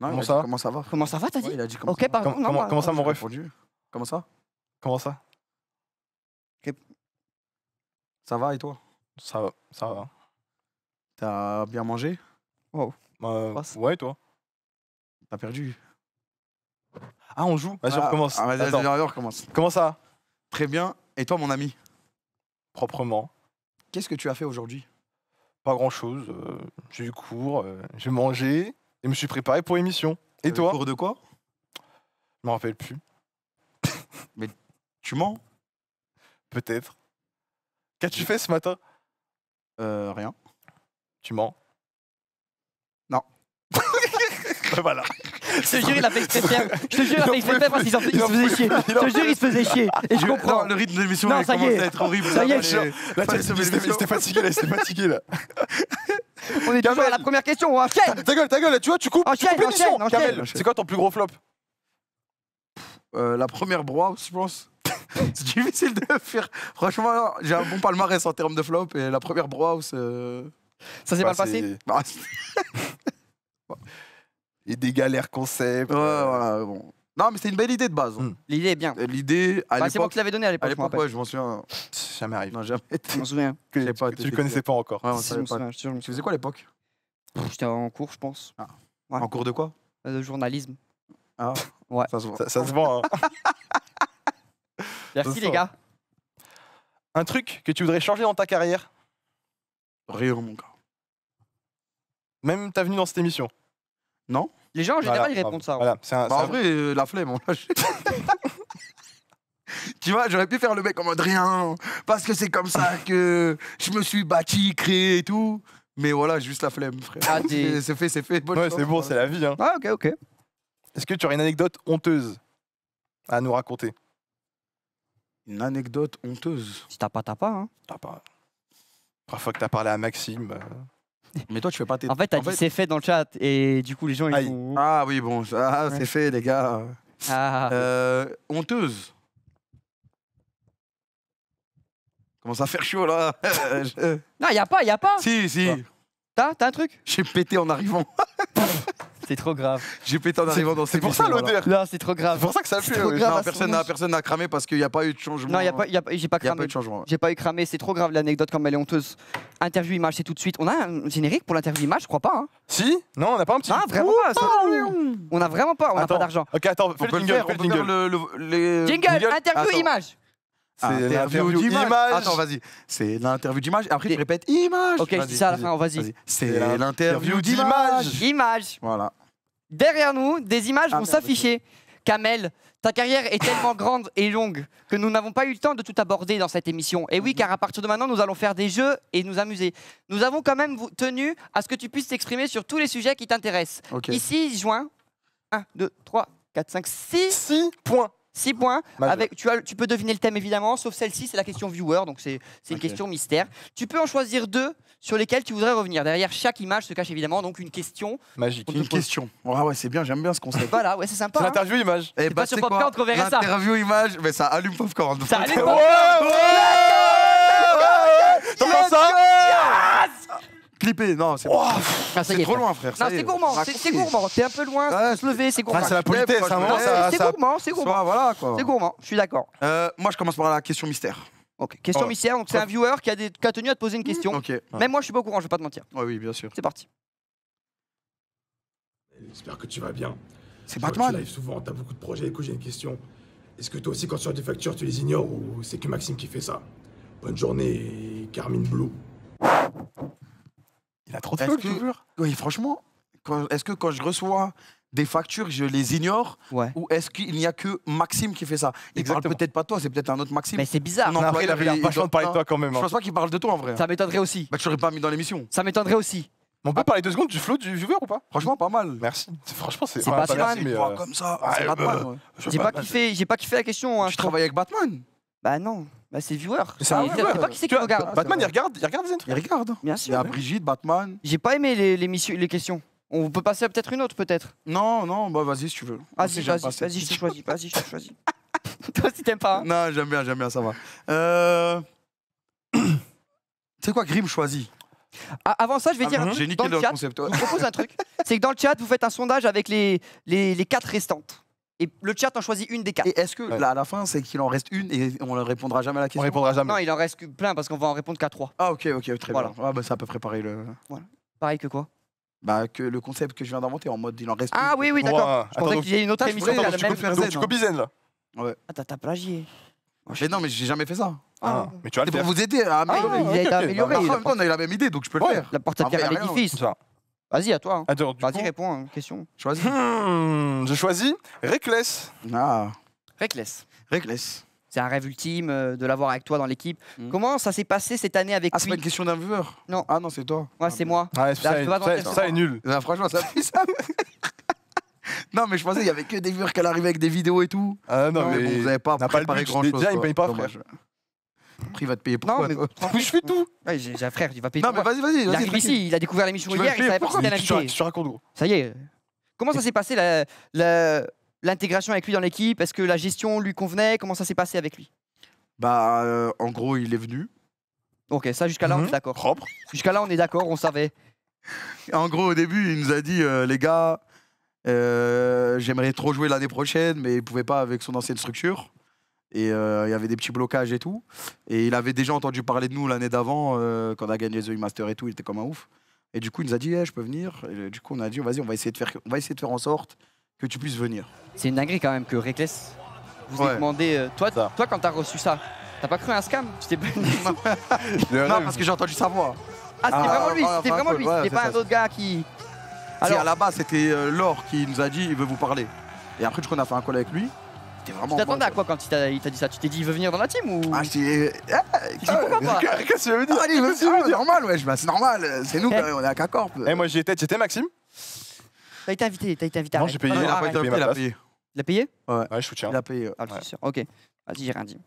[SPEAKER 6] Non,
[SPEAKER 4] Comment ça
[SPEAKER 6] Comment ça va
[SPEAKER 3] Comment ça va, t'as dit?
[SPEAKER 6] Ouais, il a dit comment
[SPEAKER 3] Ok,
[SPEAKER 6] ça va.
[SPEAKER 3] pardon.
[SPEAKER 4] Comment-
[SPEAKER 3] non,
[SPEAKER 4] comment-
[SPEAKER 3] bah,
[SPEAKER 4] comment ça, mon ref?
[SPEAKER 6] répondu. Comment ça?
[SPEAKER 4] Comment ça?
[SPEAKER 6] Ça va et toi?
[SPEAKER 4] Ça va, ça va.
[SPEAKER 6] T'as bien mangé?
[SPEAKER 4] Euh,
[SPEAKER 3] Passe.
[SPEAKER 4] ouais, toi?
[SPEAKER 6] T'as perdu
[SPEAKER 4] Ah, on joue? Vas-y, on
[SPEAKER 6] Ah,
[SPEAKER 4] recommence.
[SPEAKER 6] ah, Vas-y,
[SPEAKER 4] Attends.
[SPEAKER 6] vas-y, on recommence.
[SPEAKER 4] Comment ça?
[SPEAKER 6] Très bien. Et toi, mon ami?
[SPEAKER 4] Proprement.
[SPEAKER 6] Qu'est-ce que tu as fait aujourd'hui?
[SPEAKER 4] Pas grand-chose. euh, j'ai eu cours, euh, j'ai mangé et me suis préparé pour l'émission. Et
[SPEAKER 6] Euh,
[SPEAKER 4] toi?
[SPEAKER 6] Cours de quoi?
[SPEAKER 4] Je m'en rappelle plus.
[SPEAKER 6] Tu mens?
[SPEAKER 4] Peut-être. Qu'as-tu fait ce matin?
[SPEAKER 6] Euh, rien.
[SPEAKER 4] Tu mens
[SPEAKER 6] Non.
[SPEAKER 4] Ben <laughs> voilà.
[SPEAKER 3] Je te jure, il a fait exprès. Je te jure, il a fait exprès parce qu'il s'en- il se faisait chier. Je te jure, il se faisait chier. Et je comprends.
[SPEAKER 6] Non, le rythme de l'émission
[SPEAKER 3] Non,
[SPEAKER 6] il
[SPEAKER 3] ça y
[SPEAKER 6] commence
[SPEAKER 3] est.
[SPEAKER 6] à être horrible.
[SPEAKER 3] Ça y est,
[SPEAKER 6] fallait-
[SPEAKER 4] Là,
[SPEAKER 6] l'émission.
[SPEAKER 4] c'était fatigué là, c'était fatigué là. <laughs>
[SPEAKER 3] On est toujours à la première question, on enchaîne.
[SPEAKER 4] Ta gueule, ta gueule, tu vois, tu coupes, tu
[SPEAKER 3] Enchaîne,
[SPEAKER 4] coupes l'émission.
[SPEAKER 3] enchaîne, enchaîne.
[SPEAKER 4] Kamel, c'est quoi ton plus gros flop?
[SPEAKER 6] Euh, la première brosse, je pense. <laughs> C'est difficile de faire. Franchement, j'ai un bon palmarès en termes de flop. Et la première brosse. Euh...
[SPEAKER 3] Ça s'est
[SPEAKER 4] Bah,
[SPEAKER 3] mal passé
[SPEAKER 6] bah,
[SPEAKER 4] Et <laughs> des galères concept.
[SPEAKER 6] ouais,
[SPEAKER 4] euh,
[SPEAKER 6] voilà, bon. Non, mais c'était une belle idée de base. hein.
[SPEAKER 4] Mm.
[SPEAKER 3] L'idée est bien.
[SPEAKER 6] L'idée, à
[SPEAKER 3] Bah, c'est moi qui l'avais donné à l'époque, je m'en
[SPEAKER 6] l'époque,
[SPEAKER 3] rappelle.
[SPEAKER 6] ouais, je m'en souviens.
[SPEAKER 4] Jamais arrivé.
[SPEAKER 6] Non, jamais.
[SPEAKER 3] Je m'en souviens.
[SPEAKER 4] Que,
[SPEAKER 6] pas
[SPEAKER 4] tu, tu le connaissais pas encore.
[SPEAKER 6] Ouais,
[SPEAKER 3] Si, je
[SPEAKER 6] pas.
[SPEAKER 3] je
[SPEAKER 6] Tu faisais quoi à l'époque?
[SPEAKER 3] J'étais en cours, je pense. Ouais.
[SPEAKER 6] En cours de quoi?
[SPEAKER 3] Euh, De journalisme.
[SPEAKER 6] Ah,
[SPEAKER 3] Ouais.
[SPEAKER 6] ça se voit.
[SPEAKER 4] Ça, ça se vend. hein. <laughs>
[SPEAKER 3] Merci les gars.
[SPEAKER 4] Un truc que tu voudrais changer dans ta carrière,
[SPEAKER 6] Rien, mon gars.
[SPEAKER 4] même ta venue dans cette émission?
[SPEAKER 6] Non
[SPEAKER 3] Les gens en général
[SPEAKER 4] Voilà,
[SPEAKER 3] ils répondent ça. ouais.
[SPEAKER 4] Voilà, c'est un.
[SPEAKER 6] Bah,
[SPEAKER 4] c'est
[SPEAKER 6] en
[SPEAKER 4] un-
[SPEAKER 6] vrai, euh, la flemme, on lâche. <laughs> Tu vois, j'aurais pu faire le mec en mode rien, parce que c'est comme ça que je me suis bâti, créé et tout. Mais voilà, juste la flemme, frère.
[SPEAKER 3] Ah, t'es-
[SPEAKER 6] c'est c'est fait, c'est fait. bonne
[SPEAKER 4] Ouais,
[SPEAKER 6] chance,
[SPEAKER 4] c'est bon,
[SPEAKER 6] voilà.
[SPEAKER 4] c'est la vie. Hein.
[SPEAKER 3] Ah ok ok.
[SPEAKER 4] Est-ce que tu aurais une anecdote honteuse à nous raconter?
[SPEAKER 6] Une anecdote honteuse.
[SPEAKER 3] Si t'as pas, t'as pas. Hein.
[SPEAKER 4] T'as pas. La première fois que t'as parlé à Maxime. euh, <laughs>
[SPEAKER 6] Mais toi, tu fais pas tes.
[SPEAKER 3] En fait t'as dit c'est fait dans le chat et du coup les gens ils
[SPEAKER 4] Aïe.
[SPEAKER 3] font.
[SPEAKER 6] Ah oui, bon, ça,
[SPEAKER 3] Ouais.
[SPEAKER 6] c'est fait, les gars.
[SPEAKER 3] Ah.
[SPEAKER 6] Euh, honteuse. Commence à faire chaud là? <laughs> Je-
[SPEAKER 3] Non y a pas, y a pas.
[SPEAKER 6] si, si.
[SPEAKER 4] Ah.
[SPEAKER 3] T'as, t'as un truc?
[SPEAKER 6] J'ai pété en arrivant. <laughs>
[SPEAKER 3] C'est trop grave.
[SPEAKER 6] J'ai pété en arrivant dans
[SPEAKER 4] C'est
[SPEAKER 6] cette
[SPEAKER 4] pour ça l'odeur.
[SPEAKER 3] Non c'est trop grave.
[SPEAKER 4] C'est pour ça que ça
[SPEAKER 3] C'est
[SPEAKER 4] pue.
[SPEAKER 3] trop
[SPEAKER 4] ouais.
[SPEAKER 3] grave.
[SPEAKER 6] Non, personne n'a personne n'a cramé parce qu'il n'y a pas eu de changement.
[SPEAKER 3] Non y a pas, y a pas- j'ai pas
[SPEAKER 6] Il y a pas
[SPEAKER 3] cramé.
[SPEAKER 6] eu de changement. ouais.
[SPEAKER 3] J'ai pas eu cramé, c'est trop grave l'anecdote comme elle est honteuse. Interview image, c'est tout de suite. On a un générique pour l'interview image, je crois pas. Hein.
[SPEAKER 4] Si? Non, on n'a pas un petit.
[SPEAKER 3] Ah, vraiment pas. ça. On a vraiment pas, on a
[SPEAKER 4] Attends.
[SPEAKER 3] pas d'argent.
[SPEAKER 4] Ok, attends,
[SPEAKER 6] On
[SPEAKER 4] fais
[SPEAKER 6] peut
[SPEAKER 4] le
[SPEAKER 6] le
[SPEAKER 4] jingle. le
[SPEAKER 6] le, les...
[SPEAKER 3] Jingle, interview image.
[SPEAKER 4] C'est
[SPEAKER 6] Interview
[SPEAKER 4] l'interview
[SPEAKER 6] d'image.
[SPEAKER 4] image.
[SPEAKER 6] Attends, vas-y. C'est l'interview d'image. Après, tu répètes image.
[SPEAKER 3] Ok, je dis ça à la fin, vas-y.
[SPEAKER 6] C'est l'interview d'image.
[SPEAKER 3] Image.
[SPEAKER 6] Voilà.
[SPEAKER 3] Derrière nous, des images
[SPEAKER 6] Ah,
[SPEAKER 3] vont s'afficher. Kamel, ta carrière est tellement grande et longue que nous n'avons pas eu le temps de tout aborder dans cette émission. Et
[SPEAKER 6] Mhm.
[SPEAKER 3] oui, car à partir de maintenant, nous allons faire des jeux et nous amuser. Nous avons quand même tenu à ce que tu puisses t'exprimer sur tous les sujets qui t'intéressent. Ici, joint 1, 2, 3, 4, 5, 6.
[SPEAKER 4] 6 points.
[SPEAKER 3] 6 points. Avec, tu, as, tu peux deviner le thème évidemment, sauf celle-ci, c'est la question viewer, donc c'est une question mystère. Tu peux en choisir deux sur lesquels tu voudrais revenir. Derrière chaque image se cache évidemment donc une question.
[SPEAKER 4] Magique.
[SPEAKER 6] Une
[SPEAKER 3] pose-
[SPEAKER 6] question. Ouais, ouais, c'est bien, j'aime bien ce concept.
[SPEAKER 3] Voilà, ouais, c'est sympa.
[SPEAKER 4] C'est
[SPEAKER 3] hein.
[SPEAKER 4] l'interview image.
[SPEAKER 6] Eh
[SPEAKER 3] pas
[SPEAKER 6] bah,
[SPEAKER 3] sur
[SPEAKER 6] tu sais
[SPEAKER 3] Popcorn qu'on verrait ça.
[SPEAKER 6] L'interview image, mais ça allume Popcorn.
[SPEAKER 3] Ça <laughs> allume
[SPEAKER 4] Ouais,
[SPEAKER 3] Popcorn.
[SPEAKER 4] T'entends ça
[SPEAKER 6] Clipper, non, c'est
[SPEAKER 3] Ah, ça
[SPEAKER 6] c'est
[SPEAKER 3] y est,
[SPEAKER 6] trop loin, frère.
[SPEAKER 3] Non, c'est gourmand, c'est gourmand. T'es un peu loin,
[SPEAKER 6] Ouais,
[SPEAKER 3] se lever, c'est gourmand.
[SPEAKER 4] Ah, c'est la politesse, ça.
[SPEAKER 3] C'est gourmand, c'est gourmand.
[SPEAKER 6] Soit, voilà, quoi.
[SPEAKER 3] C'est gourmand, je suis d'accord.
[SPEAKER 6] Euh, moi, je commence par la question mystère.
[SPEAKER 3] Ok, question
[SPEAKER 4] Oh.
[SPEAKER 3] mystère, donc c'est un viewer qui a, des- qui a tenu à te poser une question.
[SPEAKER 6] Ok.
[SPEAKER 3] Même moi, je suis pas au courant, je vais pas te mentir.
[SPEAKER 6] Oui, bien sûr.
[SPEAKER 3] C'est parti.
[SPEAKER 10] J'espère que tu vas bien.
[SPEAKER 6] C'est
[SPEAKER 10] que Tu
[SPEAKER 6] Batman.
[SPEAKER 10] lives souvent, t'as beaucoup de projets. Du coup, j'ai une question. Est-ce que toi aussi, quand tu as des factures, tu les ignores ou c'est que Maxime qui fait ça? Bonne journée, Carmine Blue.
[SPEAKER 4] Il a trop de
[SPEAKER 6] que-
[SPEAKER 4] je.
[SPEAKER 6] Oui, franchement, quand- est-ce que quand je reçois des factures, je les ignore
[SPEAKER 3] Ouais.
[SPEAKER 6] Ou est-ce qu'il n'y a que Maxime qui fait ça? Il parle
[SPEAKER 4] Exactement.
[SPEAKER 6] peut-être pas de toi, c'est peut-être un autre Maxime.
[SPEAKER 3] Mais c'est bizarre.
[SPEAKER 6] Non,
[SPEAKER 4] Non, après, il a
[SPEAKER 6] employeur,
[SPEAKER 4] l'air vachement
[SPEAKER 6] il
[SPEAKER 4] de parler de toi quand même.
[SPEAKER 6] Je
[SPEAKER 4] hein.
[SPEAKER 6] pense pas qu'il parle de toi en vrai.
[SPEAKER 3] Ça m'étonnerait aussi.
[SPEAKER 6] Bah, tu l'aurais pas mis dans l'émission.
[SPEAKER 3] Ça m'étonnerait aussi.
[SPEAKER 4] Mais on peut parler deux secondes du flow du viewer ou pas?
[SPEAKER 6] Franchement, pas mal.
[SPEAKER 4] Merci. Franchement, c'est
[SPEAKER 3] Batman.
[SPEAKER 4] merci, mais,
[SPEAKER 6] Tu vois,
[SPEAKER 4] euh,
[SPEAKER 6] comme ça,
[SPEAKER 4] ouais,
[SPEAKER 6] c'est Batman. ouais.
[SPEAKER 4] je
[SPEAKER 3] J'ai pas
[SPEAKER 4] pas-
[SPEAKER 3] kiffé, pas la question. hein,
[SPEAKER 6] Tu
[SPEAKER 3] je
[SPEAKER 6] travailles avec Batman?
[SPEAKER 3] Bah non, bah c'est viewer.
[SPEAKER 4] C'est un
[SPEAKER 3] Il-
[SPEAKER 4] viewer.
[SPEAKER 3] C'est pas qui c'est qui regarde.
[SPEAKER 4] Batman, il regarde, il regarde les
[SPEAKER 6] Il regarde.
[SPEAKER 3] Bien
[SPEAKER 6] Il y
[SPEAKER 3] sûr.
[SPEAKER 6] a Brigitte, Batman.
[SPEAKER 3] J'ai pas aimé les, les, missions- les questions. On peut passer à peut-être une autre, peut-être.
[SPEAKER 6] Non, non, bah vas-y si tu veux. Moi
[SPEAKER 3] Vas-y, vas-y, vas-y, je te choisis. Vas-y, je te choisis. <laughs> Toi aussi, t'aimes pas. hein
[SPEAKER 6] Non, j'aime bien, j'aime bien, ça va. Euh... <clears throat> C'est quoi Grim choisit?
[SPEAKER 3] Ah, avant ça, je vais
[SPEAKER 6] Ah,
[SPEAKER 3] dire un truc.
[SPEAKER 6] J'ai niqué
[SPEAKER 3] dans le
[SPEAKER 6] le
[SPEAKER 3] chat,
[SPEAKER 6] concept, ouais.
[SPEAKER 3] Je vous propose un truc. <laughs> C'est que dans le chat, vous faites un sondage avec les, les, les quatre restantes. Et le chat en choisit une des quatre.
[SPEAKER 6] Et est-ce que
[SPEAKER 4] Ouais.
[SPEAKER 6] là, à la fin, c'est qu'il en reste une et on ne répondra jamais à la
[SPEAKER 4] On
[SPEAKER 6] question
[SPEAKER 4] répondra jamais.
[SPEAKER 3] Non, il en reste plein parce qu'on va en répondre qu'à trois.
[SPEAKER 6] Ah ok, ok, très
[SPEAKER 3] Voilà.
[SPEAKER 6] bien. Ah, bah, ça peut préparer le...
[SPEAKER 3] Pareil que quoi?
[SPEAKER 6] Bah, que le concept que je viens d'inventer en mode il en reste
[SPEAKER 3] Ah
[SPEAKER 6] une.
[SPEAKER 3] oui, oui, d'accord. Je pensais
[SPEAKER 4] Attends,
[SPEAKER 3] qu'il y ait une autre émission
[SPEAKER 6] pourrais-
[SPEAKER 3] qui a la
[SPEAKER 6] tu peux
[SPEAKER 4] Donc tu copies Zen là.
[SPEAKER 3] Ah, t'as plagié.
[SPEAKER 6] Mais non, mais j'ai jamais fait ça.
[SPEAKER 3] Ah.
[SPEAKER 4] Mais tu vas le
[SPEAKER 6] pour vous aider à
[SPEAKER 3] Ah,
[SPEAKER 6] améliorer.
[SPEAKER 3] il a
[SPEAKER 4] ok,
[SPEAKER 3] été
[SPEAKER 4] ok.
[SPEAKER 3] amélioré.
[SPEAKER 6] En
[SPEAKER 3] il a
[SPEAKER 6] même temps, on a eu la même idée, donc je peux le faire.
[SPEAKER 3] La porte à pierre à l'édifice.
[SPEAKER 4] Ça.
[SPEAKER 3] Vas-y, à toi. hein.
[SPEAKER 4] Attends, du
[SPEAKER 3] Vas-y,
[SPEAKER 4] coup,
[SPEAKER 3] réponds à une question.
[SPEAKER 6] Choisis.
[SPEAKER 4] hmm, je choisis Reckless.
[SPEAKER 6] Ah,
[SPEAKER 3] Reckless.
[SPEAKER 6] Reckless.
[SPEAKER 3] C'est un rêve ultime euh, de l'avoir avec toi dans l'équipe.
[SPEAKER 6] Mm.
[SPEAKER 3] Comment ça s'est passé cette année avec
[SPEAKER 6] Ah, c'est
[SPEAKER 3] lui
[SPEAKER 6] pas une question d'un viewer
[SPEAKER 3] Non.
[SPEAKER 6] Ah non, c'est toi.
[SPEAKER 3] Ouais, c'est moi.
[SPEAKER 4] Ouais, ça,
[SPEAKER 3] Là, je peux pas
[SPEAKER 4] ça- ça est nul.
[SPEAKER 6] Ah, franchement, ça fait ça. <laughs> non, mais je pensais qu'il y avait que des viewers qui allaient arriver avec des vidéos et tout.
[SPEAKER 4] Ah non,
[SPEAKER 6] mais
[SPEAKER 4] mais.
[SPEAKER 6] bon, vous avez pas
[SPEAKER 4] n'a pas le
[SPEAKER 6] préparé grand chose.
[SPEAKER 4] déjà, il paye pas, frère.
[SPEAKER 6] Après, il va te payer
[SPEAKER 3] Non,
[SPEAKER 6] pourquoi
[SPEAKER 3] mais
[SPEAKER 4] Oui, je fais tout.
[SPEAKER 3] Ouais, j'ai un frère, il va payer.
[SPEAKER 6] Non,
[SPEAKER 3] pour
[SPEAKER 6] mais vas-y, vas-y.
[SPEAKER 3] il arrive ici, il a découvert l'émission hier, il savait pas c'était
[SPEAKER 4] Tu,
[SPEAKER 3] l'invité.
[SPEAKER 4] tu racontes gros.
[SPEAKER 3] Ça y est. Comment ça s'est passé l'intégration avec lui dans l'équipe? Est-ce que la gestion lui convenait? Comment ça s'est passé avec lui?
[SPEAKER 6] Bah, euh, en gros, il est venu.
[SPEAKER 3] Ok, ça jusqu'à là on
[SPEAKER 4] Mhm.
[SPEAKER 3] est d'accord.
[SPEAKER 4] Propre.
[SPEAKER 3] Jusqu'à là on est d'accord, on savait.
[SPEAKER 6] En gros, au début, il nous a dit euh, les gars, euh, j'aimerais trop jouer l'année prochaine, mais il pouvait pas avec son ancienne structure. Et euh, il y avait des petits blocages et tout. Et il avait déjà entendu parler de nous l'année d'avant, euh, quand on a gagné les The Master et tout, il était comme un ouf. Et du coup, il nous a dit, Eh, je peux venir. Et du coup, on a dit, vas-y, on va essayer de faire, on va essayer de faire en sorte que tu puisses venir.
[SPEAKER 3] C'est une dinguerie quand même que Reckless vous ait
[SPEAKER 6] Ouais.
[SPEAKER 3] demandé. euh, toi,
[SPEAKER 4] Ça.
[SPEAKER 3] toi, quand t'as reçu ça, t'as pas cru à un scam? C'était pas-
[SPEAKER 4] Le <laughs> <laughs>
[SPEAKER 6] Non, parce que j'ai entendu sa voix.
[SPEAKER 3] Ah, c'était
[SPEAKER 6] Ah,
[SPEAKER 3] vraiment lui,
[SPEAKER 6] ah,
[SPEAKER 3] c'était
[SPEAKER 6] enfin,
[SPEAKER 3] vraiment lui,
[SPEAKER 6] ouais,
[SPEAKER 3] c'était pas
[SPEAKER 6] ça,
[SPEAKER 3] un autre gars qui.
[SPEAKER 6] Alors, à la base, c'était euh, Laure qui nous a dit, il veut vous parler. Et après, du coup, on a fait un call avec lui. C'était vraiment.
[SPEAKER 3] tu t'attendais
[SPEAKER 6] bon,
[SPEAKER 3] à quoi quand il t'a il t'a dit ça? Tu t'es dit il veut venir dans la team ou?
[SPEAKER 6] Ah, je dis, ah,
[SPEAKER 3] Tu dis pourquoi pas? <laughs>
[SPEAKER 4] Qu'est-ce que tu veux dire?
[SPEAKER 6] Ah, allez, vas-y, ah, c'est normal, ouais, bah, c'est normal, c'est nous,
[SPEAKER 3] Eh.
[SPEAKER 6] quand même, on est à K-Corp.
[SPEAKER 4] Eh, moi j'y étais, tu étais Maxime?
[SPEAKER 3] T'as été invité, t'as été invité.
[SPEAKER 4] Non,
[SPEAKER 3] arrête.
[SPEAKER 4] j'ai payé.
[SPEAKER 3] Ah,
[SPEAKER 6] il a pas
[SPEAKER 3] arrête.
[SPEAKER 6] été
[SPEAKER 4] payé
[SPEAKER 6] invité, il a
[SPEAKER 4] place.
[SPEAKER 6] payé.
[SPEAKER 3] Il a payé?
[SPEAKER 4] Ouais, je soutiens.
[SPEAKER 6] Il a payé.
[SPEAKER 3] Ah, je suis sûr. Ok. Vas-y, j'ai rien dit.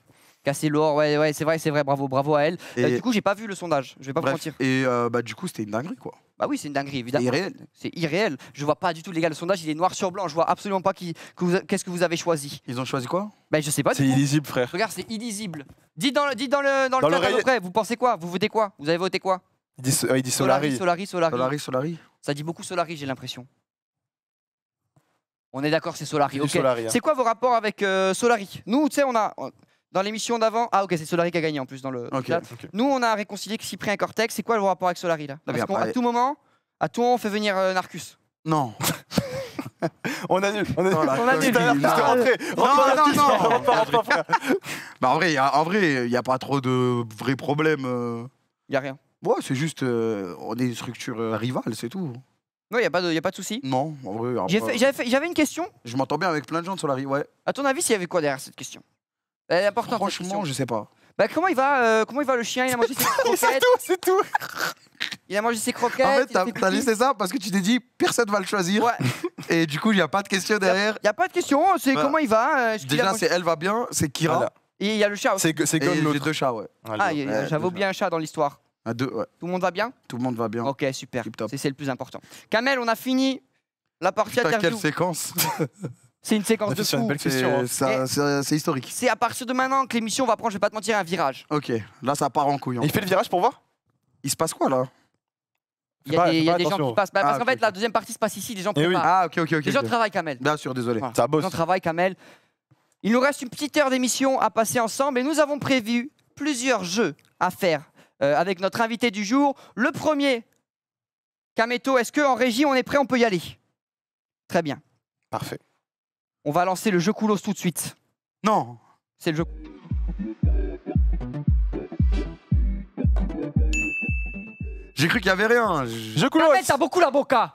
[SPEAKER 3] Cassé lourd, ouais, ouais, c'est vrai, c'est vrai, bravo, bravo à elle. Euh,
[SPEAKER 6] Et,
[SPEAKER 3] du coup, j'ai pas vu le sondage, je vais pas vous
[SPEAKER 6] bref,
[SPEAKER 3] mentir.
[SPEAKER 6] et euh, bah, du coup, c'était une dinguerie, quoi.
[SPEAKER 3] Bah oui, c'est une dinguerie, évidemment.
[SPEAKER 6] irréel.
[SPEAKER 3] C'est irréel. Je vois pas du tout les gars, le sondage, il est noir sur blanc. Je vois absolument pas qu'est-ce que vous avez choisi.
[SPEAKER 6] Ils ont choisi quoi?
[SPEAKER 3] Bah je sais pas.
[SPEAKER 4] C'est illisible, frère.
[SPEAKER 3] Regarde, c'est illisible. Dites dans le, dites dans le, dans le
[SPEAKER 4] Dans
[SPEAKER 3] près, vous pensez quoi? Vous votez quoi? Vous avez voté quoi?
[SPEAKER 4] Il dit, il dit Solari.
[SPEAKER 3] Solari, Solari.
[SPEAKER 6] Solari, Solari.
[SPEAKER 3] Ça dit beaucoup Solari, j'ai l'impression. On est d'accord, c'est Solari.
[SPEAKER 4] Il dit
[SPEAKER 3] ok.
[SPEAKER 4] Solari, hein.
[SPEAKER 3] C'est quoi vos rapports avec euh, Solari? Nous, tu sais, on a dans l'émission d'avant. Ah ok, c'est Solari qui a gagné en plus dans le
[SPEAKER 6] Ok.
[SPEAKER 3] chat. Nous, on a réconcilié Cyprien et Cortex. C'est quoi le rapport avec Solari là?
[SPEAKER 6] Mais
[SPEAKER 3] Parce qu'à
[SPEAKER 6] après-
[SPEAKER 3] tout moment, à tout moment, on fait venir euh, Narcus.
[SPEAKER 6] Non. <laughs>
[SPEAKER 4] On annule. On annule.
[SPEAKER 3] On annule.
[SPEAKER 4] Tout à l'heure,
[SPEAKER 6] Non.
[SPEAKER 4] juste rentrer. Rentre,
[SPEAKER 6] non, non.
[SPEAKER 4] Rentre, rentre, rentre, frère.
[SPEAKER 6] Bah, en vrai, il y a- en vrai, il n'y a pas trop de vrais problèmes. euh.
[SPEAKER 3] Y a rien.
[SPEAKER 6] Ouais, c'est juste, euh, on est une structure euh, rivale, c'est tout.
[SPEAKER 3] Non, y a pas de, y a pas de souci.
[SPEAKER 6] Non, en vrai,
[SPEAKER 3] J'ai
[SPEAKER 6] après,
[SPEAKER 3] fait- J'avais fait- j'avais une question.
[SPEAKER 6] je m'entends bien avec plein de gens de Solari, ouais.
[SPEAKER 3] À ton avis, s'il y avait quoi derrière cette question? Elle est importante. cette
[SPEAKER 6] Franchement, je sais pas.
[SPEAKER 3] Bah, comment il va euh, Comment il va le chien? Il a mangé ses <laughs>
[SPEAKER 4] C'est
[SPEAKER 3] croquettes?
[SPEAKER 4] tout, c'est tout.
[SPEAKER 3] Il a mangé ses croquettes.
[SPEAKER 6] En fait,
[SPEAKER 3] il
[SPEAKER 6] t'as listé ça parce que tu t'es dit, personne va le choisir.
[SPEAKER 3] Ouais. <laughs>
[SPEAKER 6] Et du coup, il n'y a pas de question derrière.
[SPEAKER 3] Y a pas de question. C'est
[SPEAKER 6] Bah,
[SPEAKER 3] comment il va euh,
[SPEAKER 6] Déjà,
[SPEAKER 3] mangé-
[SPEAKER 6] c'est elle va bien, c'est Kira.
[SPEAKER 4] Voilà.
[SPEAKER 3] Et il y a le chat aussi.
[SPEAKER 4] C'est c'est comme l'autre.
[SPEAKER 6] deux chats, ouais.
[SPEAKER 3] Ah, il y
[SPEAKER 6] Ouais, déjà.
[SPEAKER 3] oublié un chat dans l'histoire.
[SPEAKER 6] À deux, ouais.
[SPEAKER 3] Tout le monde va bien?
[SPEAKER 6] Tout le monde va bien.
[SPEAKER 3] Ok, super. C'est c'est le plus important. Kamel, on a fini la partie
[SPEAKER 6] Putain, quelle
[SPEAKER 3] interview.
[SPEAKER 6] séquence <laughs>
[SPEAKER 3] C'est une séquence de
[SPEAKER 4] C'est une
[SPEAKER 3] fou.
[SPEAKER 4] belle question. hein.
[SPEAKER 6] C'est historique.
[SPEAKER 3] C'est à partir de maintenant que l'émission va prendre, je vais pas te mentir, un virage.
[SPEAKER 6] Ok, là ça part en couille.
[SPEAKER 4] Il fait le virage pour voir
[SPEAKER 6] Il se passe quoi là?
[SPEAKER 3] Il y a
[SPEAKER 4] pas-
[SPEAKER 3] des, y a gens qui passent. Bah, parce
[SPEAKER 6] Ah,
[SPEAKER 3] qu'en fait, la deuxième partie se passe ici, les gens
[SPEAKER 4] Eh oui.
[SPEAKER 3] préparent.
[SPEAKER 6] Ah ok ok ok.
[SPEAKER 3] Les gens travaillent, Kamel.
[SPEAKER 6] Bien sûr, désolé.
[SPEAKER 3] Voilà.
[SPEAKER 4] Ça
[SPEAKER 3] Les
[SPEAKER 4] bosse.
[SPEAKER 3] gens travaillent, Kamel. Il nous reste une petite heure d'émission à passer ensemble et nous avons prévu plusieurs jeux à faire euh, avec notre invité du jour. Le premier, Kameto, est-ce qu'en régie, on est prêt? On peut y aller Très bien.
[SPEAKER 4] Parfait.
[SPEAKER 3] On va lancer le jeu Koulos tout de suite.
[SPEAKER 6] Non.
[SPEAKER 3] C'est le jeu.
[SPEAKER 6] J'ai cru qu'il y avait rien. Je-
[SPEAKER 4] Je couloir.
[SPEAKER 3] Kamel, t'as beaucoup la boca.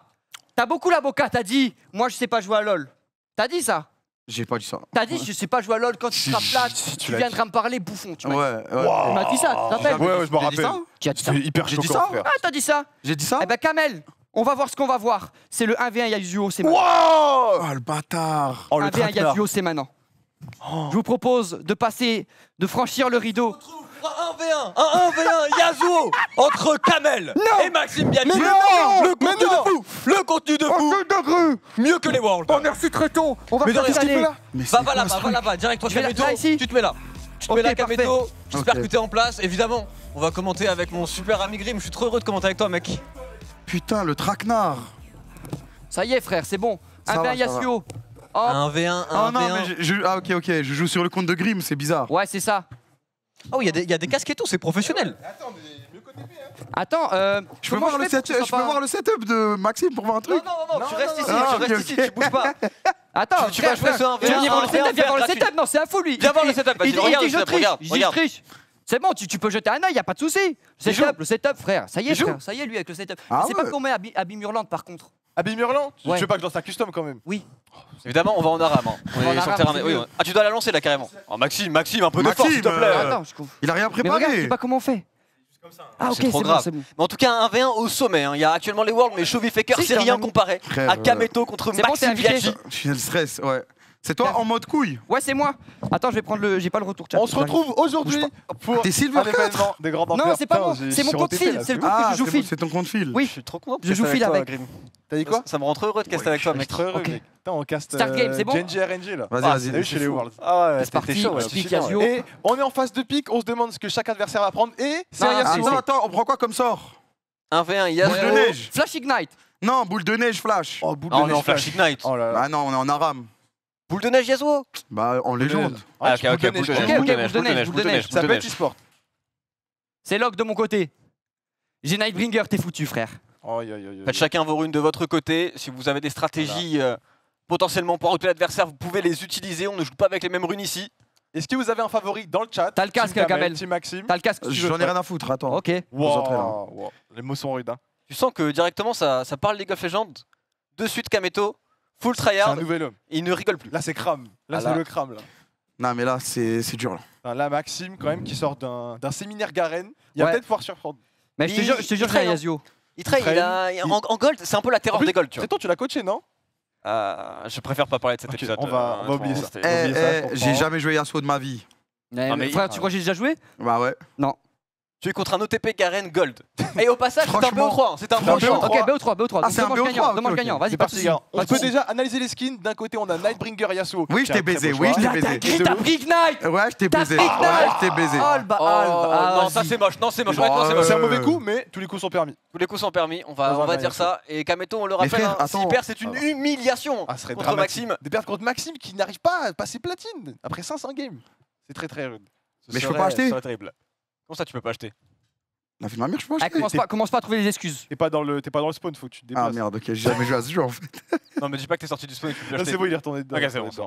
[SPEAKER 3] T'as beaucoup la boca. T'as dit, moi, je sais pas jouer à LoL. T'as dit ça?
[SPEAKER 6] J'ai pas dit ça.
[SPEAKER 3] T'as dit, je sais pas jouer à LoL quand tu seras plate.
[SPEAKER 4] tu
[SPEAKER 3] Tu viendras me parler, bouffon. Tu m'as
[SPEAKER 6] Ouais,
[SPEAKER 3] dit.
[SPEAKER 6] ouais.
[SPEAKER 3] Tu m'as dit ça, tu te rappelles?
[SPEAKER 4] Ouais, ouais, je me rappelle.
[SPEAKER 6] ça
[SPEAKER 3] Tu as dit ça.
[SPEAKER 4] C'est hyper
[SPEAKER 6] J'ai dit ça.
[SPEAKER 3] Ah, t'as dit ça
[SPEAKER 6] J'ai dit ça
[SPEAKER 3] Eh ben, Kamel, on va voir ce qu'on va voir. C'est le 1v1 Yasuo, c'est maintenant.
[SPEAKER 4] Wow
[SPEAKER 6] Oh le bâtard.
[SPEAKER 4] Oh, le
[SPEAKER 3] 1v1
[SPEAKER 4] traquenard.
[SPEAKER 3] Yasuo, c'est maintenant. Je vous propose de passer, de franchir le rideau.
[SPEAKER 11] Un 1v1, un 1v1 Yasuo entre Kamel et Maxime Biaggi.
[SPEAKER 3] Mais non
[SPEAKER 11] Le contenu de fou Le contenu de fou Mieux que les Worlds
[SPEAKER 3] Oh, merci très tôt. On va
[SPEAKER 11] Mais
[SPEAKER 3] faire
[SPEAKER 11] rien,
[SPEAKER 3] aller.
[SPEAKER 6] Mais
[SPEAKER 11] Va, va là-bas,
[SPEAKER 6] ce
[SPEAKER 11] va là-bas, direct toi
[SPEAKER 3] là-
[SPEAKER 11] Kameto,
[SPEAKER 3] là,
[SPEAKER 11] tu te mets là. Tu te mets là. Kameto, j'espère
[SPEAKER 6] Ok.
[SPEAKER 11] que t'es en place, évidemment. On va commenter avec mon super ami Grim, je suis trop heureux de commenter avec toi mec.
[SPEAKER 6] Putain, le traquenard.
[SPEAKER 3] Ça y est, frère, c'est bon.
[SPEAKER 6] Ça
[SPEAKER 3] 1v1
[SPEAKER 6] va, ça
[SPEAKER 3] Yasuo. Oh,
[SPEAKER 11] Un V1, un
[SPEAKER 6] Ah non,
[SPEAKER 11] V1.
[SPEAKER 6] mais je, je- ah ok ok, je joue sur le compte de Grim, c'est bizarre.
[SPEAKER 3] ouais, c'est ça.
[SPEAKER 11] Oh, il y, a des- il y a des casques et tout, c'est professionnel.
[SPEAKER 3] Attends, euh,
[SPEAKER 6] Je peux
[SPEAKER 3] comment
[SPEAKER 6] voir le
[SPEAKER 3] fais pour que
[SPEAKER 6] setup,
[SPEAKER 3] ce
[SPEAKER 6] je peux voir le setup de Maxime pour voir un truc.
[SPEAKER 11] non, non, non, tu restes ici,
[SPEAKER 6] non.
[SPEAKER 11] tu
[SPEAKER 6] Ah,
[SPEAKER 11] restes
[SPEAKER 6] ok,
[SPEAKER 11] ici, tu bouges pas. <laughs>
[SPEAKER 3] Attends,
[SPEAKER 11] Tu- vas jouer sur un
[SPEAKER 3] tu viens
[SPEAKER 11] V1,
[SPEAKER 3] voir le
[SPEAKER 11] un
[SPEAKER 3] setup,
[SPEAKER 11] V1
[SPEAKER 3] viens voir le
[SPEAKER 11] gratuit.
[SPEAKER 3] setup. Non, c'est un fou lui.
[SPEAKER 11] Viens voir le setup, regarde regarde,
[SPEAKER 3] C'est bon, tu, tu peux jeter un œil, y a pas de souci.
[SPEAKER 11] Joue.
[SPEAKER 3] Setup, le setup, frère. Ça y est, frère. Ça y est, lui, avec le setup.
[SPEAKER 6] Ah
[SPEAKER 3] c'est pas
[SPEAKER 6] ouais.
[SPEAKER 3] qu'on met Murland, par contre.
[SPEAKER 4] Abby Murland Tu
[SPEAKER 3] Ouais.
[SPEAKER 4] veux pas que je lance un custom quand même?
[SPEAKER 3] Oui.
[SPEAKER 11] Évidemment, on va en arabe. hein. On
[SPEAKER 3] va en
[SPEAKER 11] est sur le
[SPEAKER 3] arabe,
[SPEAKER 11] terrain.
[SPEAKER 3] c'est
[SPEAKER 11] oui,
[SPEAKER 3] mieux.
[SPEAKER 11] ouais. Ah, tu dois la lancer là carrément. Oh, Maxime, Maxime, un peu de force s'il te plaît.
[SPEAKER 6] euh,
[SPEAKER 3] je.
[SPEAKER 6] Il a rien
[SPEAKER 3] Mais regarde, je
[SPEAKER 6] préparé.
[SPEAKER 3] sais pas comment on fait. Ah, ok,
[SPEAKER 11] C'est
[SPEAKER 3] c'est
[SPEAKER 11] trop
[SPEAKER 3] bon,
[SPEAKER 11] grave.
[SPEAKER 3] c'est bon.
[SPEAKER 11] Mais en tout cas, un 1v1 au sommet. hein. Il y a actuellement les Worlds, mais Chauvi Faker, c'est rien comparé
[SPEAKER 6] Frère,
[SPEAKER 11] à
[SPEAKER 6] euh,
[SPEAKER 11] Kameto contre
[SPEAKER 3] c'est bon, t'es
[SPEAKER 11] Maxime. Biaggi.
[SPEAKER 6] Je suis le stress, ouais. C'est toi en mode couille
[SPEAKER 3] Ouais, c'est moi. Attends, je vais prendre le. J'ai pas le retour chat.
[SPEAKER 4] On se retrouve aujourd'hui pour
[SPEAKER 6] T'es Silver
[SPEAKER 4] événement des grands
[SPEAKER 3] Non, c'est pas moi. C'est mon compte fil. C'est le compte que
[SPEAKER 6] Ah,
[SPEAKER 3] je joue
[SPEAKER 6] c'est
[SPEAKER 3] fil.
[SPEAKER 6] c'est ton compte fil.
[SPEAKER 3] Oui.
[SPEAKER 11] Je suis trop content.
[SPEAKER 3] Je joue fil avec.
[SPEAKER 4] T'as dit quoi
[SPEAKER 11] Ça me rend trop heureux de caster avec toi, mec.
[SPEAKER 4] très heureux. Putain, on caste
[SPEAKER 3] Start game, c'est bon
[SPEAKER 4] Genji RNG là.
[SPEAKER 6] Vas-y,
[SPEAKER 4] Ah,
[SPEAKER 6] vas-y.
[SPEAKER 4] chez les Worlds.
[SPEAKER 11] Ah ouais,
[SPEAKER 3] C'est
[SPEAKER 11] c'était
[SPEAKER 3] parti. Yasuo.
[SPEAKER 4] Et on est en phase de pique, on se demande ce que chaque adversaire va prendre et c'est Yasuo.
[SPEAKER 6] Attends, attends, on prend quoi comme sort?
[SPEAKER 11] 1v1
[SPEAKER 6] Boule de
[SPEAKER 11] Yasuo.
[SPEAKER 6] neige.
[SPEAKER 3] Flash Ignite.
[SPEAKER 6] Non, boule de neige flash.
[SPEAKER 4] Oh, boule
[SPEAKER 11] Ah,
[SPEAKER 4] de
[SPEAKER 11] on est en
[SPEAKER 4] neige
[SPEAKER 11] Flash Ignite.
[SPEAKER 4] Oh là là.
[SPEAKER 6] Bah non, on est en aram.
[SPEAKER 11] Boule de neige Yasuo.
[SPEAKER 6] Bah en légende.
[SPEAKER 11] Ah,
[SPEAKER 4] tu
[SPEAKER 11] ok, ok, boule
[SPEAKER 4] neige.
[SPEAKER 11] de
[SPEAKER 3] Ok,
[SPEAKER 11] neige,
[SPEAKER 3] ok,
[SPEAKER 11] boule de neige,
[SPEAKER 3] boule de neige, boule de neige.
[SPEAKER 4] Ça peut être e-sport.
[SPEAKER 3] C'est lock de mon côté. J'ai Nightbringer, t'es foutu, frère.
[SPEAKER 11] Faites chacun vos runes de votre côté. Si vous avez des stratégies euh, potentiellement pour router l'adversaire, vous pouvez les utiliser. On ne joue pas avec les mêmes runes ici.
[SPEAKER 4] Est-ce que vous avez un favori dans le chat
[SPEAKER 3] T'as le casque, Kamel.
[SPEAKER 4] Team Maxime.
[SPEAKER 3] T'as le casque.
[SPEAKER 6] J'en ai rien à foutre, attends.
[SPEAKER 3] Ok.
[SPEAKER 4] Wow. Les mots sont rudes. hein.
[SPEAKER 11] Tu sens que directement ça, ça parle League of Legends. De suite Kameto, full
[SPEAKER 4] C'est
[SPEAKER 11] tryhard.
[SPEAKER 4] un nouvel homme.
[SPEAKER 11] Il ne rigole plus.
[SPEAKER 4] Là, c'est crame. Là,
[SPEAKER 11] Ah,
[SPEAKER 4] c'est le crame. Là.
[SPEAKER 6] Non mais là c'est c'est dur là.
[SPEAKER 4] Enfin, là, Maxime, quand même, qui sort d'un d'un séminaire Garen, il va
[SPEAKER 3] Ouais.
[SPEAKER 4] peut-être pouvoir surprendre.
[SPEAKER 3] Mais je te
[SPEAKER 11] Il-
[SPEAKER 3] jure, je te
[SPEAKER 11] il
[SPEAKER 3] jure,
[SPEAKER 11] hein.
[SPEAKER 3] Yasuo.
[SPEAKER 11] Il traîne, il a-
[SPEAKER 4] Il-
[SPEAKER 11] en, en gold, c'est un peu la terreur
[SPEAKER 4] plus,
[SPEAKER 11] des gold, tu vois.
[SPEAKER 4] C'est toi, tu l'as coaché, non?
[SPEAKER 11] Euh, je préfère pas parler de cet
[SPEAKER 4] Ok,
[SPEAKER 11] épisode.
[SPEAKER 4] on va- on va
[SPEAKER 11] euh,
[SPEAKER 4] oublier ça.
[SPEAKER 6] Eh,
[SPEAKER 4] ça,
[SPEAKER 6] eh, j'ai jamais joué Yasuo de ma vie.
[SPEAKER 3] Mais,
[SPEAKER 11] mais-
[SPEAKER 3] frère, tu crois que j'ai déjà joué?
[SPEAKER 6] Bah ouais.
[SPEAKER 11] Tu es contre un OTP Garen Gold. Et au passage, c'est un
[SPEAKER 6] Franchement,
[SPEAKER 11] BO3. C'est un
[SPEAKER 4] franchement,
[SPEAKER 11] BO3.
[SPEAKER 3] Ok, BO3, BO3.
[SPEAKER 6] Ah, c'est un
[SPEAKER 3] demande
[SPEAKER 6] BO3,
[SPEAKER 3] gagnant, demande. Vas-y,
[SPEAKER 4] C'est
[SPEAKER 3] pas de
[SPEAKER 4] parti. On peut déjà analyser les skins. D'un côté, on a Nightbringer Yasuo.
[SPEAKER 6] Oui, je t'ai baisé, oui, je t'ai baisé.
[SPEAKER 3] t'as pris Ignite
[SPEAKER 6] Ouais, je t'ai baisé. Ouais, je t'ai baisé.
[SPEAKER 3] Oh le bah,
[SPEAKER 11] Oh,
[SPEAKER 3] oh, le- ah,
[SPEAKER 11] non, ça c'est moche. Non, c'est moche.
[SPEAKER 6] Euh,
[SPEAKER 11] moche.
[SPEAKER 4] C'est un mauvais coup, mais tous les coups sont permis.
[SPEAKER 11] Tous les coups sont permis. On va, dire ça. Et Kameto, on le rappelle, hein, s'il perd, c'est une
[SPEAKER 4] Ah.
[SPEAKER 11] humiliation
[SPEAKER 4] Ah,
[SPEAKER 11] contre. Maxime.
[SPEAKER 4] De perdre contre Maxime qui n'arrive pas à passer platine après 500 games. C'est très très rude.
[SPEAKER 6] Mais je peux pas acheter.
[SPEAKER 11] Comment ça, tu peux pas acheter?
[SPEAKER 6] La vie de ma mère, je peux
[SPEAKER 3] Ah,
[SPEAKER 6] acheter.
[SPEAKER 3] commence pas, commence pas à trouver des excuses.
[SPEAKER 4] T'es pas dans le, t'es pas dans le spawn, faut que tu te
[SPEAKER 6] Ah
[SPEAKER 4] déplaces.
[SPEAKER 6] merde, ok, j'ai jamais joué à ce jeu en fait.
[SPEAKER 11] Non, mais dis pas que t'es sorti du spawn et que tu peux
[SPEAKER 4] Là,
[SPEAKER 11] l'acheter.
[SPEAKER 4] c'est bon, il est retourné dedans.
[SPEAKER 11] Ok, c'est bon, c'est.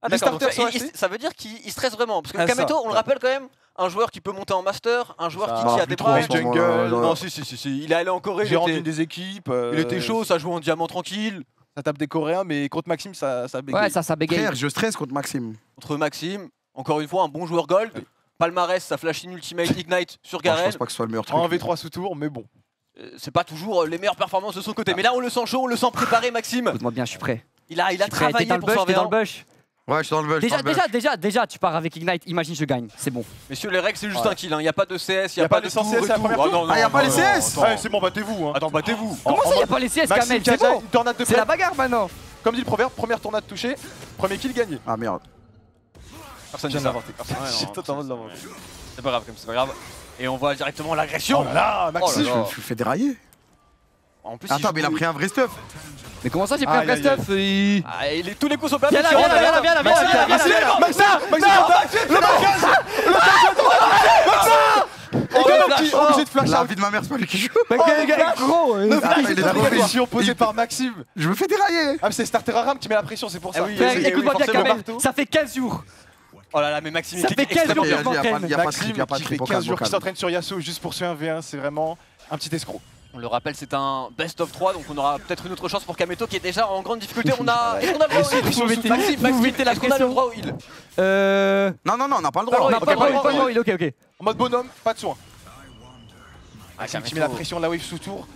[SPEAKER 11] Ah,
[SPEAKER 4] Les
[SPEAKER 11] d'accord, donc
[SPEAKER 4] starters
[SPEAKER 11] ça,
[SPEAKER 4] sont
[SPEAKER 11] il- il-
[SPEAKER 4] achetés
[SPEAKER 11] ça veut dire qu'il il stresse vraiment. Parce que
[SPEAKER 4] Ah, ça,
[SPEAKER 11] Kameto, on le
[SPEAKER 4] ouais.
[SPEAKER 11] rappelle quand même, un joueur qui peut monter en master, un joueur qui,
[SPEAKER 4] Ça,
[SPEAKER 11] qui a
[SPEAKER 6] plus
[SPEAKER 11] des
[SPEAKER 6] trop en
[SPEAKER 11] bras.
[SPEAKER 6] ce moment,
[SPEAKER 4] jungle.
[SPEAKER 6] là, là.
[SPEAKER 11] Non, si, si, si, si. Il est allé en Corée, il
[SPEAKER 4] Gérant
[SPEAKER 11] était,
[SPEAKER 4] d'une des équipes. euh,
[SPEAKER 11] il était chaud, ça joue en diamant tranquille.
[SPEAKER 4] Ça tape des Coréens, mais contre Maxime, ça, ça bégaye.
[SPEAKER 3] Ouais, ça, ça bégaye.
[SPEAKER 6] Frère, je stresse contre Maxime.
[SPEAKER 11] Contre Maxime, encore une fois, un bon joueur gold palmarès, sa flash in Ultimate Ignite sur
[SPEAKER 6] Garen. Je pense pas que ce soit le meilleur truc.
[SPEAKER 4] En V3 sous tour, mais bon.
[SPEAKER 11] Euh, c'est pas toujours euh, les meilleures performances de son côté. Ah. Mais là, on le sent chaud, on le sent préparé, Maxime.
[SPEAKER 3] Écoute-moi bien, je suis prêt.
[SPEAKER 11] Il a, il a travaillé
[SPEAKER 3] le
[SPEAKER 11] pour
[SPEAKER 3] bush, dans le bush.
[SPEAKER 6] Ouais, je suis dans le bush.
[SPEAKER 3] Déjà, déjà, déjà, déjà, tu pars avec Ignite, imagine je gagne, c'est bon.
[SPEAKER 11] Messieurs, les règles, c'est juste un kill, hein. il n'y a pas de CS, il n'y a, pas de tour
[SPEAKER 4] CS.
[SPEAKER 11] Ah, non,
[SPEAKER 6] ah, il a pas les CS
[SPEAKER 4] eh, C'est bon, battez-vous. Hein.
[SPEAKER 11] Attends, battez-vous.
[SPEAKER 3] Comment ça,
[SPEAKER 4] il
[SPEAKER 3] n'y a pas les CS, Kamel C'est la bagarre maintenant.
[SPEAKER 4] Comme dit le proverbe, première tournade touchée, premier kill gagné.
[SPEAKER 6] Ah merde.
[SPEAKER 11] Personne
[SPEAKER 4] totalement de.
[SPEAKER 11] C'est pas grave, comme c'est pas grave. Et on voit directement l'agression.
[SPEAKER 4] Oh
[SPEAKER 11] oh là
[SPEAKER 6] je me fais dérailler.
[SPEAKER 11] En plus,
[SPEAKER 6] ah,
[SPEAKER 11] Attends,
[SPEAKER 6] mais il a pris un vrai stuff.
[SPEAKER 3] Mais comment ça, j'ai ah, pris un vrai stuff?
[SPEAKER 11] Ah, tous les coups sont placés.
[SPEAKER 3] Viens là, viens là, viens viens
[SPEAKER 4] Maxa, Maxa, le blocage,
[SPEAKER 11] le blocage,
[SPEAKER 4] Maxa. Oh, obligé de flash
[SPEAKER 6] La qui joue.
[SPEAKER 3] Bah,
[SPEAKER 4] le
[SPEAKER 6] gars est
[SPEAKER 4] gros. La pression posée par Maxime.
[SPEAKER 6] Je me fais dérailler.
[SPEAKER 4] C'est Starter Aram qui met la pression, c'est pour
[SPEAKER 3] eh
[SPEAKER 11] ça.
[SPEAKER 3] Écoute-moi. Ça fait 15 jours
[SPEAKER 11] Oh là là, mais Maxime,
[SPEAKER 3] ça fait 15 jours
[SPEAKER 6] qu'il s'entraîne.
[SPEAKER 4] Maxime, qui fait 15 jours qu'il s'entraîne sur Yasuo juste pour ce 1v1, c'est vraiment un petit escroc.
[SPEAKER 11] On le rappelle, c'est un best of 3, donc on aura peut-être une autre chance pour Kameto qui est déjà en grande difficulté. On a. <laughs> A le droit au heal Maxime, Maxime, a le droit au heal
[SPEAKER 3] Euh.
[SPEAKER 6] Non, non, non, on n'a pas le droit.
[SPEAKER 3] On
[SPEAKER 4] n'a
[SPEAKER 3] pas le droit au heal,
[SPEAKER 4] ok,
[SPEAKER 3] ok.
[SPEAKER 4] En mode bonhomme, pas de soin.
[SPEAKER 11] Ah,
[SPEAKER 4] Maxime qui met la pression de la wave sous tour.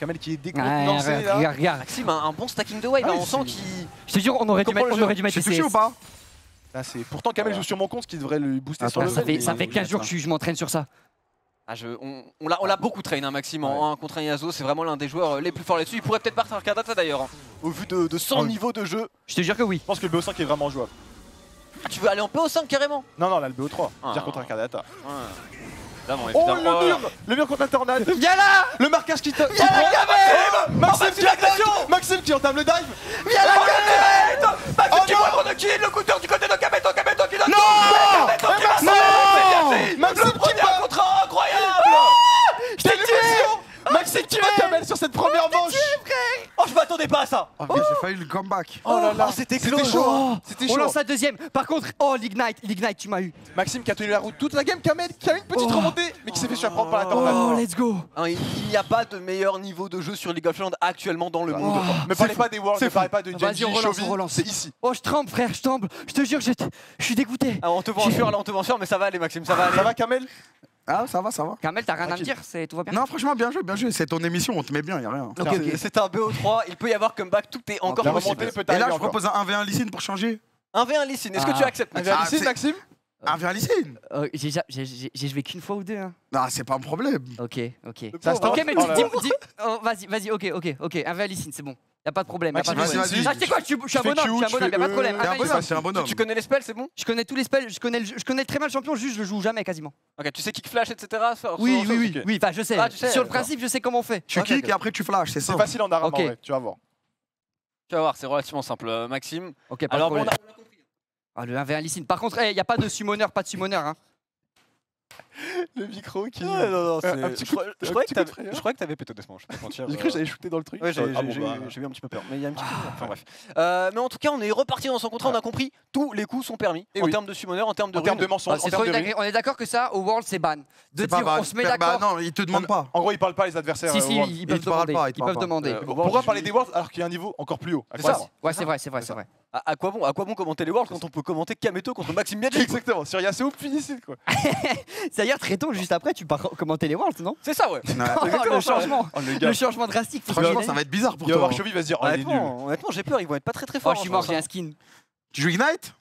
[SPEAKER 4] Kamel qui est décontenancé là.
[SPEAKER 3] Regarde,
[SPEAKER 11] Maxime, un bon stacking de wave, on sent qu'il.
[SPEAKER 3] Je te jure, on aurait dû mettre.
[SPEAKER 6] Tu touché ou pas
[SPEAKER 4] Là, Pourtant, Kamel joue sur mon compte, ce qui devrait lui booster
[SPEAKER 3] Attends, sur
[SPEAKER 4] le
[SPEAKER 3] Ça fait, ça 15 jours que je, m'entraîne sur ça.
[SPEAKER 11] Ah, je, on, l'a beaucoup train, hein, Maxime, en hein, contre un c'est vraiment l'un des joueurs euh, les plus forts là-dessus. Il pourrait peut-être partir Cardata d'ailleurs, hein. au vu de, son
[SPEAKER 6] oh.
[SPEAKER 11] niveau de jeu.
[SPEAKER 3] Je te jure que oui.
[SPEAKER 4] Je pense que le BO5 est vraiment jouable.
[SPEAKER 11] Ah, tu veux aller en PO5 carrément?
[SPEAKER 4] Non, non, là, le BO3,
[SPEAKER 11] ah.
[SPEAKER 4] dire contre Cardata.
[SPEAKER 11] Ouais. Évidemment.
[SPEAKER 4] Oh, le mur Le mur contre la tornade
[SPEAKER 3] Viens là
[SPEAKER 4] Le marquage qui te.
[SPEAKER 11] Viens là, oh,
[SPEAKER 4] Maxime Maxime qui
[SPEAKER 11] attaque
[SPEAKER 4] Maxime qui entame le dive.
[SPEAKER 11] Viens là, oh, Gamet Maxime
[SPEAKER 4] oh,
[SPEAKER 11] qui prend le kill, le couteau du côté de Gamet, Gamet qui donne.
[SPEAKER 6] Non
[SPEAKER 11] eh,
[SPEAKER 4] Maxime qui bat
[SPEAKER 11] contre incroyable.
[SPEAKER 4] Ah, je t'ai tué. Max tu tué quand même sur cette première oh, manche.
[SPEAKER 11] Oh, je m'attendais pas à ça.
[SPEAKER 6] Oh, j'ai failli le comeback.
[SPEAKER 4] Oh, oh là
[SPEAKER 11] là, c'était
[SPEAKER 4] chaud.
[SPEAKER 3] Hein.
[SPEAKER 4] C'était chaud.
[SPEAKER 3] On lance la deuxième. Par contre, oh, l'Ignite, l'Ignite, tu m'as eu.
[SPEAKER 4] Maxime qui a tenu la route toute la game, qui a, qui a une petite remontée, mais qui s'est fait surprendre par la tornade.
[SPEAKER 3] Oh, let's go.
[SPEAKER 11] Hein, il n'y a pas de meilleur niveau de jeu sur League of Legends actuellement dans le ah. monde.
[SPEAKER 4] Ne parlez pas des Worlds, ne parlez pas de Genji, Chovy, c'est ici.
[SPEAKER 3] Oh, je tremble, frère, je tremble. Je te jure, je suis dégoûté.
[SPEAKER 11] Ah, on te vend là, on te vend sur, mais ça va aller, Maxime, ça va aller.
[SPEAKER 4] Ça va, Kamel?
[SPEAKER 6] Ah, ça va, ça va.
[SPEAKER 3] Kamel, t'as rien à me dire, c'est tout va bien.
[SPEAKER 6] Non, franchement, bien joué, bien joué. C'est ton émission, on te met bien, il a rien.
[SPEAKER 3] Ok.
[SPEAKER 11] C'est un BO3, il peut y avoir comeback, tout est encore là,
[SPEAKER 4] remonté. Peut
[SPEAKER 6] Et là, je propose un 1v1 Lysine pour changer.
[SPEAKER 11] 1v1 Lysine, est-ce que tu
[SPEAKER 6] ah.
[SPEAKER 4] acceptes
[SPEAKER 6] 1v1 Lysine, Maxime
[SPEAKER 3] euh, un verre lycéen euh, J'ai joué qu'une fois ou deux. Hein.
[SPEAKER 6] C'est pas un problème.
[SPEAKER 3] Ok, ok.
[SPEAKER 4] Ça
[SPEAKER 3] ok, mais
[SPEAKER 4] oh
[SPEAKER 3] dis-moi. Oh, vas-y, vas-y, ok, ok, ok. Un verre lycéen, c'est bon. Y'a pas de problème. Y a pas de problème. Ah, tu sais quoi, je suis un
[SPEAKER 4] Tu fais
[SPEAKER 3] bonhomme, un bonhomme, y'a pas de problème.
[SPEAKER 6] Euh, ah,
[SPEAKER 3] un
[SPEAKER 6] bonhomme. bah, un bonhomme.
[SPEAKER 11] Tu connais les spells, c'est bon?
[SPEAKER 3] Je connais tous les spells, je connais, le- je connais très mal le champion, juste je le joue jamais quasiment.
[SPEAKER 11] Ok, tu sais kick flash, etc.
[SPEAKER 3] Oui, oui, oui, oui, enfin je sais.
[SPEAKER 11] Ah, tu sais,
[SPEAKER 3] Sur le principe, je sais comment on fait.
[SPEAKER 6] Tu
[SPEAKER 11] Ok,
[SPEAKER 6] kicks et après tu flash, c'est ça.
[SPEAKER 4] C'est facile en arme,
[SPEAKER 3] Ok.
[SPEAKER 4] tu vas voir.
[SPEAKER 11] Tu vas voir, c'est relativement simple, euh, Maxime.
[SPEAKER 3] Ok, pas
[SPEAKER 11] Alors,
[SPEAKER 3] de
[SPEAKER 11] bon,
[SPEAKER 3] problème. Ah, le 1v1 Licine. Par contre, eh, il n'y a pas de summoner, pas de summoner. Hein. <laughs>
[SPEAKER 4] le micro qui. Euh, petit
[SPEAKER 11] je, je, croyais que je hein. croyais que t'avais pété, honnêtement. Je.
[SPEAKER 4] J'ai cru que euh. j'avais shooté dans le truc. Ah bah.
[SPEAKER 11] J'ai eu un petit peu peur. Mais il y a un petit ah, peu. Hein. Enfin bref. Euh, mais en tout cas, on est reparti dans son contrat. On ah. a compris, tous les coups sont permis.
[SPEAKER 4] Et
[SPEAKER 11] en
[SPEAKER 4] oui.
[SPEAKER 11] termes de summoner, en termes de.
[SPEAKER 4] En termes de mensonges.
[SPEAKER 3] On est d'accord que ça, au World, c'est ban. De dire, on se met d'accord.
[SPEAKER 6] Bah, non, ils te demandent pas.
[SPEAKER 4] En gros, ils parlent pas, les adversaires.
[SPEAKER 3] Ils peuvent demander.
[SPEAKER 6] Ils.
[SPEAKER 4] Pourquoi parler des Worlds alors qu'il y a un niveau encore plus haut
[SPEAKER 3] C'est
[SPEAKER 4] ça.
[SPEAKER 3] Ouais, c'est vrai, c'est vrai, c'est vrai.
[SPEAKER 11] À quoi bon commenter les Worlds quand on peut commenter Kameto contre Maxime Biaggi
[SPEAKER 4] Exactement. Sur Yasuo, finissez quoi.
[SPEAKER 3] D'ailleurs, très tôt, juste après, tu pars commenter les Worlds, non?
[SPEAKER 11] C'est ça, ouais. <laughs>
[SPEAKER 3] Oh, le changement,
[SPEAKER 4] oh,
[SPEAKER 3] le changement drastique.
[SPEAKER 6] Franchement, ça va être bizarre pour toi.
[SPEAKER 4] Hein. Chevy va se dire, oh, est nul.
[SPEAKER 11] Honnêtement, j'ai peur, ils vont être pas très très forts.
[SPEAKER 3] je suis
[SPEAKER 11] hein,
[SPEAKER 3] mort, j'ai un skin.
[SPEAKER 6] Tu joues Ignite?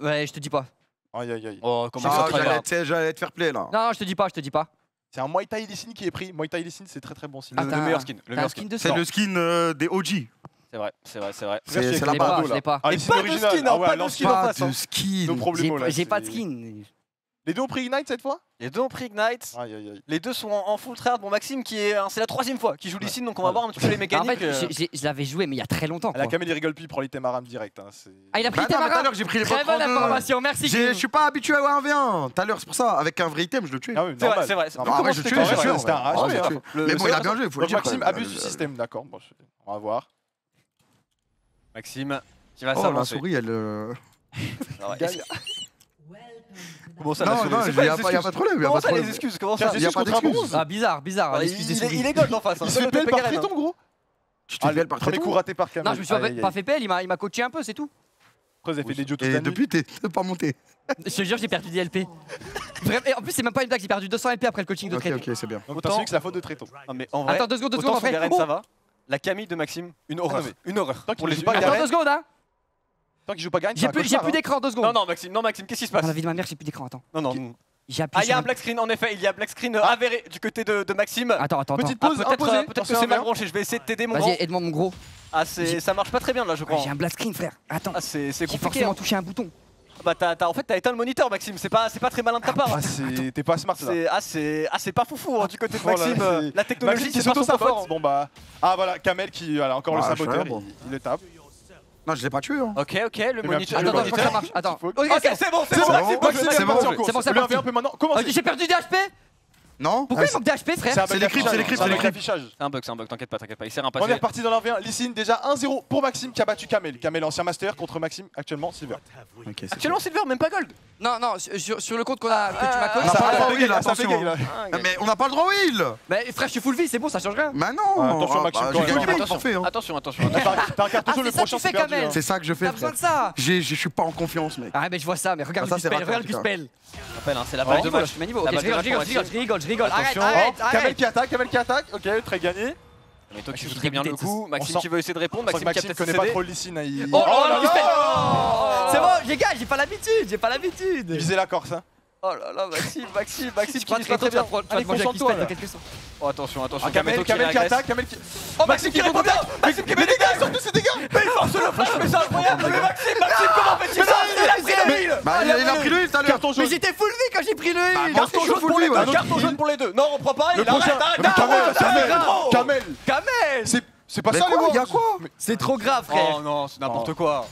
[SPEAKER 3] Ouais, je te dis pas.
[SPEAKER 4] Aïe aïe aïe.
[SPEAKER 11] Oh, comment
[SPEAKER 6] ah,
[SPEAKER 11] ça
[SPEAKER 6] J'allais te faire play là.
[SPEAKER 3] Non, je te dis pas, je te dis pas.
[SPEAKER 4] C'est un Muay Thai Lissin qui est pris. Muay Thai Lissin, c'est très très bon signe.
[SPEAKER 3] Ah,
[SPEAKER 11] le meilleur skin. Le meilleur
[SPEAKER 3] skin.
[SPEAKER 6] C'est le skin euh, des OG.
[SPEAKER 11] C'est vrai, c'est vrai, c'est vrai.
[SPEAKER 6] C'est la
[SPEAKER 4] barre,
[SPEAKER 3] je l'ai pas.
[SPEAKER 11] Pas de skin, pas de skin en face.
[SPEAKER 3] J'ai pas de skin.
[SPEAKER 4] Les deux ont pris Ignite cette fois?
[SPEAKER 11] Les deux ont pris Ignite.
[SPEAKER 4] Aïe, aïe, aïe.
[SPEAKER 11] Les deux sont en, full tryhard. Bon, Maxime, qui est, c'est la troisième fois qu'il joue les donc on va ah voir un petit peu les <laughs>
[SPEAKER 3] bah,
[SPEAKER 11] mécaniques.
[SPEAKER 3] en fait,
[SPEAKER 11] euh.
[SPEAKER 3] je- l'avais joué, mais il y a très longtemps.
[SPEAKER 4] La
[SPEAKER 3] quoi.
[SPEAKER 4] Camille rigole plus, il prend l'item Aram direct. Hein,
[SPEAKER 3] ah, il a pris
[SPEAKER 6] Bah non, tout à l'heure, j'ai pris les
[SPEAKER 3] Très bonne information, merci.
[SPEAKER 6] Je suis pas habitué à avoir un V1. Tout à l'heure, c'est pour ça. Avec un vrai item, je le tue.
[SPEAKER 4] Ah
[SPEAKER 11] C'est vrai, c'est vrai. Le
[SPEAKER 6] Mais il a bien joué.
[SPEAKER 4] Maxime abuse du système, d'accord. on va voir.
[SPEAKER 11] Maxime, qui va
[SPEAKER 6] Oh, la souris, elle. Euh. <laughs>
[SPEAKER 11] Comment ça,
[SPEAKER 6] non, non, il
[SPEAKER 11] n'y
[SPEAKER 6] a, pas de problème.
[SPEAKER 11] Comment ça, les excuses Comment ça,
[SPEAKER 4] les excuses
[SPEAKER 3] Ah, bizarre, bizarre.
[SPEAKER 11] Bah, il est gold en face. Hein.
[SPEAKER 4] Il se pèle par Triton, gros.
[SPEAKER 6] Tu te
[SPEAKER 4] ah,
[SPEAKER 6] pèles par
[SPEAKER 4] Triton.
[SPEAKER 6] Premier
[SPEAKER 4] coup raté par Kamel.
[SPEAKER 3] Non, je me suis pas fait pelle, il m'a coaché un peu, c'est tout.
[SPEAKER 4] Après, vous fait des
[SPEAKER 6] Et depuis, t'es pas monté. <laughs>
[SPEAKER 3] Je te jure, j'ai perdu des LP. en plus, c'est même pas une blague, j'ai perdu 200 LP après le coaching de
[SPEAKER 6] Triton.
[SPEAKER 3] Ok,
[SPEAKER 6] ok, c'est bien.
[SPEAKER 4] Donc, t'as que c'est la faute de
[SPEAKER 11] Triton.
[SPEAKER 3] Attends, deux secondes, deux secondes après.
[SPEAKER 11] ça
[SPEAKER 3] oh.
[SPEAKER 11] va. La Camille de Maxime, une horreur.
[SPEAKER 4] Ah,
[SPEAKER 11] une horreur.
[SPEAKER 3] Attends, deux secondes, hein
[SPEAKER 4] Tant qu'il joue pas
[SPEAKER 3] J'ai plus, j'ai plus d'écran, deux secondes.
[SPEAKER 11] Non, non, Maxime, non, Maxime, qu'est-ce qui se passe
[SPEAKER 3] Dans la vie de ma mère, j'ai plus d'écran, attends.
[SPEAKER 11] Non, non. Ah, il y a un black screen en effet, il y a un black screen ah. avéré du côté de, Maxime.
[SPEAKER 3] Attends, attends,
[SPEAKER 4] Petite pause,
[SPEAKER 11] ah,
[SPEAKER 4] peut-être
[SPEAKER 11] euh, peut que c'est mal branché, je vais essayer de t'aider mon
[SPEAKER 3] Vas-y, aide-moi mon gros.
[SPEAKER 11] Ah, ça marche pas très bien là, je crois.
[SPEAKER 3] Ah, j'ai un black screen, frère. Attends.
[SPEAKER 11] Ah, c'est compliqué.
[SPEAKER 3] J'ai forcément
[SPEAKER 11] hein.
[SPEAKER 3] touché un bouton.
[SPEAKER 11] Ah, bah t en fait t'as éteint le moniteur Maxime, c'est pas, pas très malin de ta part.
[SPEAKER 4] Ah, T'es pas smart là.
[SPEAKER 11] Ah c'est ah, pas foufou hein, du côté de
[SPEAKER 4] oh
[SPEAKER 11] Maxime. La technologie c'est pas son fort.
[SPEAKER 4] Bon bah, ah voilà, Kamel qui, voilà, encore le saboteur, il le tape.
[SPEAKER 6] Non, je l'ai pas tué. Hein.
[SPEAKER 11] Ok, ok, le
[SPEAKER 4] eh
[SPEAKER 11] moniteur.
[SPEAKER 3] Attends, attends, ça marche. Attends. Ok, c'est
[SPEAKER 11] bon, c'est bon,
[SPEAKER 4] c'est bon, c'est
[SPEAKER 3] bon, c'est bon.
[SPEAKER 4] un peu maintenant. Comment
[SPEAKER 3] J'ai perdu des HP
[SPEAKER 6] non
[SPEAKER 3] Pourquoi
[SPEAKER 4] ah,
[SPEAKER 3] il manque d'HP frère
[SPEAKER 4] C'est l'écrit,
[SPEAKER 6] c'est l'écrit, c'est. C'est
[SPEAKER 4] un bug,
[SPEAKER 11] c'est un bug, t'inquiète pas, t'inquiète pas, il sert un passé.
[SPEAKER 4] On est reparti dans l'envers, Lissine déjà 1-0 pour Maxime qui a battu Kamel. Kamel ancien master contre Maxime, actuellement Silver.
[SPEAKER 11] actuellement Silver, même pas Gold
[SPEAKER 3] Non, non, sur, le compte qu'on a, ah, que tu m'as
[SPEAKER 4] ça fait gay hein.
[SPEAKER 11] ah,
[SPEAKER 6] Mais on n'a pas le droit wheel
[SPEAKER 3] Mais frère, je suis full vie, c'est bon, ça change rien.
[SPEAKER 6] Bah non
[SPEAKER 4] Attention Maxime,
[SPEAKER 6] bah, hein.
[SPEAKER 11] Attention, attention,
[SPEAKER 4] T'as un carton le prochain, hein.
[SPEAKER 6] c'est ça que je fais.
[SPEAKER 3] T'as besoin de ça
[SPEAKER 6] Je suis pas en confiance mec.
[SPEAKER 3] Ah mais je vois ça, mais regarde le spell, regarde le spell.
[SPEAKER 11] Hein, c'est la balle de match.
[SPEAKER 3] Je rigole, je rigole, je rigole, je
[SPEAKER 4] Kamel qui attaque, Kamel qui attaque. Ok, très gagné.
[SPEAKER 11] Mais toi qui joue très bien le coup, Maxime qui veut essayer de répondre, Maxime,
[SPEAKER 4] Maxime
[SPEAKER 11] qui
[SPEAKER 4] connaît pas trop Lissine. Hein,
[SPEAKER 3] oh,
[SPEAKER 4] oh,
[SPEAKER 3] oh C'est bon, les gars, j'ai pas l'habitude, j'ai pas l'habitude.
[SPEAKER 4] Visez la Corse. Hein.
[SPEAKER 11] Oh là là, Maxime, Maxime, Maxime,
[SPEAKER 3] tu
[SPEAKER 11] pas très bien.
[SPEAKER 3] Pro,
[SPEAKER 11] Allez, concentre-toi. Oh, attention, attention.
[SPEAKER 4] Kamel,
[SPEAKER 11] qui,
[SPEAKER 4] attaque, Kamel qui...
[SPEAKER 11] Oh, Maxime qui répond bien. Maxime qui met des dégâts
[SPEAKER 4] sur tous ses dégâts.
[SPEAKER 11] Mais il force le flash, mais c'est incroyable. Mais Maxime, Maxime, comment fait-il ça
[SPEAKER 6] bah, Il a pris le heal, t'as
[SPEAKER 4] carton jaune.
[SPEAKER 3] Mais j'étais full vie quand j'ai pris le
[SPEAKER 6] bah, heal.
[SPEAKER 11] Carton jaune pour les deux, carton jaune pour les deux. Non, on prend pas, il arrête,
[SPEAKER 4] Kamel, Kamel. Kamel. C'est pas ça les
[SPEAKER 6] gars
[SPEAKER 3] C'est trop grave, frère.
[SPEAKER 11] Oh non, c'est n'importe oh. quoi.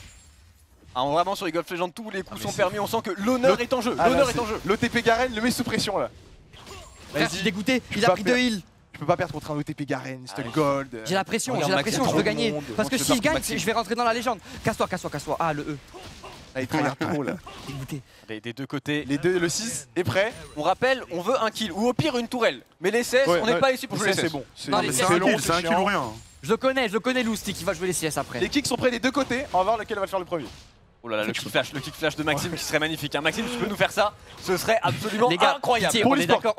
[SPEAKER 11] Ah, vraiment sur les Golf Legends, tous les coups ah, sont permis, on sent que l'honneur est en jeu.
[SPEAKER 4] Ah,
[SPEAKER 11] l'honneur est... en jeu.
[SPEAKER 4] L'OTP Garen le met sous pression là.
[SPEAKER 3] Vas-y, il est dégoûté, il a pris deux heals.
[SPEAKER 4] Je peux pas perdre contre un OTP Garen, c'est le gold.
[SPEAKER 3] J'ai la pression, j'ai la pression, je veux gagner. Parce que si gagne, je vais rentrer dans la légende. Casse-toi, casse-toi, casse-toi. Ah, le E.
[SPEAKER 4] Ah, il là.
[SPEAKER 3] Dégoûté.
[SPEAKER 11] Des, des, deux côtés.
[SPEAKER 4] Les deux, le 6 est prêt.
[SPEAKER 11] On rappelle, on veut un kill ou au pire une tourelle. Mais les 16,
[SPEAKER 4] ouais,
[SPEAKER 11] on n'est pas ici pour jouer les
[SPEAKER 4] 16.
[SPEAKER 11] C'est
[SPEAKER 4] bon. C'est
[SPEAKER 6] un kill, c'est un kill ou rien.
[SPEAKER 3] Je le connais, je le connais Loustic qui va jouer les CS après.
[SPEAKER 4] Les kicks sont prêts des deux côtés, on va voir lequel va faire le premier.
[SPEAKER 11] Oh là là, le kick, flash, le kick flash de Maxime qui serait magnifique. Hein. Maxime, tu peux nous faire ça? Ce serait absolument
[SPEAKER 3] Les gars,
[SPEAKER 11] incroyable.
[SPEAKER 3] On,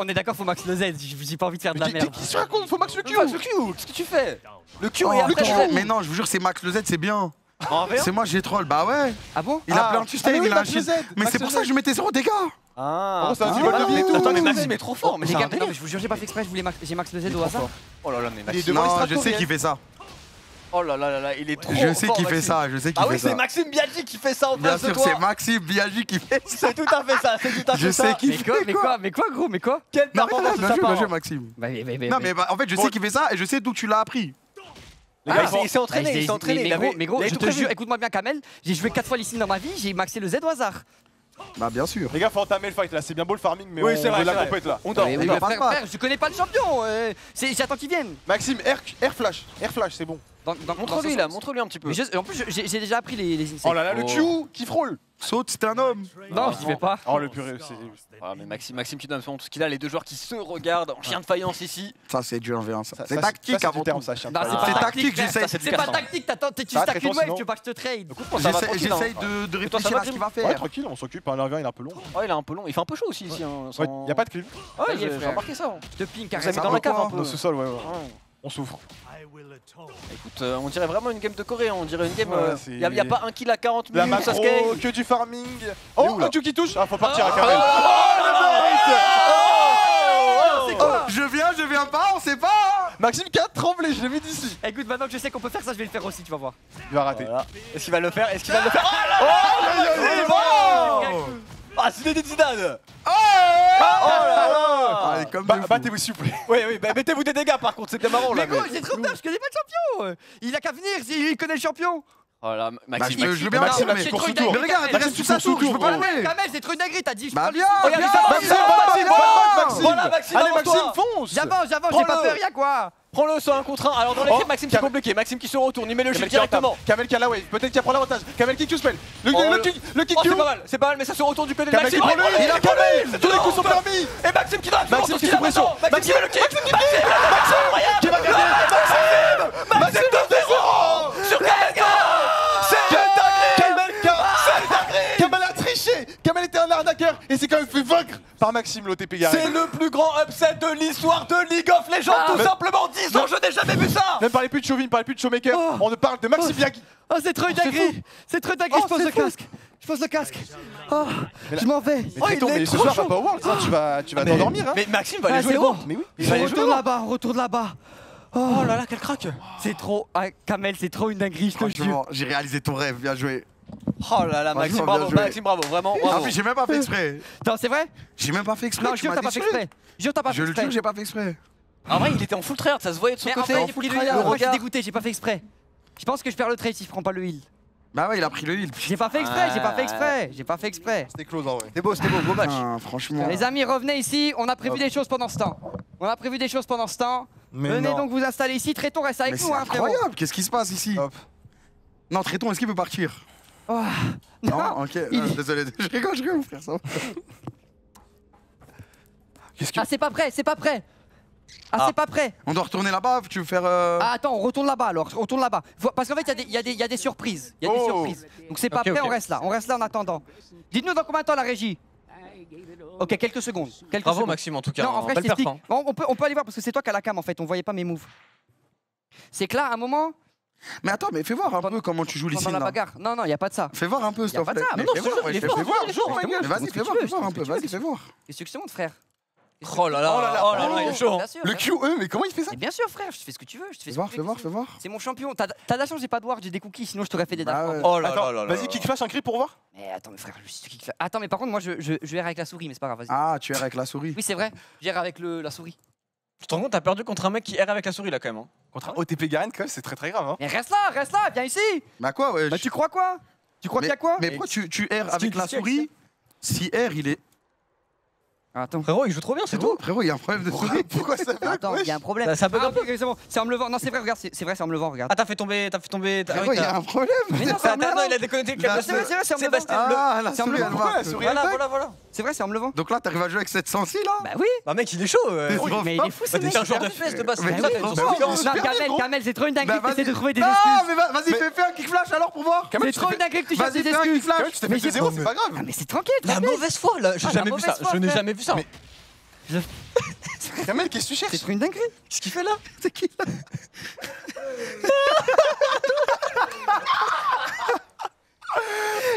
[SPEAKER 3] est d'accord, faut max le Z. J'ai pas envie de faire de la merde.
[SPEAKER 4] Qu'est-ce que Faut max le Q.
[SPEAKER 11] Max le Q. Qu'est-ce que tu fais? Le Q et. Oh,
[SPEAKER 6] mais non, je vous jure, c'est max le Z, c'est bien.
[SPEAKER 11] Hein
[SPEAKER 6] c'est moi, j'ai troll. Bah ouais.
[SPEAKER 3] Ah bon?
[SPEAKER 6] Il a
[SPEAKER 4] ah.
[SPEAKER 6] plein de
[SPEAKER 4] ah,
[SPEAKER 6] sustain, il a un shield. Mais c'est pour ça que je mettais 0 dégâts.
[SPEAKER 11] Ah,
[SPEAKER 4] oh, c'est un
[SPEAKER 6] ah,
[SPEAKER 4] de tout.
[SPEAKER 11] Attends, mais Maxime est trop fort. Mais
[SPEAKER 3] les gars, je vous jure, j'ai pas fait exprès, j'ai max le Z au hasard.
[SPEAKER 11] Oh là là, mais Maxime.
[SPEAKER 6] Je sais qu'il fait ça.
[SPEAKER 11] Oh là là là là, il est trop
[SPEAKER 6] Je sais qui fait ça, je sais qui
[SPEAKER 11] ah
[SPEAKER 6] fait
[SPEAKER 11] oui,
[SPEAKER 6] ça.
[SPEAKER 11] Ah oui, c'est Maxime Biaggi qui fait ça en
[SPEAKER 6] Bien sûr, c'est Maxime Biaggi qui fait ça.
[SPEAKER 11] C'est tout à fait ça, c'est tout à fait ça.
[SPEAKER 6] Je
[SPEAKER 3] sais qui
[SPEAKER 6] fait quoi,
[SPEAKER 3] mais quoi, gros, mais quoi
[SPEAKER 11] Quelle performance de sa part
[SPEAKER 6] Bien Maxime. Non, mais en fait, je sais oh. qui fait ça et je sais d'où tu l'as appris.
[SPEAKER 11] Ah, il s'est entraîné, il s'est entraîné.
[SPEAKER 3] Mais, mais, gros, mais gros je te jure, écoute-moi bien, Kamel, j'ai joué 4 fois l'issine dans ma vie, j'ai maxé le Z au hasard.
[SPEAKER 6] Bah bien sûr.
[SPEAKER 4] Les gars, faut entamer le fight là, c'est bien beau le farming, mais
[SPEAKER 11] oui,
[SPEAKER 4] on
[SPEAKER 11] vrai,
[SPEAKER 4] veut la compète là.
[SPEAKER 11] On dort, on dort.
[SPEAKER 3] Frère, je connais pas le champion, euh, j'attends qu'il vienne.
[SPEAKER 4] Maxime, air, air flash, air flash, c'est bon.
[SPEAKER 11] Montre-lui là, montre-lui un petit peu.
[SPEAKER 3] En plus, j'ai déjà appris les, les.
[SPEAKER 4] Oh là là, le
[SPEAKER 11] oh.
[SPEAKER 4] Q qui frôle
[SPEAKER 6] Saute, c'est un homme
[SPEAKER 3] Non, je n'y vais pas.
[SPEAKER 4] Oh le purée, c'est...
[SPEAKER 11] Ah, mais Maxime, Maxime, tu donnes tout ce qu'il a, les deux joueurs qui se regardent en chien de faïence ici.
[SPEAKER 6] Ça, c'est du 1v1, ça. C'est tactique
[SPEAKER 4] ça,
[SPEAKER 6] avant
[SPEAKER 4] du terme,
[SPEAKER 6] tout.
[SPEAKER 3] c'est
[SPEAKER 6] tactique,
[SPEAKER 3] c'est pas tactique, t'attends, t'es-
[SPEAKER 4] tu
[SPEAKER 3] Ah, une wave, tu veux pas que je te trade.
[SPEAKER 11] J'essaye hein.
[SPEAKER 6] de, de réfléchir ce qu'il va
[SPEAKER 4] Ouais,
[SPEAKER 6] faire.
[SPEAKER 4] tranquille, on s'occupe, hein, l'un il est un peu long.
[SPEAKER 11] Oh, il est un peu long, il fait un peu chaud aussi ici. hein, sans- Ouais,
[SPEAKER 4] y a pas de clim.
[SPEAKER 11] Ouais, j'ai j'ai remarqué ça.
[SPEAKER 3] Je hein. te ping, carrément.
[SPEAKER 11] mis dans la cave un peu.
[SPEAKER 4] Dans le sous-sol. Ouais on souffre.
[SPEAKER 11] Écoute, euh, on dirait vraiment une game de Corée, hein. on dirait une game.
[SPEAKER 4] Il
[SPEAKER 11] euh, a, a, pas un kill à 40 minutes, La
[SPEAKER 4] macro,
[SPEAKER 11] Sasuke.
[SPEAKER 4] que du farming. Oh, tu qui touche Ah, faut partir à
[SPEAKER 11] ah,
[SPEAKER 4] Karel.
[SPEAKER 3] Oh,
[SPEAKER 6] oh,
[SPEAKER 3] oh,
[SPEAKER 6] je viens, je viens pas, on sait pas
[SPEAKER 4] Maxime 4 tremblé, je l'ai vu d'ici
[SPEAKER 3] Écoute, maintenant que je sais qu'on peut faire ça, je vais le faire aussi, tu vas voir.
[SPEAKER 4] Il va rater.
[SPEAKER 11] Est-ce qu'il va le faire? Est-ce qu'il va le faire?
[SPEAKER 4] Oh, là là,
[SPEAKER 11] ah, c'était des Zidane
[SPEAKER 4] Oh, oh là là ah,
[SPEAKER 6] Allez, comme
[SPEAKER 4] bah, Battez-vous, s'il vous plaît.
[SPEAKER 11] Oui, oui, bah, mettez-vous des dégâts, par contre, c'était marrant, là.
[SPEAKER 3] Mais gros, j'ai trop peur, je connais pas le champion Il a qu'à venir, il connaît le champion
[SPEAKER 11] Oh
[SPEAKER 6] là,
[SPEAKER 11] Maxime,
[SPEAKER 6] Maxime, je veux bien
[SPEAKER 4] Maxime,
[SPEAKER 6] mais
[SPEAKER 3] course
[SPEAKER 4] sous tour.
[SPEAKER 6] Mais regarde, reste tout
[SPEAKER 4] ça
[SPEAKER 6] tour, je peux pas l'aimer.
[SPEAKER 3] Kamel, c'est trop une dinguerie, t'as dit.
[SPEAKER 6] Bah bien,
[SPEAKER 4] Maxime, Maxime,
[SPEAKER 11] Maxime,
[SPEAKER 4] Allez, Maxime, fonce.
[SPEAKER 3] J'avance, j'avance, j'ai pas peur, y'a quoi
[SPEAKER 11] Prends-le sur un contre 1. Alors dans l'équipe, Maxime qui est compliqué. Maxime qui se retourne, il met le shield directement.
[SPEAKER 4] Kamel qui a la wave, peut-être qu'il prend l'avantage. Kamel qui Q-spell. Le, kick, le.
[SPEAKER 11] C'est pas mal, c'est pas mal, mais ça se retourne du côté de Maxime.
[SPEAKER 4] Il a
[SPEAKER 11] Kamel
[SPEAKER 4] Tous les coups sont permis
[SPEAKER 11] Et Maxime qui doit
[SPEAKER 4] Maxime qui sous pression.
[SPEAKER 11] Maxime le kick Maxime Maxime
[SPEAKER 4] qui va gagner Maxime Maxime 2-0
[SPEAKER 11] sur Kamel
[SPEAKER 4] était un arnaqueur et s'est quand même fait vaincre par Maxime l'OTP
[SPEAKER 11] C'est le plus grand upset de l'histoire de League of Legends, ah.
[SPEAKER 4] tout
[SPEAKER 11] simplement 10 ans, je n'ai jamais vu ça
[SPEAKER 4] Ne parlez plus de Chauvin, ne parlez plus de Showmaker, oh. on ne parle de Maxime oh. Biagui
[SPEAKER 3] Oh, c'est trop d'agré C'est trop d'agré, oh, je pose le casque je pose le casque. Oh, je m'en vais.
[SPEAKER 4] Mais,
[SPEAKER 3] oh, il ton, est
[SPEAKER 4] mais ce soir, pas au World, ça. tu vas, tu vas t'endormir. Hein.
[SPEAKER 11] Mais Maxime va aller
[SPEAKER 3] ah,
[SPEAKER 11] jouer bon.
[SPEAKER 4] Mais oui,
[SPEAKER 11] il va aller
[SPEAKER 3] retourne là-bas, retourne là-bas. Oh.
[SPEAKER 11] là là, quel crack
[SPEAKER 3] C'est trop... Ah, Kamel, c'est trop une dinguerie, je te jure.
[SPEAKER 6] J'ai réalisé ton rêve, bien joué.
[SPEAKER 11] Oh là là, Maxime, bravo, Maxime, bravo, vraiment.
[SPEAKER 6] Ah, j'ai même pas fait exprès.
[SPEAKER 3] Non, c'est vrai?
[SPEAKER 6] J'ai même pas fait exprès.
[SPEAKER 3] Non,
[SPEAKER 6] je
[SPEAKER 3] t'as pas fait exprès. Je jure, t'as pas fait exprès.
[SPEAKER 6] Je le jure, j'ai pas fait exprès.
[SPEAKER 11] En vrai, il était en full tryhard, ça se voyait de son côté. En
[SPEAKER 3] full je dégoûté, j'ai pas fait exprès. Je pense que je perds le trade s'il prend pas le heal.
[SPEAKER 6] Bah ouais, il a pris le heal.
[SPEAKER 3] J'ai pas fait exprès, j'ai pas fait exprès, j'ai pas fait exprès.
[SPEAKER 4] C'était close en vrai.
[SPEAKER 11] C'était beau, c'était beau, beau match.
[SPEAKER 6] Ah, franchement.
[SPEAKER 3] Les amis, revenez ici, on a prévu des choses pendant ce temps. On a prévu des choses pendant ce temps. Venez donc vous installer ici. Tréton reste avec
[SPEAKER 6] Mais
[SPEAKER 3] nous, hein,
[SPEAKER 6] incroyable. Qu'est-ce qui se passe ici?
[SPEAKER 4] Hop.
[SPEAKER 6] Non, Tréton, est-ce qu'il peut partir?
[SPEAKER 3] Oh,
[SPEAKER 6] non, ok, euh, désolé, <laughs> je rigole, je rigole, frère, ça.
[SPEAKER 4] Que...
[SPEAKER 3] Ah, c'est pas prêt, c'est pas prêt ah,
[SPEAKER 11] ah,
[SPEAKER 3] c'est pas prêt
[SPEAKER 6] On doit retourner là-bas, tu veux faire... Euh,
[SPEAKER 3] ah, attends, on retourne là-bas alors, on retourne là-bas. Parce qu'en fait, il y, y, y, a des surprises, il y a des
[SPEAKER 4] oh.
[SPEAKER 3] surprises. Donc c'est pas prêt, on reste là, on reste là en attendant. Dites-nous dans combien de temps la régie? Ok, quelques secondes. Quelques
[SPEAKER 11] Bravo
[SPEAKER 3] secondes.
[SPEAKER 11] Maxime en tout cas,
[SPEAKER 3] non, en vrai, je on, peut, on peut aller voir parce que c'est toi qui as la cam en fait, on voyait pas mes moves. C'est que là, à un moment,
[SPEAKER 6] mais attends, mais fais voir un peu comment tu joues les signes.
[SPEAKER 3] Non, non, il n'y a pas de ça.
[SPEAKER 6] Fais voir un peu, s'il te plaît. Non,
[SPEAKER 3] non,
[SPEAKER 6] fais voir, Vas-y, fais voir un peu, vas-y, fais voir.
[SPEAKER 3] Et ce que montre, frère
[SPEAKER 11] Oh là là,
[SPEAKER 4] oh là là,
[SPEAKER 11] il est chaud.
[SPEAKER 4] Le QE, mais comment il fait ça
[SPEAKER 3] Bien sûr, frère, je fais ce que tu veux. Je fais
[SPEAKER 6] voir, fais voir, fais voir.
[SPEAKER 3] C'est mon champion. T'as de la chance, j'ai pas de ward, j'ai des cookies, sinon je t'aurais fait des
[SPEAKER 6] bah.
[SPEAKER 11] Oh là là
[SPEAKER 4] Vas-y, kick flash un cri pour voir.
[SPEAKER 3] Mais attends, mais frère, je suis kick. Attends, mais par contre, moi je, je, je erre avec la souris, mais c'est pas grave, vas-y.
[SPEAKER 6] Ah, tu erres avec la souris
[SPEAKER 3] Oui, c'est vrai, j'erre avec le, la souris.
[SPEAKER 11] Tu te rends compte, t'as perdu contre un mec qui erre avec la souris là quand même. Hein.
[SPEAKER 4] Contre un oh, OTP Garen, quand même, c'est très très grave. Hein.
[SPEAKER 3] Mais reste là, reste là, viens ici
[SPEAKER 6] Bah quoi ouais,
[SPEAKER 3] Bah tu crois quoi? Tu crois qu'il y a quoi?
[SPEAKER 6] Mais pourquoi tu, tu erres avec la souris Si R il est
[SPEAKER 3] Attends.
[SPEAKER 11] Frérot, il joue trop bien, c'est tout.
[SPEAKER 6] Frérot, il y a un problème de souris.
[SPEAKER 4] Pourquoi ça
[SPEAKER 3] Attends, il y a un problème.
[SPEAKER 11] Ça, ça bug un ah,
[SPEAKER 3] peu. C'est en me levant. Non, c'est vrai, regarde, c'est vrai, c'est en me levant, regarde.
[SPEAKER 11] Ah, t'as fait tomber, t'as fait tomber.
[SPEAKER 6] Frérot, il y a un problème.
[SPEAKER 3] Mais non,
[SPEAKER 11] il a déconnecté bah,
[SPEAKER 6] le
[SPEAKER 11] câble.
[SPEAKER 3] C'est vrai, ah, c'est en me levant.
[SPEAKER 6] Ah, la souris,
[SPEAKER 11] Voilà, voilà, voilà.
[SPEAKER 3] C'est vrai, c'est en me levant.
[SPEAKER 6] Donc là, t'arrives à jouer avec 706 là
[SPEAKER 3] Bah oui.
[SPEAKER 11] Bah mec, il est chaud.
[SPEAKER 3] Mais il est fou,
[SPEAKER 11] bah, c'est un joueur de fesse de base.
[SPEAKER 3] Kamel, Kamel, c'est trop une dinguerie que t'essaies de trouver des excuses.
[SPEAKER 6] Non, mais vas-y, fais un kick flash alors pour voir.
[SPEAKER 3] C'est trop une dinguerie que tu cherches des.
[SPEAKER 6] Vas-y, fais un kick flash.
[SPEAKER 4] C'est.
[SPEAKER 3] Mais c'est tranquille.
[SPEAKER 11] La mauvaise foi là. Je n'ai jamais vu du sang.
[SPEAKER 4] Mais... <laughs> Kamel, qu'est-ce que tu cherches?
[SPEAKER 3] C'est une dinguerie.
[SPEAKER 11] Qu'est-ce qu'il fait là? <laughs>
[SPEAKER 3] C'est qui là?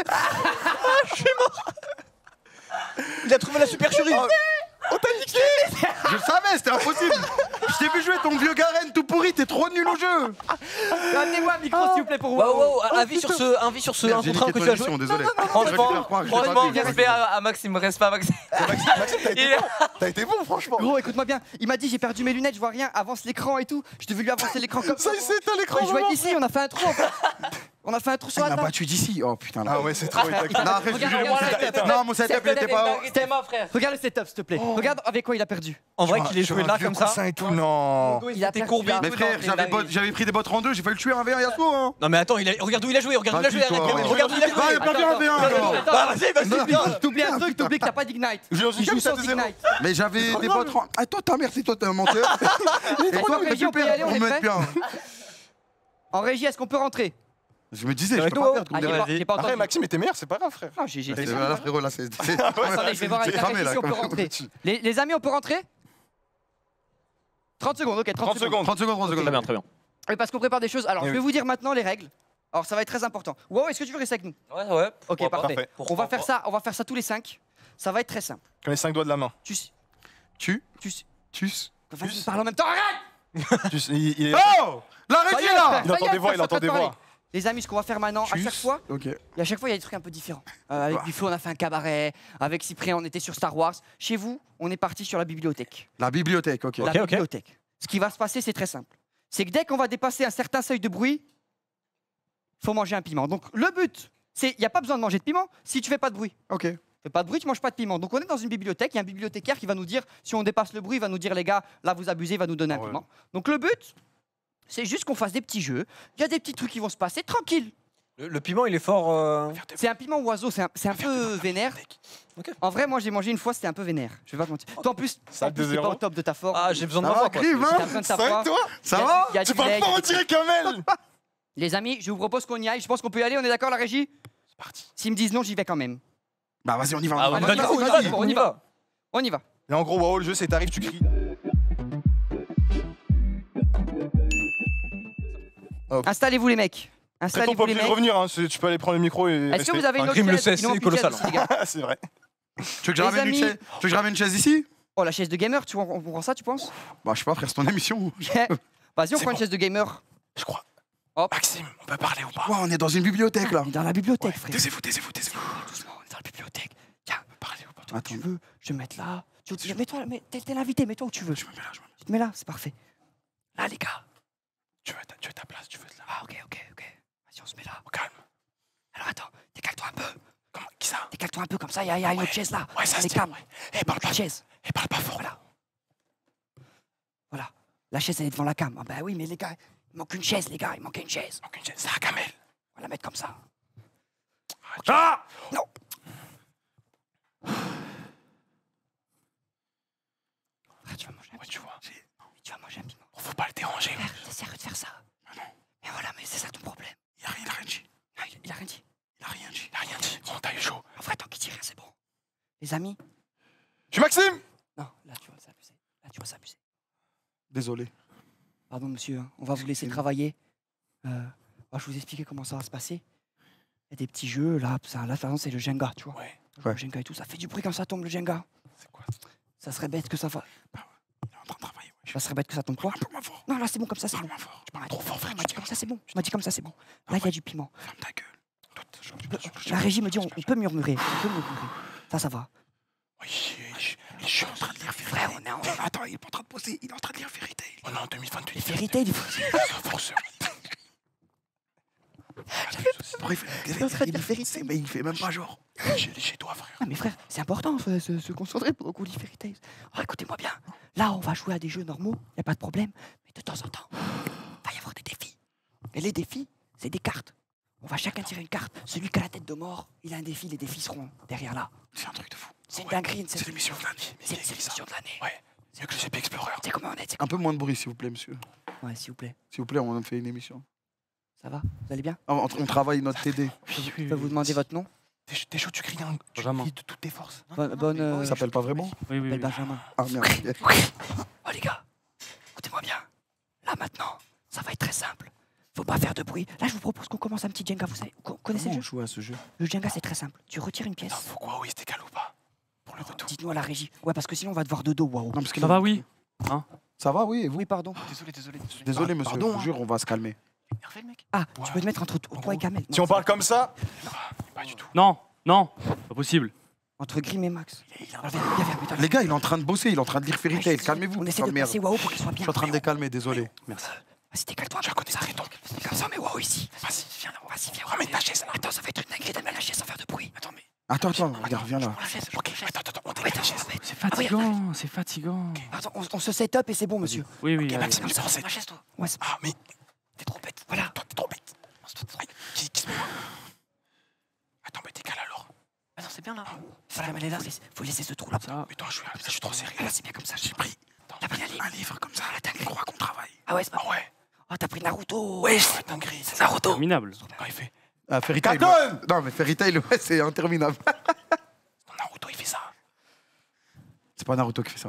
[SPEAKER 3] Ah, <laughs> Je suis mort.
[SPEAKER 11] Il a trouvé la supercherie. Oh.
[SPEAKER 6] Oh, on t'a niqué Je savais, c'était impossible Je t'ai vu jouer ton vieux Garen tout pourri, t'es trop nul au jeu
[SPEAKER 3] Ramenez-moi un micro oh. s'il vous plaît pour
[SPEAKER 11] vous.
[SPEAKER 3] Wow,
[SPEAKER 11] wow, oh, avis sur ce, un avis sur ce, un contre un que tu as joué.
[SPEAKER 6] Désolé.
[SPEAKER 11] Franchement, franchement, respect à, Maxime, reste pas Maxime.
[SPEAKER 4] Maxime, t'as été, bon. franchement.
[SPEAKER 3] Gros, écoute-moi bien, il m'a dit j'ai perdu mes lunettes, je vois rien, avance l'écran et tout. Je devais lui avancer l'écran comme
[SPEAKER 4] ça. Ça, il s'éteint l'écran.
[SPEAKER 3] Je
[SPEAKER 4] vois
[SPEAKER 3] d'ici, on a fait un trou. On a fait un trou sur la table.
[SPEAKER 6] battu d'ici. Oh putain là.
[SPEAKER 4] Ah ouais, c'est trop. Ah,
[SPEAKER 6] non, Non, mon setup, il était pas.
[SPEAKER 11] C'était mort, frère.
[SPEAKER 3] Regarde le setup, s'il te plaît. Oh. Regarde avec quoi il a perdu.
[SPEAKER 11] En vrai, qu'il
[SPEAKER 4] est
[SPEAKER 11] joué là comme ça.
[SPEAKER 4] et tout, non.
[SPEAKER 3] Il a été
[SPEAKER 11] courbé.
[SPEAKER 6] Mais frère, j'avais pris des bottes en deux, j'ai failli le tuer un V1 Yasuo.
[SPEAKER 11] Non, mais attends, regarde où il a joué. Regarde où il a joué. Regarde où il a bah,
[SPEAKER 6] joué. Il a perdu un V1
[SPEAKER 11] bah, vas-y, vas-y,
[SPEAKER 6] bien.
[SPEAKER 3] T'oublies un truc, t'oublies que t'as pas d'ignite.
[SPEAKER 6] Mais j'avais des bottes en. Ah, toi, ta mère, c'est toi, t'es un menteur. <laughs>
[SPEAKER 3] On peut y En régie, est-ce qu'on peut rentrer
[SPEAKER 6] je me disais, je peux pas
[SPEAKER 3] ah,
[SPEAKER 4] Maxime était meilleur, c'est pas grave, frère.
[SPEAKER 3] Ah, j'ai
[SPEAKER 6] frérot, là, c'est. <laughs>
[SPEAKER 3] Ah, je vais voir. Les amis, on peut rentrer? 30 secondes, ok, 30,
[SPEAKER 4] secondes.
[SPEAKER 6] 30 secondes, 30 secondes.
[SPEAKER 11] Très bien, très bien.
[SPEAKER 3] Parce qu'on prépare des choses. Alors, je vais vous dire maintenant les règles. Alors, ça va être très important. Wow, est-ce que tu veux rester avec nous?
[SPEAKER 11] Ouais, ouais.
[SPEAKER 3] Ok, parfait. On va faire ça, on va faire ça tous les 5. Ça va être très simple.
[SPEAKER 4] Comme les 5 doigts de la main.
[SPEAKER 3] Tu.
[SPEAKER 6] Tu.
[SPEAKER 3] Tu.
[SPEAKER 6] Tu.
[SPEAKER 3] En même temps, arrête. <laughs>
[SPEAKER 6] Oh L'arrêt
[SPEAKER 3] est
[SPEAKER 6] là
[SPEAKER 4] Il entend des voix, il entend des voix.
[SPEAKER 3] Les amis, ce qu'on va faire maintenant, à chaque fois, et à chaque fois, il y a des trucs un peu différents. Euh, avec bah. Buffo, on a fait un cabaret. Avec Cyprien, on était sur Star Wars. Chez vous, on est parti sur la bibliothèque.
[SPEAKER 6] La bibliothèque, ok.
[SPEAKER 3] La bibliothèque. Ce qui va se passer, c'est très simple. C'est que dès qu'on va dépasser un certain seuil de bruit, il faut manger un piment. Donc le but, c'est il n'y a pas besoin de manger de piment si tu fais pas de bruit.
[SPEAKER 6] Ok.
[SPEAKER 3] Fais pas de bruit, tu manges pas de piment. Donc on est dans une bibliothèque, il y a un bibliothécaire qui va nous dire si on dépasse le bruit, il va nous dire les gars, là vous abusez, il va nous donner un piment. Donc le but, c'est juste qu'on fasse des petits jeux. Il y a des petits trucs qui vont se passer, tranquille.
[SPEAKER 11] Le, piment, il est fort. Euh,
[SPEAKER 3] c'est un piment oiseau, c'est un, un peu vénère. En vrai, moi j'ai mangé une fois, c'était un peu vénère. Je vais pas te mentir. Oh, toi en plus, en plus t'es pas au top de ta forme.
[SPEAKER 11] Ah, j'ai besoin de ma
[SPEAKER 6] hein
[SPEAKER 3] voix.
[SPEAKER 6] Ça va,
[SPEAKER 3] toi Ça va
[SPEAKER 4] Tu vas pas retirer Kamel <laughs>
[SPEAKER 3] Les amis, je vous propose qu'on y aille. Je pense qu'on peut y aller. On est d'accord, la régie
[SPEAKER 4] C'est parti.
[SPEAKER 3] S'ils me disent non, j'y vais quand même.
[SPEAKER 6] Bah vas-y, on y va. On y va.
[SPEAKER 11] On y va.
[SPEAKER 4] Et en gros, wow, le jeu, c'est t'arrives, tu cries.
[SPEAKER 3] Installez-vous les mecs.
[SPEAKER 4] T'es
[SPEAKER 3] Installez-vous
[SPEAKER 4] pas
[SPEAKER 3] les
[SPEAKER 4] obligé de
[SPEAKER 3] mecs.
[SPEAKER 4] revenir, hein, c'est- tu peux aller prendre le micro et.
[SPEAKER 3] Est-ce que
[SPEAKER 4] rester.
[SPEAKER 3] vous avez une
[SPEAKER 7] Un
[SPEAKER 3] autre
[SPEAKER 7] crime le
[SPEAKER 3] chaise
[SPEAKER 7] CSC
[SPEAKER 3] Ils n'ont
[SPEAKER 7] est
[SPEAKER 3] plus de chaise
[SPEAKER 7] colossal,
[SPEAKER 3] ici, les gars. <laughs>
[SPEAKER 4] c'est vrai.
[SPEAKER 6] Tu veux que je
[SPEAKER 3] Les
[SPEAKER 6] ramène une
[SPEAKER 3] amis.
[SPEAKER 6] chaise Tu veux que je ramène une chaise ici?
[SPEAKER 3] Oh, la chaise de gamer, tu vois, on prend ça, tu penses?
[SPEAKER 6] Bah, je sais pas, frère, c'est ton émission. ou-
[SPEAKER 3] Vas-y, on
[SPEAKER 4] C'est
[SPEAKER 3] prend une
[SPEAKER 4] bon.
[SPEAKER 3] chaise de gamer.
[SPEAKER 4] Je crois.
[SPEAKER 3] Hop.
[SPEAKER 4] Maxime, on peut parler ou pas?
[SPEAKER 6] Ouais, on est dans une bibliothèque là.
[SPEAKER 3] On est dans la bibliothèque, frère.
[SPEAKER 4] Taisez-vous, taisez-vous, taisez-vous.
[SPEAKER 3] Doucement, on est dans la bibliothèque. Tiens,
[SPEAKER 4] Parlez ou pas
[SPEAKER 3] toi,
[SPEAKER 6] Attends.
[SPEAKER 3] tu veux, je vais mettre là. Tu veux- Mets-toi, mets- t'es t'es l'invité, mets-toi où tu veux.
[SPEAKER 4] Je me mets là, je me mets
[SPEAKER 3] Tu te mets là, c'est parfait. Là, les gars.
[SPEAKER 4] Tu veux, ta- tu veux ta place, tu veux là.
[SPEAKER 3] Ah, ok, ok, ok. Vas-y, on se met là.
[SPEAKER 4] Au calme.
[SPEAKER 3] Alors attends, décale-toi un peu.
[SPEAKER 4] Comment Qui ça?
[SPEAKER 3] Décale-toi un peu comme ça, il y, a- y a une autre chaise là.
[SPEAKER 4] Ouais, ça
[SPEAKER 3] On
[SPEAKER 4] se
[SPEAKER 3] est
[SPEAKER 4] tient.
[SPEAKER 3] calme.
[SPEAKER 4] ouais. Eh, parle pas.
[SPEAKER 3] Chaise.
[SPEAKER 4] Eh, parle pas fort.
[SPEAKER 3] Voilà. Voilà. La chaise, elle est devant la cam. Ah bah oui, mais les gars, il manque une chaise, les gars, il manque une chaise.
[SPEAKER 4] Donc une chaise, ça, Kamel.
[SPEAKER 3] On va la mettre comme ça.
[SPEAKER 4] Ah
[SPEAKER 3] Non. Ah, tu vas manger un
[SPEAKER 4] Ouais, tu vois.
[SPEAKER 3] Tu vas manger un piment.
[SPEAKER 4] Faut pas le déranger.
[SPEAKER 3] Frère, t'es sérieux de faire ça Mais voilà, mais c'est ça ton problème.
[SPEAKER 4] Il a rien, il a rien dit.
[SPEAKER 3] Ah, il, il a rien dit.
[SPEAKER 4] Il a rien dit. Il a rien dit. On t'a eu chaud.
[SPEAKER 3] En vrai, tant qu'il dit rien, c'est bon. Les amis
[SPEAKER 4] Je suis Maxime
[SPEAKER 3] Non, là, tu vas s'abuser. Là, tu vas s'abuser.
[SPEAKER 6] Désolé.
[SPEAKER 3] Pardon, monsieur, hein, on va vous laisser travailler. Euh, on va vous expliquer comment ça va se passer. Il y a des petits jeux, là, ça, là, par exemple, c'est le Jenga, tu vois.
[SPEAKER 4] Ouais.
[SPEAKER 3] Le Jenga et tout, ça fait du bruit quand ça tombe, le Jenga.
[SPEAKER 4] C'est quoi
[SPEAKER 3] Ça serait bête que ça fasse.
[SPEAKER 4] Il est en train de ouais.
[SPEAKER 3] Ça serait bête que ça tombe quoi
[SPEAKER 4] Parle moins fort.
[SPEAKER 3] Non, là, c'est bon, comme ça, c'est
[SPEAKER 4] Parle
[SPEAKER 3] bon.
[SPEAKER 4] moins fort. Tu parles trop fort, frère.
[SPEAKER 3] Comme ça, c'est bon. On m'a dit comme ça, c'est bon. Là, il y a du piment.
[SPEAKER 4] Ferme ta gueule. Je- je- je-
[SPEAKER 3] La régie me dit, on, peut murmurer. On peut murmurer. Ça, ça va.
[SPEAKER 4] Oui, je je- je suis en train de lire
[SPEAKER 3] Frère, on est en.
[SPEAKER 4] Attends, il est pas en train de poser, il est en train de lire Fairy Tail. On est en 2028.
[SPEAKER 3] Les Fairy Tail, il faut- <laughs>
[SPEAKER 6] Il fait- mais il fait même pas genre.
[SPEAKER 4] Chez, chez toi, frère.
[SPEAKER 3] Ah, mais frère, c'est important de se, se concentrer pour Fairy Tail. Alors, écoutez-moi bien. Là, on va jouer à des jeux normaux, il a pas de problème. Mais de temps en temps, il va y avoir des défis. Et les défis, c'est des cartes. On va chacun tirer une carte. Celui qui a la tête de mort, il a un défi. Les défis seront derrière là.
[SPEAKER 4] C'est un truc de fou.
[SPEAKER 3] C'est une
[SPEAKER 4] Ouais.
[SPEAKER 3] dinguerie.
[SPEAKER 4] C'est l'émission de l'année.
[SPEAKER 3] C'est c'est l'émission de l'année.
[SPEAKER 4] Ouais. C'est mieux que le GP Explorer.
[SPEAKER 3] C'est comment on est c'est
[SPEAKER 6] Un peu moins de bruit, s'il vous plaît, monsieur.
[SPEAKER 3] Ouais, s'il vous plaît.
[SPEAKER 6] S'il vous plaît, on fait une émission.
[SPEAKER 3] Ça va Vous allez bien
[SPEAKER 6] Ah, On, on travaille notre TD.
[SPEAKER 3] Je peux vous demander votre nom
[SPEAKER 4] T'es chaud, tu cries, un, tu
[SPEAKER 12] Benjamin.
[SPEAKER 4] cries de toutes tes forces.
[SPEAKER 3] Bonne. bonne euh,
[SPEAKER 6] Il s'appelle pas vraiment
[SPEAKER 12] Oui, oui.
[SPEAKER 3] Benjamin.
[SPEAKER 6] Ah merde.
[SPEAKER 3] Oh les gars, écoutez-moi bien. Là maintenant, ça va être très simple. Faut pas faire de bruit. Là, je vous propose qu'on commence un petit Jenga. Vous savez, vous connaissez
[SPEAKER 6] Comment
[SPEAKER 3] le
[SPEAKER 6] on
[SPEAKER 3] jeu
[SPEAKER 6] joue à ce jeu
[SPEAKER 3] Le Jenga, c'est très simple. Tu retires une pièce.
[SPEAKER 4] Attends, faut quoi Oui, c'était calme ou pas Pour le retour.
[SPEAKER 3] Dites-nous à la régie. Ouais, parce que sinon, on va te voir de dos. Waouh.
[SPEAKER 6] Non, parce que
[SPEAKER 12] Ça va, oui
[SPEAKER 6] Ça va, oui, et vous
[SPEAKER 3] Oui, pardon.
[SPEAKER 4] Désolé, désolé, désolé.
[SPEAKER 6] Désolé, monsieur.
[SPEAKER 4] Pardon,
[SPEAKER 6] je vous
[SPEAKER 4] hein.
[SPEAKER 6] jure, on va se calmer.
[SPEAKER 4] Énervé, le mec
[SPEAKER 3] Ah, tu peux te mettre entre toi et Kamel.
[SPEAKER 4] Si on parle comme ça Pas du tout.
[SPEAKER 12] Non, non, pas possible.
[SPEAKER 3] Entre Grim et Max.
[SPEAKER 6] Les gars, il est en train de bosser, il est en train de lire Fairy Tail. Calmez-vous.
[SPEAKER 3] On essaie de
[SPEAKER 6] merde.
[SPEAKER 3] passer Waouh pour qu'il soit
[SPEAKER 6] Je
[SPEAKER 3] bien.
[SPEAKER 6] suis en train de les calmer, désolé.
[SPEAKER 12] Merci.
[SPEAKER 3] Vas-y, décale-toi.
[SPEAKER 4] Je connais très ton.
[SPEAKER 3] Comme ça, mais Waouh ici.
[SPEAKER 4] Vas-y, viens là.
[SPEAKER 3] Vas-y, viens.
[SPEAKER 4] Ramène ta chaise là.
[SPEAKER 3] Attends, ça va être une dinguerie d'amener la chaise sans faire de bruit.
[SPEAKER 4] Attends, mais.
[SPEAKER 6] Attends, attends, regarde, viens là.
[SPEAKER 4] Ok, attends, attends, on la chaise.
[SPEAKER 3] attends,
[SPEAKER 12] C'est
[SPEAKER 3] Ah
[SPEAKER 12] fatigant, c'est fatigant.
[SPEAKER 3] Attends, on, on se set up et c'est bon, monsieur.
[SPEAKER 12] Oui, oui,
[SPEAKER 4] tu prends cette.
[SPEAKER 3] La chaise, toi. Ouais, c'est-
[SPEAKER 4] Ah, mais.
[SPEAKER 3] T'es trop bête. Voilà.
[SPEAKER 4] Toi, t'es trop bête. Ouais, Qui qui se met Attends, mais décale alors.
[SPEAKER 3] Ah non, c'est bien là. Voilà, mais elle est là. c'est- Faut laisser ce trou là.
[SPEAKER 12] Ça,
[SPEAKER 4] Mais toi, je suis, je suis trop sérieux.
[SPEAKER 3] Ah là, c'est bien comme ça.
[SPEAKER 4] J'ai pris
[SPEAKER 3] T'as pris un livre.
[SPEAKER 4] un livre comme ça.
[SPEAKER 3] Ah,
[SPEAKER 4] Je crois qu'on travaille.
[SPEAKER 3] Ah ouais, c'est pas.
[SPEAKER 4] Ah ouais.
[SPEAKER 3] Ah, t'as pris Naruto.
[SPEAKER 4] Ouais, c'est dinguerie.
[SPEAKER 3] C'est Naruto.
[SPEAKER 12] terminable.
[SPEAKER 4] Quand il fait.
[SPEAKER 6] Ah, Fairy Tail. Non, mais Fairy Tail, ouais, c'est interminable. <laughs>
[SPEAKER 4] Naruto, il fait ça.
[SPEAKER 6] C'est pas Naruto qui fait ça.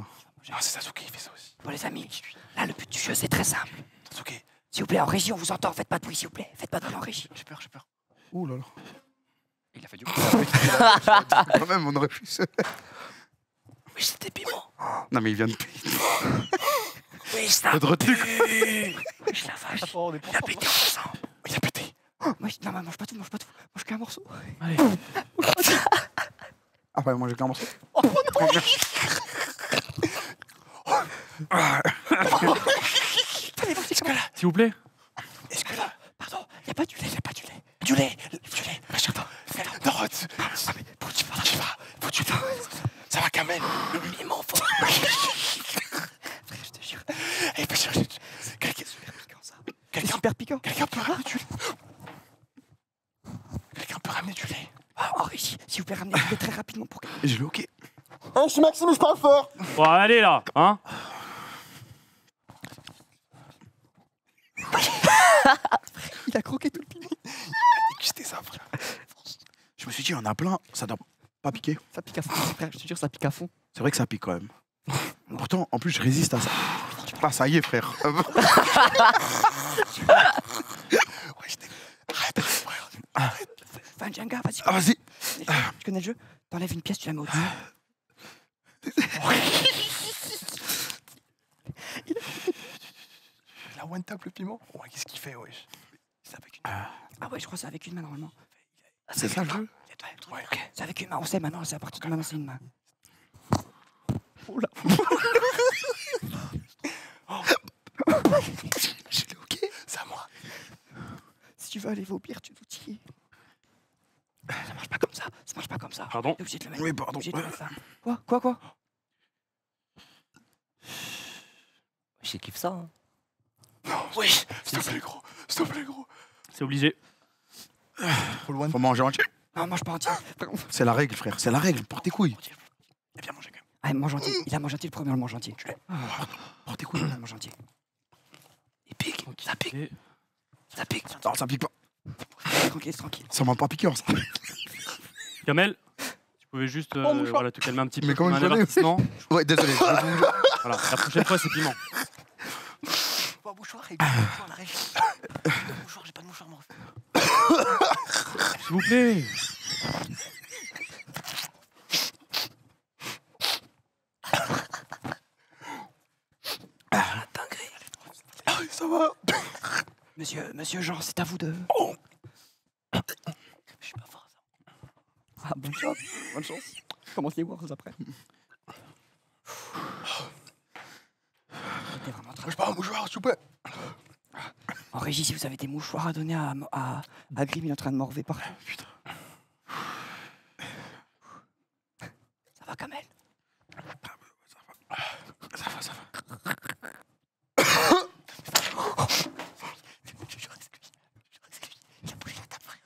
[SPEAKER 4] Non, c'est Sasuke, il fait ça aussi.
[SPEAKER 3] Bon, les amis, là, le but du jeu, c'est très simple.
[SPEAKER 4] Sasuke.
[SPEAKER 3] S'il vous plaît, en régie, on vous entend. Faites pas de bruit, s'il vous plaît. Faites pas de bruit en régie.
[SPEAKER 4] J'ai peur, j'ai peur.
[SPEAKER 6] Ouh là là.
[SPEAKER 11] Il a fait du
[SPEAKER 6] Quand même, on aurait pu se.
[SPEAKER 3] Oui, c'était piment.
[SPEAKER 6] Non, mais il vient de. <laughs>
[SPEAKER 3] Oui, ça.
[SPEAKER 6] de truc.
[SPEAKER 3] Oui, la vache. Il a pété en passant.
[SPEAKER 4] Il a pété.
[SPEAKER 3] Moi, je- non, mais mange pas tout, mange pas tout. Mange qu'un morceau.
[SPEAKER 12] Allez.
[SPEAKER 6] Ah, ouais, moi j'ai qu'un morceau. <laughs> <laughs>
[SPEAKER 12] S'il vous plaît.
[SPEAKER 4] Est-ce que là.
[SPEAKER 3] Pardon, y a pas du lait, y a pas du lait.
[SPEAKER 4] Du lait Du lait Machin. Non, tu. Ah, mais faut que tu vas. Tu vas. Faut que tu vas. Ça va, Kamel
[SPEAKER 3] Il m'en faut. Frère, je te jure.
[SPEAKER 4] Eh, ben, je- je- Quelqu'un.
[SPEAKER 3] C'est
[SPEAKER 4] Quelqu'un
[SPEAKER 3] super piquant.
[SPEAKER 4] quelqu'un peut ramener du lait Quelqu'un peut ramener du lait
[SPEAKER 3] Ah, en régie, s'il vous plaît, ramenez le lait très rapidement pour que.
[SPEAKER 6] Et je l'ai ok.
[SPEAKER 10] Oh, je suis Maxime, je parle fort
[SPEAKER 12] Bon, allez là, hein
[SPEAKER 3] Il a croqué tout le piment.
[SPEAKER 4] C'était ça, frère.
[SPEAKER 6] Je me suis dit, il y en a plein, ça doit pas piquer.
[SPEAKER 3] Ça pique à fond, frère, je te jure, ça pique à fond.
[SPEAKER 6] C'est vrai que ça pique quand même. Pourtant, en plus, je résiste à ça. Ah, ça y est, frère. <laughs>
[SPEAKER 4] Ouais, j'étais.
[SPEAKER 3] Fais un Jenga, vas-y.
[SPEAKER 6] Ah, vas-y.
[SPEAKER 3] Tu connais le jeu? T'enlèves une pièce, tu la mets au-dessus. <laughs>
[SPEAKER 4] Il a one tap le piment Ouais, qu'est-ce qu'il fait, wesh
[SPEAKER 3] Ah ouais, je crois que c'est avec une main normalement.
[SPEAKER 6] C'est ça le jeu
[SPEAKER 3] Ouais, ok. C'est avec une main, on sait maintenant, c'est à partir de maintenant, c'est une main. Oula. <laughs> Je l'ai ok.
[SPEAKER 4] C'est à moi.
[SPEAKER 3] Si tu veux aller pire, tu veux tirer. Ça marche pas comme ça, ça marche pas comme ça.
[SPEAKER 12] Pardon
[SPEAKER 3] T'es obligé de le mettre.
[SPEAKER 6] Oui, pardon.
[SPEAKER 3] de le mettre là. Quoi Quoi Quoi?
[SPEAKER 13] Je kiffe ça. Hein.
[SPEAKER 4] Oui S'il te plaît, gros. S'il te plaît, gros.
[SPEAKER 12] C'est obligé.
[SPEAKER 4] Faut le one.
[SPEAKER 6] Faut manger entier.
[SPEAKER 3] Non, mange pas entier.
[SPEAKER 6] C'est la règle, frère. C'est la règle. Porte tes couilles.
[SPEAKER 4] Il a bien mangé quand même.
[SPEAKER 3] Ah, mange entier. Il a mangé entier le premier, on le mange entier. Tu l'as.
[SPEAKER 6] Porte tes couilles.
[SPEAKER 3] Il a mangé entier. Il pique, ça pique, ça pique.
[SPEAKER 6] Non, ça pique pas.
[SPEAKER 3] Tranquille, tranquille.
[SPEAKER 6] Ça m'a pas piqué, ça.
[SPEAKER 12] Kamel, tu pouvais juste euh,
[SPEAKER 6] Oh,
[SPEAKER 12] voilà, te calmer un petit peu.
[SPEAKER 6] Mais comment
[SPEAKER 12] comme
[SPEAKER 6] connaît
[SPEAKER 12] avertissement.
[SPEAKER 6] Ouais, désolé.
[SPEAKER 12] Voilà, <laughs> la prochaine fois, c'est piment.
[SPEAKER 13] Pas mouchoir, il mouchoir, la régie. mouchoir, j'ai pas de mouchoir, moi.
[SPEAKER 12] S'il vous plaît.
[SPEAKER 4] Ah, ça va
[SPEAKER 3] Monsieur, monsieur Jean, c'est à vous de.
[SPEAKER 13] Je suis pas fort.
[SPEAKER 3] Ah, bonne chance. Bonne chance. Commence les wars après. Vraiment très
[SPEAKER 4] je pars un mouchoir, s'il vous plaît.
[SPEAKER 3] En régie, si vous avez des mouchoirs à donner à, à, à Grim, il est en train de morver par
[SPEAKER 4] Putain.
[SPEAKER 3] Ça va, Kamel?
[SPEAKER 4] Ça va, ça va.
[SPEAKER 3] Il a bougé la table, frère.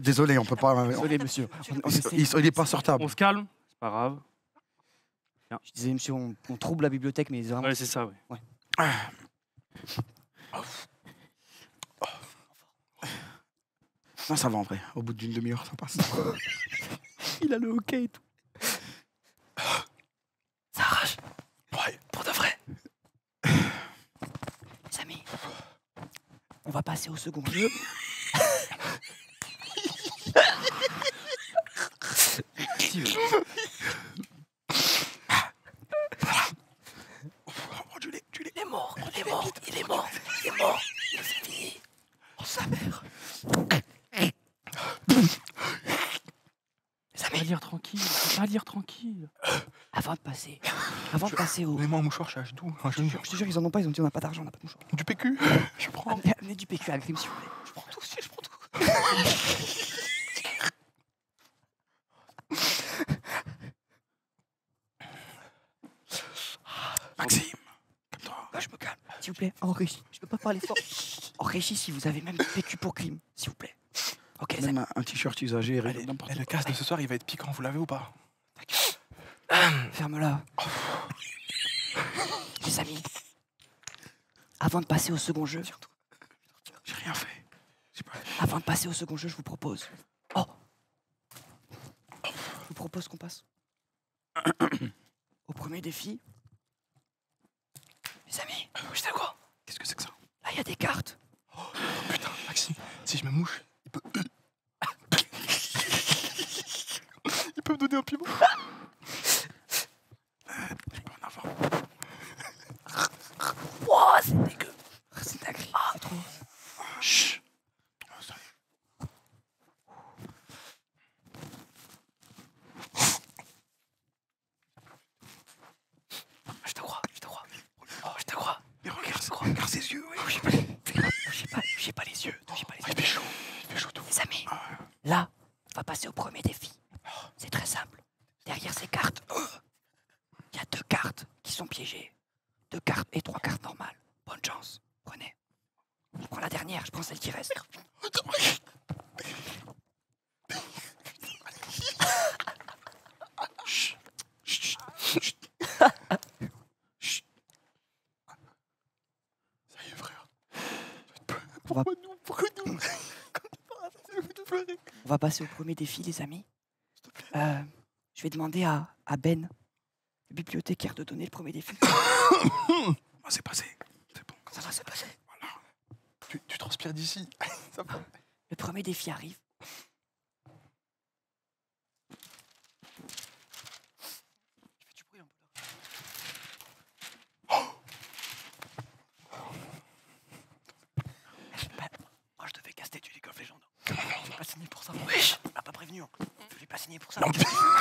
[SPEAKER 6] Désolé, on peut pas.
[SPEAKER 3] Désolé, monsieur. On, on
[SPEAKER 6] Il, il- est pas sortable.
[SPEAKER 12] On se calme, c'est pas grave.
[SPEAKER 3] Je disais, monsieur, on, on trouble la bibliothèque, mais vraiment.
[SPEAKER 12] Ouais, c'est ça, ouais.
[SPEAKER 6] Non, ça va en vrai. Au bout d'une demi-heure, ça passe. <laughs>
[SPEAKER 3] Il a le hockey et tout. Ça arrache.
[SPEAKER 4] Ouais.
[SPEAKER 3] Pour de vrai. Les amis, on va passer au second jeu. Il est mort, il est mort, il est mort, il est mort, il est fini. Oh sa mère. Les
[SPEAKER 12] Pas
[SPEAKER 3] amis,
[SPEAKER 12] lire tranquille, faut pas lire tranquille.
[SPEAKER 3] avant de passer, au...
[SPEAKER 4] Donnez-moi un mouchoir, je suis à genoux. Un genou.
[SPEAKER 3] Je te jure, ils en ont pas, ils ont dit on n'a pas d'argent, on n'a pas de mouchoir.
[SPEAKER 4] Du PQ Je prends.
[SPEAKER 3] Amenez, amenez du PQ à Grim, s'il vous plaît. Je prends tout, je prends tout. <laughs>
[SPEAKER 6] Maxime.
[SPEAKER 3] Bah, je me calme, s'il vous plaît. En régie, je peux pas parler fort. En régie, si vous avez même du PQ pour Grim, s'il vous plaît. Ok.
[SPEAKER 6] Même un, un t-shirt usagé,
[SPEAKER 4] eh, le casque de ce soir, il va être piquant, vous l'avez ou pas?
[SPEAKER 3] Ferme-la. Les amis, avant de passer au second jeu,
[SPEAKER 6] J'ai rien fait. Pas-
[SPEAKER 3] avant de passer au second jeu, je vous propose. Oh Je vous propose qu'on passe au premier défi. Les amis, vous savez quoi
[SPEAKER 4] Qu'est-ce que c'est que ça?
[SPEAKER 3] Là, il y a des cartes.
[SPEAKER 4] Putain, Maxime, si je me mouche, il peut. <laughs> il peut me donner un piment? <laughs>
[SPEAKER 6] Je peux en avoir.
[SPEAKER 3] Wouah, c'est dégueu. C'est dingue. C'est trop.
[SPEAKER 6] Chut. Oh.
[SPEAKER 3] Je te crois, je te crois. Oh, je te crois.
[SPEAKER 6] Mais regarde, regarde ses yeux. oui.
[SPEAKER 3] J'ai pas, j'ai pas, j'ai pas les yeux. J'ai pas les yeux.
[SPEAKER 4] Il fait chaud, il fait chaud tout.
[SPEAKER 3] Les amis, là, on va passer au premier défi. C'est très simple. Derrière ces cartes, il y a deux cartes qui sont piégées. Deux cartes et trois cartes normales. Bonne chance. Prenez. Je prends la dernière, je prends celle qui reste.
[SPEAKER 6] Chut. Chut. Chut. Chut.
[SPEAKER 4] Ça y est, frère.
[SPEAKER 3] On va,
[SPEAKER 4] Pourquoi nous Pourquoi nous
[SPEAKER 3] on va passer au premier défi, les amis. Euh, je vais demander à, à Ben le bibliothécaire de donner le premier défi. <coughs>
[SPEAKER 14] Ah, c'est passé.
[SPEAKER 3] Ça va se passer.
[SPEAKER 4] Tu, tu transpires d'ici. <laughs> Ça va.
[SPEAKER 3] Le premier défi arrive.
[SPEAKER 6] Moi, je devais caster du League of Legends. Je l'ai pas signé pour ça. Wesh On m'a pas prévenu. hein. Je l'ai pas signé pour ça. <laughs>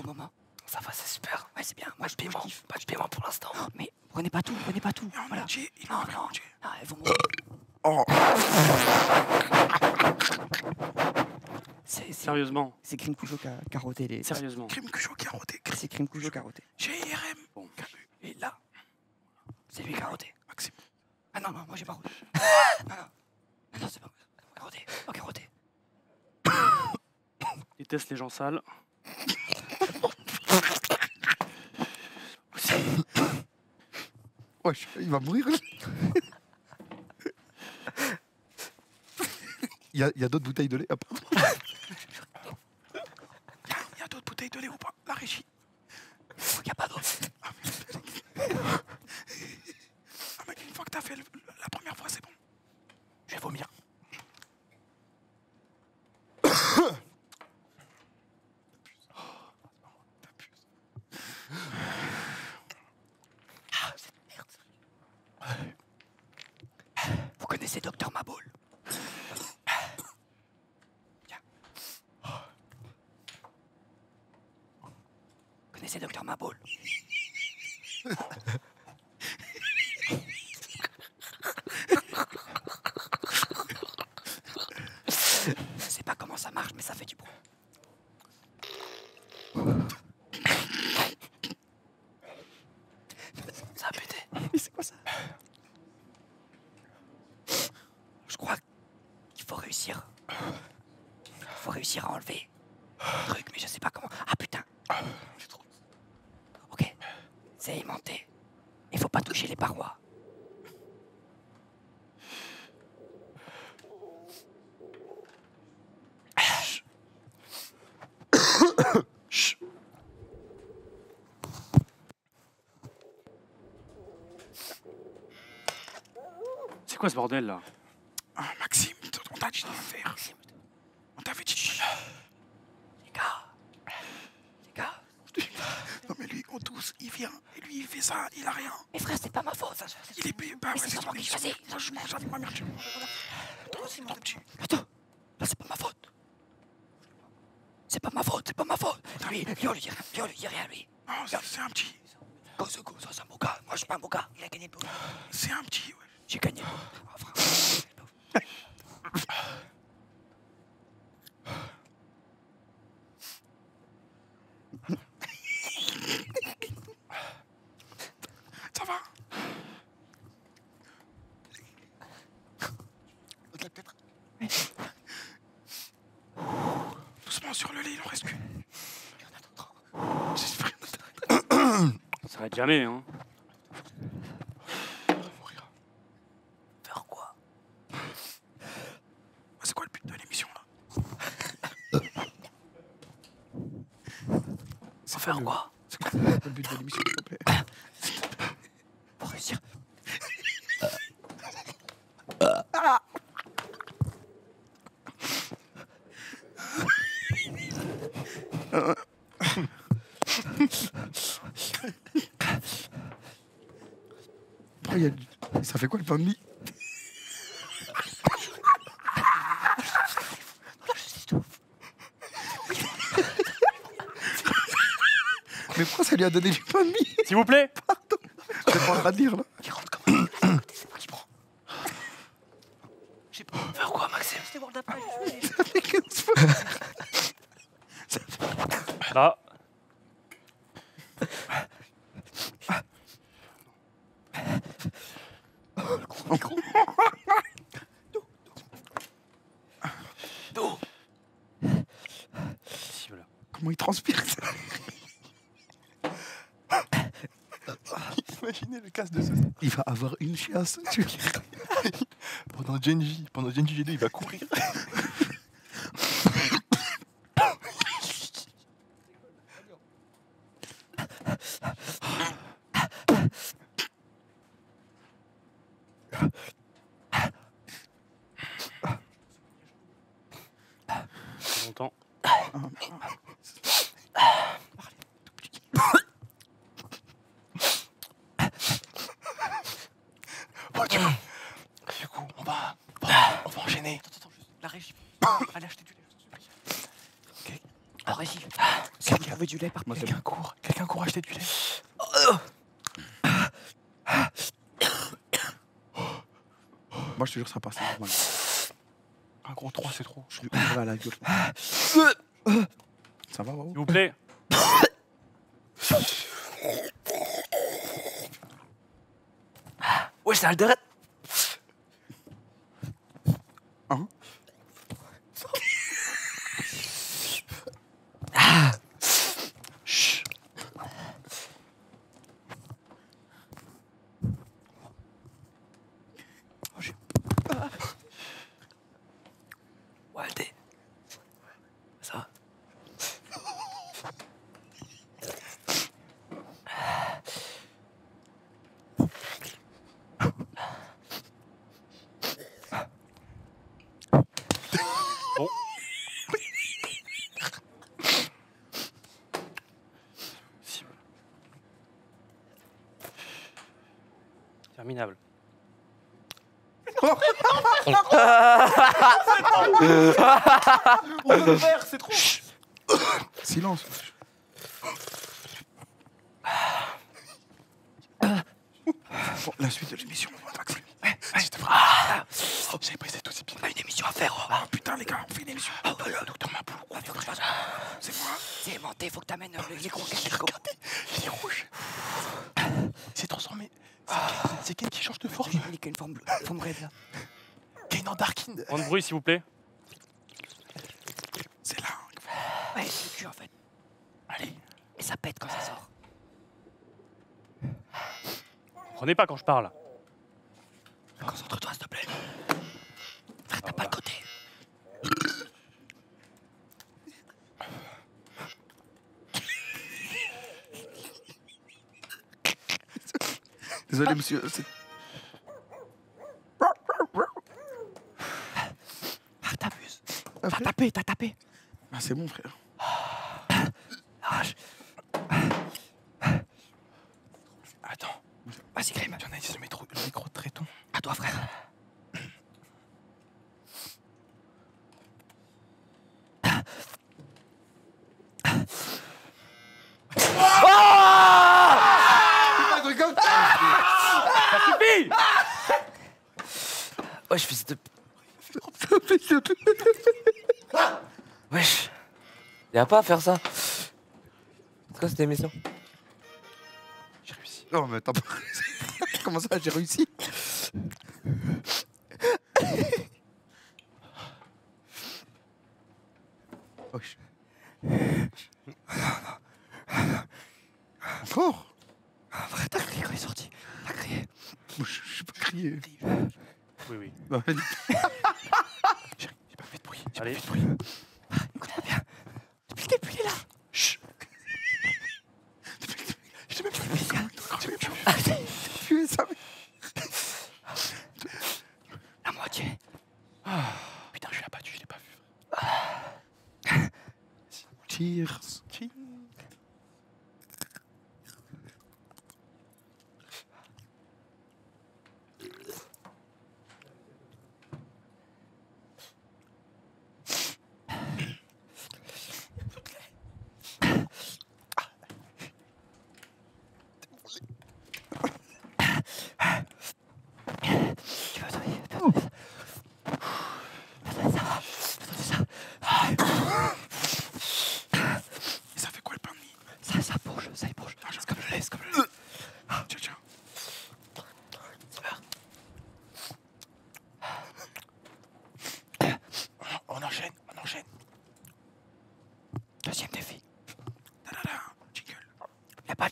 [SPEAKER 3] moment Ça va, c'est super. Ouais, c'est bien. Moi, je paiement. Pas de paiement pour l'instant. Mais prenez pas tout, prenez pas tout. Voilà. Non, non. Ah, elles vont mourir.
[SPEAKER 14] Oh.
[SPEAKER 3] C'est,
[SPEAKER 12] Sérieusement.
[SPEAKER 3] C'est Crime Cujo qui a carotté les.
[SPEAKER 12] Sérieusement.
[SPEAKER 14] Crime que je carotté.
[SPEAKER 3] C'est Crime Cujo carotté.
[SPEAKER 14] J'ai IRM.
[SPEAKER 3] Bon, et là, c'est lui carotté.
[SPEAKER 14] Maxime.
[SPEAKER 3] Ah non, non, moi j'ai pas rouge. <laughs> non, non. Non, non, c'est pas moi. Carotté. Oh, carotté. <coughs>
[SPEAKER 12] Il teste les gens sales.
[SPEAKER 14] Il va mourir. <laughs> Il y a, d'autres bouteilles de lait après.
[SPEAKER 6] Il y a d'autres bouteilles de lait ou pas La régie.
[SPEAKER 3] Il n'y a pas d'eau.
[SPEAKER 6] Ah, mais une fois que t'as fait le- la première fois, c'est bon.
[SPEAKER 3] Je vais vomir. Ah, cette merde. Vous connaissez Docteur Maboul Tiens. Vous connaissez Docteur Maboul Je sais pas comment ça marche, mais ça fait du bruit. Ça a pété. C'est quoi ça Je crois qu'il faut réussir. Il faut réussir à enlever le truc, mais je sais pas comment. Ah putain Ok, c'est aimanté. Il faut pas toucher les parois.
[SPEAKER 12] C'est quoi ce bordel là?
[SPEAKER 6] Ah, Maxime, on t'a dit de le faire. On t'avait dit de.
[SPEAKER 3] Les gars. Les gars.
[SPEAKER 6] Non, mais lui, on tous, il vient. Et lui, il fait ça, il a rien.
[SPEAKER 3] C'est pas ma faute. Ça,
[SPEAKER 6] Il est payé.
[SPEAKER 3] C'est pas
[SPEAKER 6] ton
[SPEAKER 3] moi qui
[SPEAKER 6] émission.
[SPEAKER 3] choisis.
[SPEAKER 6] Moi, je mange avec ma mère. tu vois. Toi aussi, mon petit.
[SPEAKER 3] Attends, là c'est pas ma faute. C'est pas ma faute, c'est pas ma faute. Lui, lui, on lui dit rien, lui, on lui dit rien, lui.
[SPEAKER 6] Non, c'est c'est un petit.
[SPEAKER 3] Go, go, go, ça c'est un beau gars. Moi je suis pas un beau gars. Il a gagné le beau.
[SPEAKER 6] C'est un petit, ouais.
[SPEAKER 3] J'ai gagné le beau. Oh, frère.
[SPEAKER 6] Ça va Non, sur le lit, il en reste qu'une.
[SPEAKER 12] Ça s'arrête jamais, hein.
[SPEAKER 6] Faire quoi C'est quoi le but de l'émission là C'est faire quoi C'est quoi le but de l'émission, s'il te plaît.
[SPEAKER 15] Pour réussir.
[SPEAKER 6] Oh, il y a du- Ça fait quoi le pain de mie? Ça lui a donné du pain de mie.
[SPEAKER 12] S'il vous plaît.
[SPEAKER 6] Je suis pas lire là.
[SPEAKER 15] J'ai pas faire quoi, Maxime C'était voir d'après.
[SPEAKER 12] Là.
[SPEAKER 6] Comment il transpire ça
[SPEAKER 4] Imaginez le casse de ce.
[SPEAKER 6] Il va avoir une chiasse. tu-
[SPEAKER 4] Pendant Genji, pendant Genji GD, il va courir.
[SPEAKER 12] longtemps.
[SPEAKER 4] Bon, du coup, du coup, on va, bon, on va enchaîner.
[SPEAKER 15] La régie. Allez acheter du lait.
[SPEAKER 4] Ok.
[SPEAKER 15] La régie.
[SPEAKER 4] Quelqu'un veut du lait par Quelqu'un court, quelqu'un court acheter du lait.
[SPEAKER 6] Moi, je te jure, ça passe. c'est normal.
[SPEAKER 4] Un gros 3, c'est trop.
[SPEAKER 6] Je lui ouvre la gueule. Ça va, Waouh
[SPEAKER 12] S'il vous plaît.
[SPEAKER 15] Ouais, c'est <laughs>
[SPEAKER 4] On peut le faire, c'est trop.
[SPEAKER 6] Silence. Bon, la suite de l'émission, Maxime.
[SPEAKER 4] Ferai. Ah, J'avais pris cette aussi bien.
[SPEAKER 15] On a une émission à faire. oh.
[SPEAKER 6] Ah putain, les gars, on fait une émission.
[SPEAKER 15] Oh, bah, le docteur Mabou. Ouais, faut que je fasse.
[SPEAKER 6] C'est moi.
[SPEAKER 15] C'est aimanté, faut que t'amènes euh, le les gros quelqu'un.
[SPEAKER 4] Il est rouge. Il s'est transformé. C'est Ken- C'est Ken qui change de forme.
[SPEAKER 15] Il a une forme bleue, forme rêve là.
[SPEAKER 4] Ken en Darkin.
[SPEAKER 12] De bruit, s'il vous plaît.
[SPEAKER 6] C'est là.
[SPEAKER 15] Ouais, c'est le cul en fait.
[SPEAKER 4] Allez.
[SPEAKER 15] Et ça pète quand ça sort.
[SPEAKER 12] Pas quand je parle.
[SPEAKER 15] Concentre-toi, s'il te plaît. Frère, t'as pas le côté.
[SPEAKER 6] Désolé, monsieur. c'est-
[SPEAKER 15] Ah, t'abuses. T'as tapé, t'as tapé.
[SPEAKER 6] Ah, c'est bon, frère.
[SPEAKER 15] Pas à faire ça. C'est quoi cette émission
[SPEAKER 6] J'ai réussi. Non, mais attends. pas <laughs> réussi. Comment ça, j'ai réussi? Oh, je...
[SPEAKER 12] Encore?
[SPEAKER 3] Après, t'as crié quand il est sorti. T'as crié.
[SPEAKER 12] Je, je peux crier.
[SPEAKER 6] Oui, oui.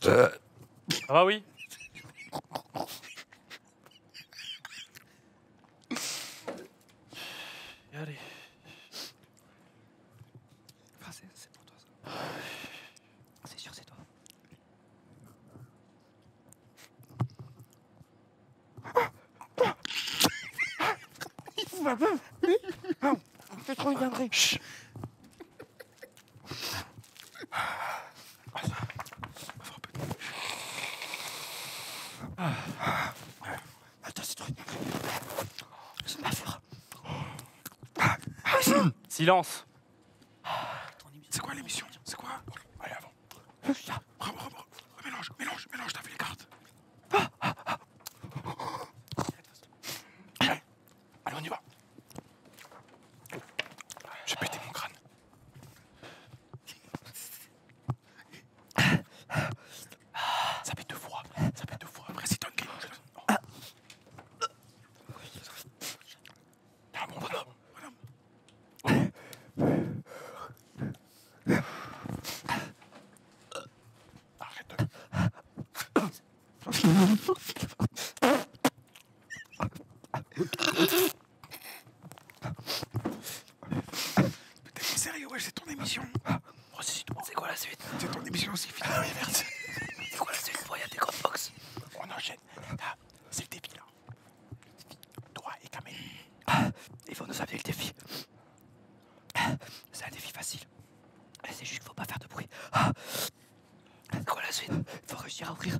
[SPEAKER 4] Euh, ah
[SPEAKER 3] bah oui.
[SPEAKER 6] Silence.
[SPEAKER 3] 小黑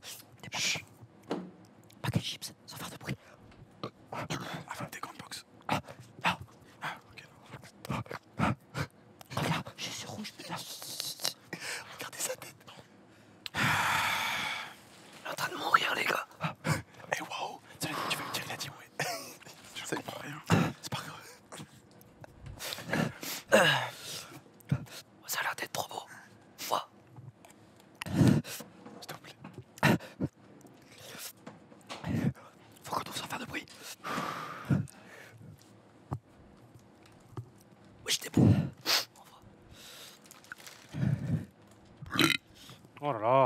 [SPEAKER 3] not
[SPEAKER 4] at all.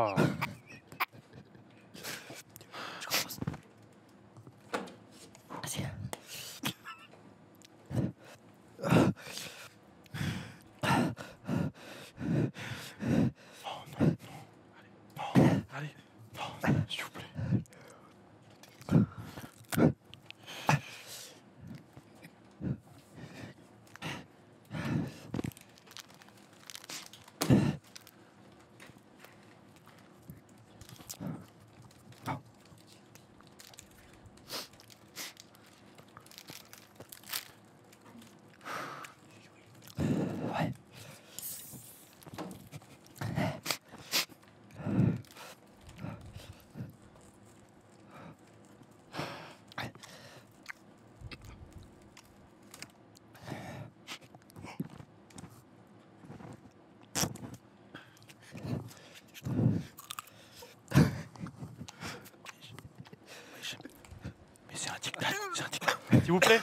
[SPEAKER 4] S'il vous plaît.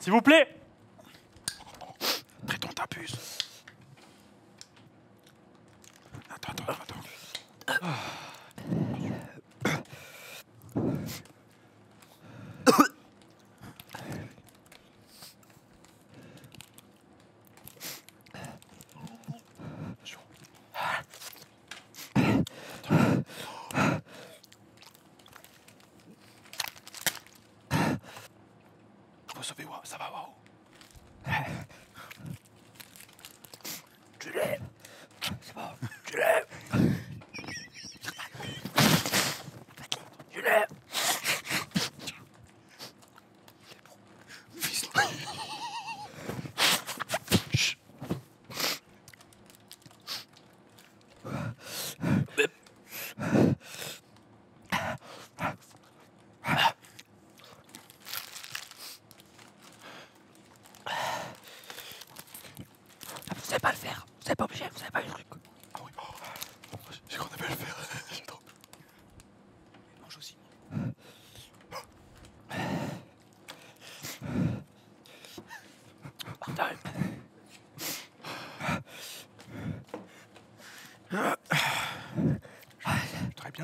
[SPEAKER 6] S'il vous plaît.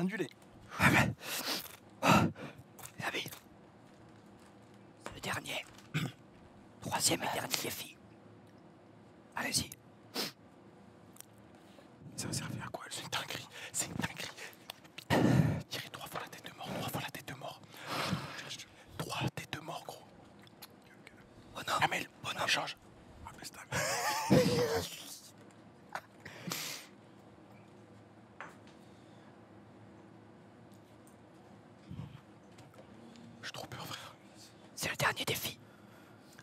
[SPEAKER 4] Du lait.
[SPEAKER 3] Les amis. Le dernier. Troisième et dernier défi. Allez-y.
[SPEAKER 4] Ça va servir à quoi C'est une dinguerie. C'est une dinguerie. Tirer trois fois la tête de mort, trois fois la tête de mort. Trois têtes de mort, gros. Bonhomme. Amel, bonhomme. Change. Ah, mais c'est un- J'ai trop peur, frère.
[SPEAKER 3] C'est le dernier défi.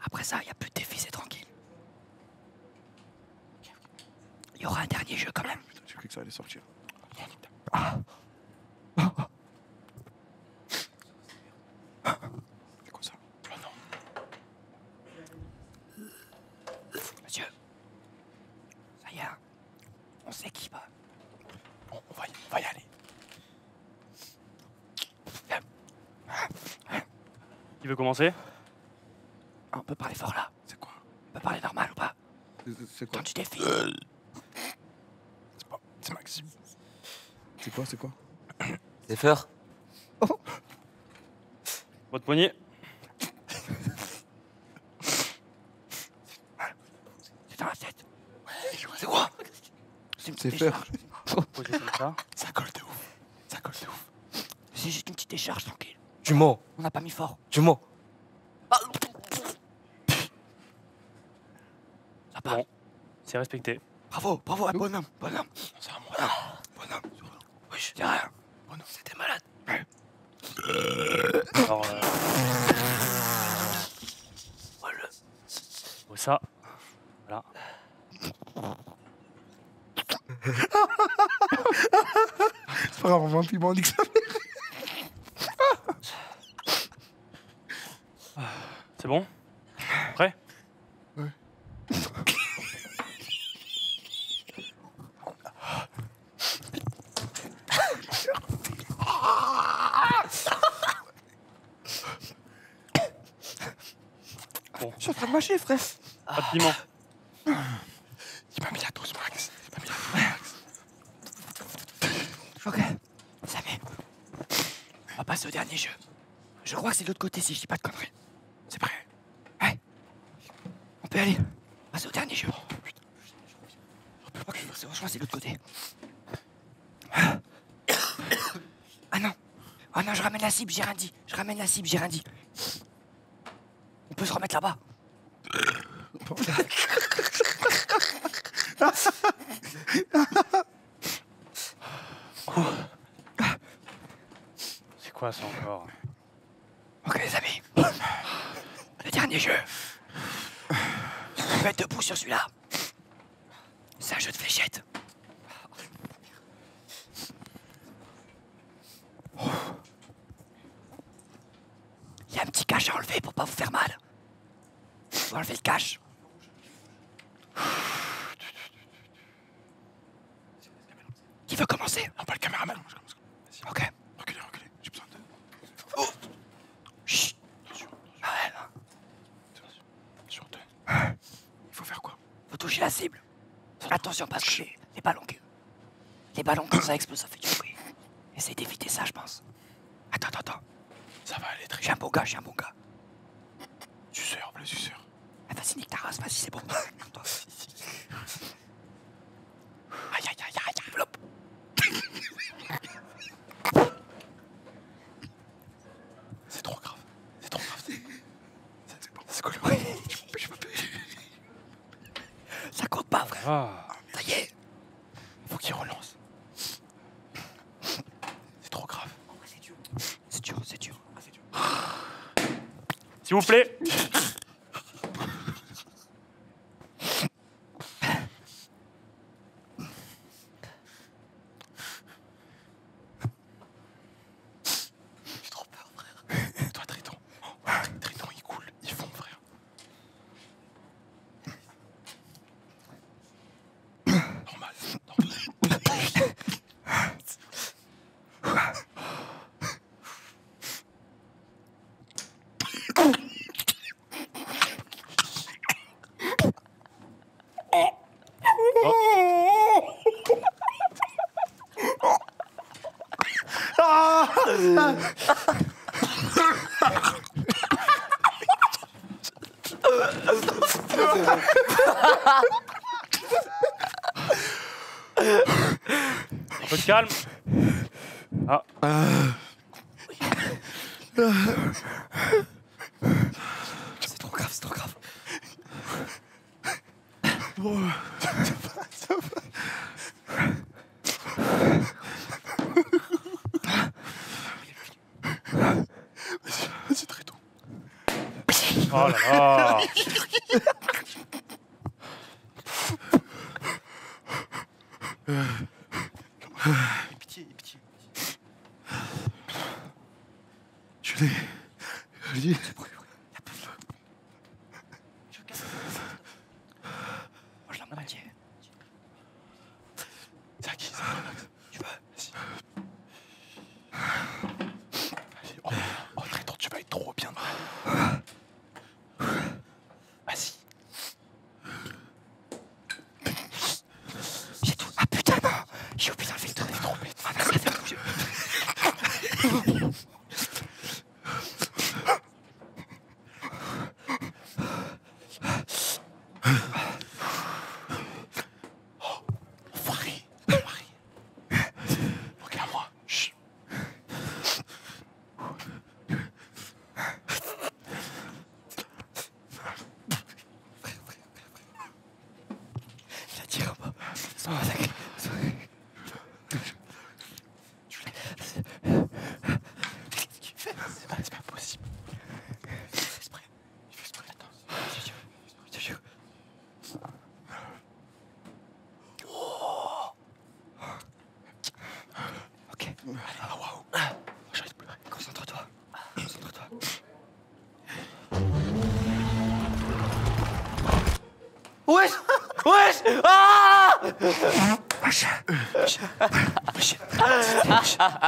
[SPEAKER 3] Après ça, il n'y a plus de défi, c'est tranquille. Il y aura un dernier jeu quand
[SPEAKER 4] ça allait sortir. C'est quoi ça? Oh non.
[SPEAKER 3] Monsieur. Ça y est, hein. on s'équipe.
[SPEAKER 4] Bon, on va y, on va y aller.
[SPEAKER 12] Qui veut commencer?
[SPEAKER 3] On peut parler fort là.
[SPEAKER 4] C'est quoi?
[SPEAKER 3] On peut parler normal ou pas?
[SPEAKER 6] C'est quoi?
[SPEAKER 3] Quand tu défies.
[SPEAKER 4] C'est pas. C'est Maxime.
[SPEAKER 6] C'est quoi C'est quoi
[SPEAKER 15] C'est fort
[SPEAKER 12] Votre poignet
[SPEAKER 3] C'est dans la tête. C'est quoi C'est une petite décharge?
[SPEAKER 12] Posez comme ça.
[SPEAKER 4] Ça colle de ouf. Ça colle de ouf.
[SPEAKER 3] C'est juste une petite décharge tranquille.
[SPEAKER 15] Tu mens
[SPEAKER 3] On n'a pas mis fort.
[SPEAKER 15] Tu mens
[SPEAKER 3] Ça part.
[SPEAKER 12] Bon. C'est respecté.
[SPEAKER 3] Bravo, bravo, un bonhomme, bonhomme.
[SPEAKER 4] C'est moi.
[SPEAKER 3] Bonhomme. Oui, je dis rien. Bonhomme, c'était malade.
[SPEAKER 12] Alors, euh,
[SPEAKER 3] Voilà.
[SPEAKER 12] bon, ça. Voilà.
[SPEAKER 6] C'est pas grave, on va un dit que ça.
[SPEAKER 12] C'est bon Prêt Bon,
[SPEAKER 6] Je suis en train de mâcher, frère.
[SPEAKER 4] Il m'a mis la dose, Max. Il m'a mis la dose, Max.
[SPEAKER 3] Ok. Samy. On va passer au dernier jeu. Je crois que c'est de l'autre côté si je dis pas de conneries. C'est prêt Ouais. On peut aller. Passer au dernier jeu. Ok, c'est- je crois que c'est de l'autre côté. Ah non. Ah non, je ramène la cible, j'ai rien dit. Je ramène la cible, j'ai rien dit. On peut se remettre là-bas. Explosive vous
[SPEAKER 4] plaît. Un peu de calme.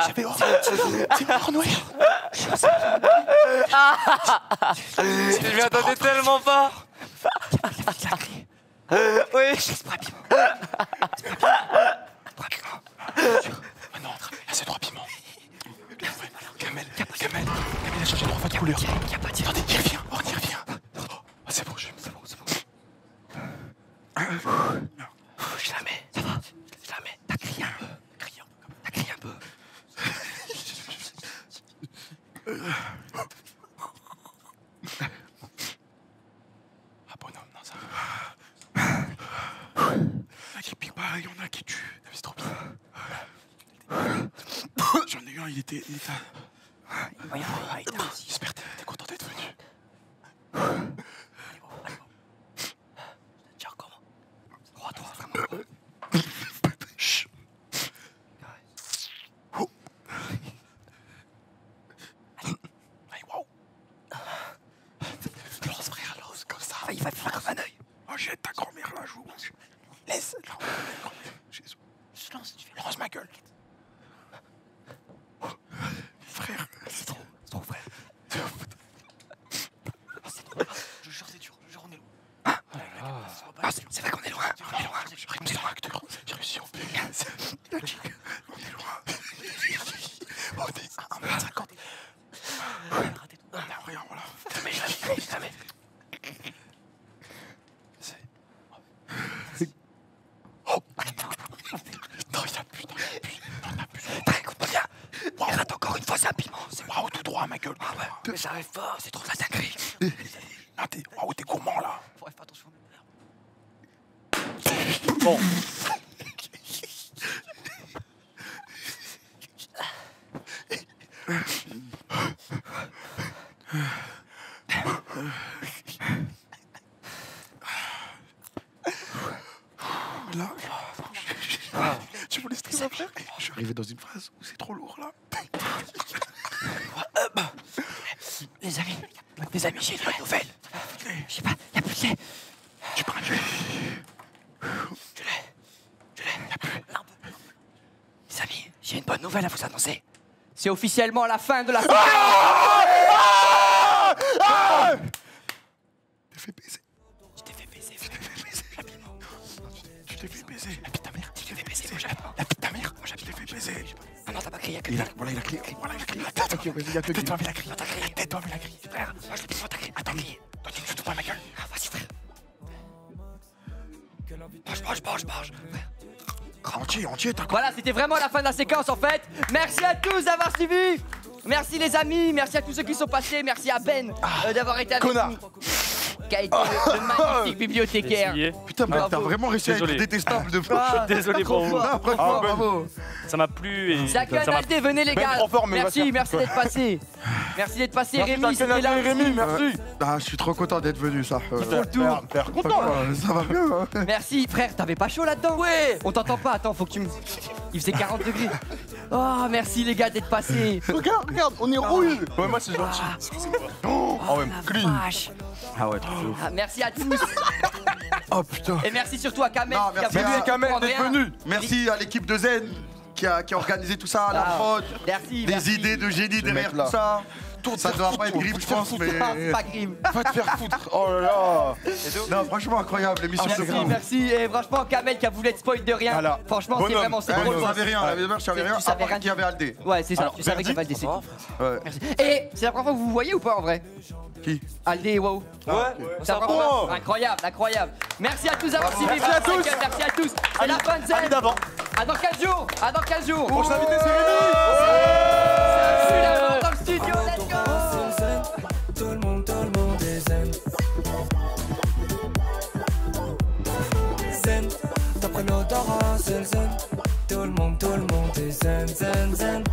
[SPEAKER 16] J'avais horreur. C'est horreur.
[SPEAKER 3] Je m'y attendais tellement pas. record.
[SPEAKER 16] Ah
[SPEAKER 17] ouais, mais ça arrive fort, c'est trop la dinguerie.
[SPEAKER 18] Ah, t'es waouh, t'es gourmand là.
[SPEAKER 3] Faut faire attention.
[SPEAKER 19] Bon.
[SPEAKER 18] Là. Ah. Tu voulais streamer, frère Je suis arrivé dans une phase où c'est trop lourd là.
[SPEAKER 17] Les amis, les amis, j'ai une bonne nouvelle. Je sais pas, y a plus de lait.
[SPEAKER 18] Tu prends un jeu.
[SPEAKER 17] Je l'ai. Je l'ai. Y a plus. Non. Les amis, j'ai une bonne nouvelle à vous annoncer.
[SPEAKER 3] C'est officiellement la fin de la
[SPEAKER 18] T'es fait baiser.
[SPEAKER 17] Je t'ai fait baiser.
[SPEAKER 18] Tu t'es fait baiser. Tu t'es fait baiser.
[SPEAKER 17] La bite ta mère. Tu t'es fait baiser, moi j'apprends.
[SPEAKER 18] La bite ta mère. Moi, je t'ai fait baiser.
[SPEAKER 17] Non, non, t'as pas crié,
[SPEAKER 18] Il a, voilà, il a crié. Voilà, il a crié. La tête. Ok, vas-y, il a crié.
[SPEAKER 17] T'as crié.
[SPEAKER 18] Tête-toi, mais il a crié.
[SPEAKER 17] Frère, moi je toi t'as crié. Attends, crié.
[SPEAKER 18] Toi, tu pas ma gueule.
[SPEAKER 17] Ah, vas-y, frère. Mange, mange, mange, mange.
[SPEAKER 18] Entier, entier, t'as
[SPEAKER 3] Voilà, c'était vraiment la fin de la séquence en fait. Merci à tous d'avoir suivi. Merci les amis, merci à tous ceux qui sont passés, merci à Ben euh, d'avoir été avec
[SPEAKER 4] Connard.
[SPEAKER 3] nous. Qui a été le, le magnifique <laughs> bibliothécaire.
[SPEAKER 12] Essayez.
[SPEAKER 6] Putain, mais t'as
[SPEAKER 3] Bravo.
[SPEAKER 6] vraiment réussi à être
[SPEAKER 12] Désolé.
[SPEAKER 6] détestable de
[SPEAKER 3] Ah, <laughs>
[SPEAKER 12] Désolé
[SPEAKER 3] trop
[SPEAKER 12] pour vous.
[SPEAKER 6] Ah, franchement,
[SPEAKER 4] Ah, ben.
[SPEAKER 6] bravo.
[SPEAKER 12] Ça m'a plu et
[SPEAKER 3] Zach
[SPEAKER 12] ça m'a
[SPEAKER 3] Aldé, venez les
[SPEAKER 4] Ben
[SPEAKER 3] gars.
[SPEAKER 4] trop fort, mais va
[SPEAKER 3] merci,
[SPEAKER 4] faire
[SPEAKER 3] merci d'être passé. Merci d'être passé, Rémi, c'était là.
[SPEAKER 4] Rémi, merci.
[SPEAKER 6] Ah, je suis trop content d'être venu, ça. Euh.
[SPEAKER 4] Faire, faire content là.
[SPEAKER 6] euh, ça va bien. hein.
[SPEAKER 3] Merci frère, t'avais pas chaud là-dedans? Ouais On t'entend pas, attends, faut que tu me... Il faisait 40 degrés. Oh, merci les gars d'être passés.
[SPEAKER 4] Regarde, regarde, on est rouge. Ouais, moi c'est gentil. Oh, ah ouais, clean.
[SPEAKER 3] Vache.
[SPEAKER 6] Ah ouais.
[SPEAKER 3] Ah, merci à tous. <laughs>
[SPEAKER 6] Oh putain.
[SPEAKER 3] Et merci surtout à Kamel
[SPEAKER 6] Non,
[SPEAKER 3] qui a
[SPEAKER 6] merci à
[SPEAKER 4] Kamel d'être venu.
[SPEAKER 6] Merci à l'équipe de Zen qui a, qui a organisé tout ça, la
[SPEAKER 3] Ah,
[SPEAKER 6] prod,
[SPEAKER 3] Merci,
[SPEAKER 6] des
[SPEAKER 3] merci.
[SPEAKER 6] idées de génie derrière tout ça.
[SPEAKER 4] Tout
[SPEAKER 6] Ça doit pas être
[SPEAKER 4] foutre,
[SPEAKER 6] grip,
[SPEAKER 4] faut
[SPEAKER 6] je pense.
[SPEAKER 3] Ah,
[SPEAKER 6] mais.
[SPEAKER 3] pas grim.
[SPEAKER 4] Va te faire foutre. Oh là là.
[SPEAKER 6] Non, franchement, incroyable, l'émission de
[SPEAKER 3] Merci, merci. Et franchement, Kamel qui a voulu être spoil de rien. Franchement, c'est vraiment c'est
[SPEAKER 6] Ah,
[SPEAKER 3] drôle.
[SPEAKER 6] je savais rien, la je savais
[SPEAKER 3] Tu
[SPEAKER 6] rien, à
[SPEAKER 3] savais rien.
[SPEAKER 6] qu'il y avait Aldé.
[SPEAKER 3] Ouais, c'est ça. Tu savais qu'il y avait Aldé. Et c'est la première fois que vous vous voyez ou pas en vrai
[SPEAKER 6] Qui
[SPEAKER 3] Aldé et WoW.
[SPEAKER 19] Ouais,
[SPEAKER 3] C'est la première
[SPEAKER 4] bon.
[SPEAKER 3] fois. Incroyable, incroyable. Merci à tous d'avoir suivi.
[SPEAKER 4] Merci à tous.
[SPEAKER 3] Merci à tous. C'est la fin de
[SPEAKER 4] d'avant.
[SPEAKER 3] À dans 15 jours. À dans 15 jours.
[SPEAKER 4] Prochain invité c'est Rémi.
[SPEAKER 3] Studio. Let's go.
[SPEAKER 20] Tout le monde, tout le monde est zen. Zen, d'après zen. Le monde, tout le monde est zen, zen, zen.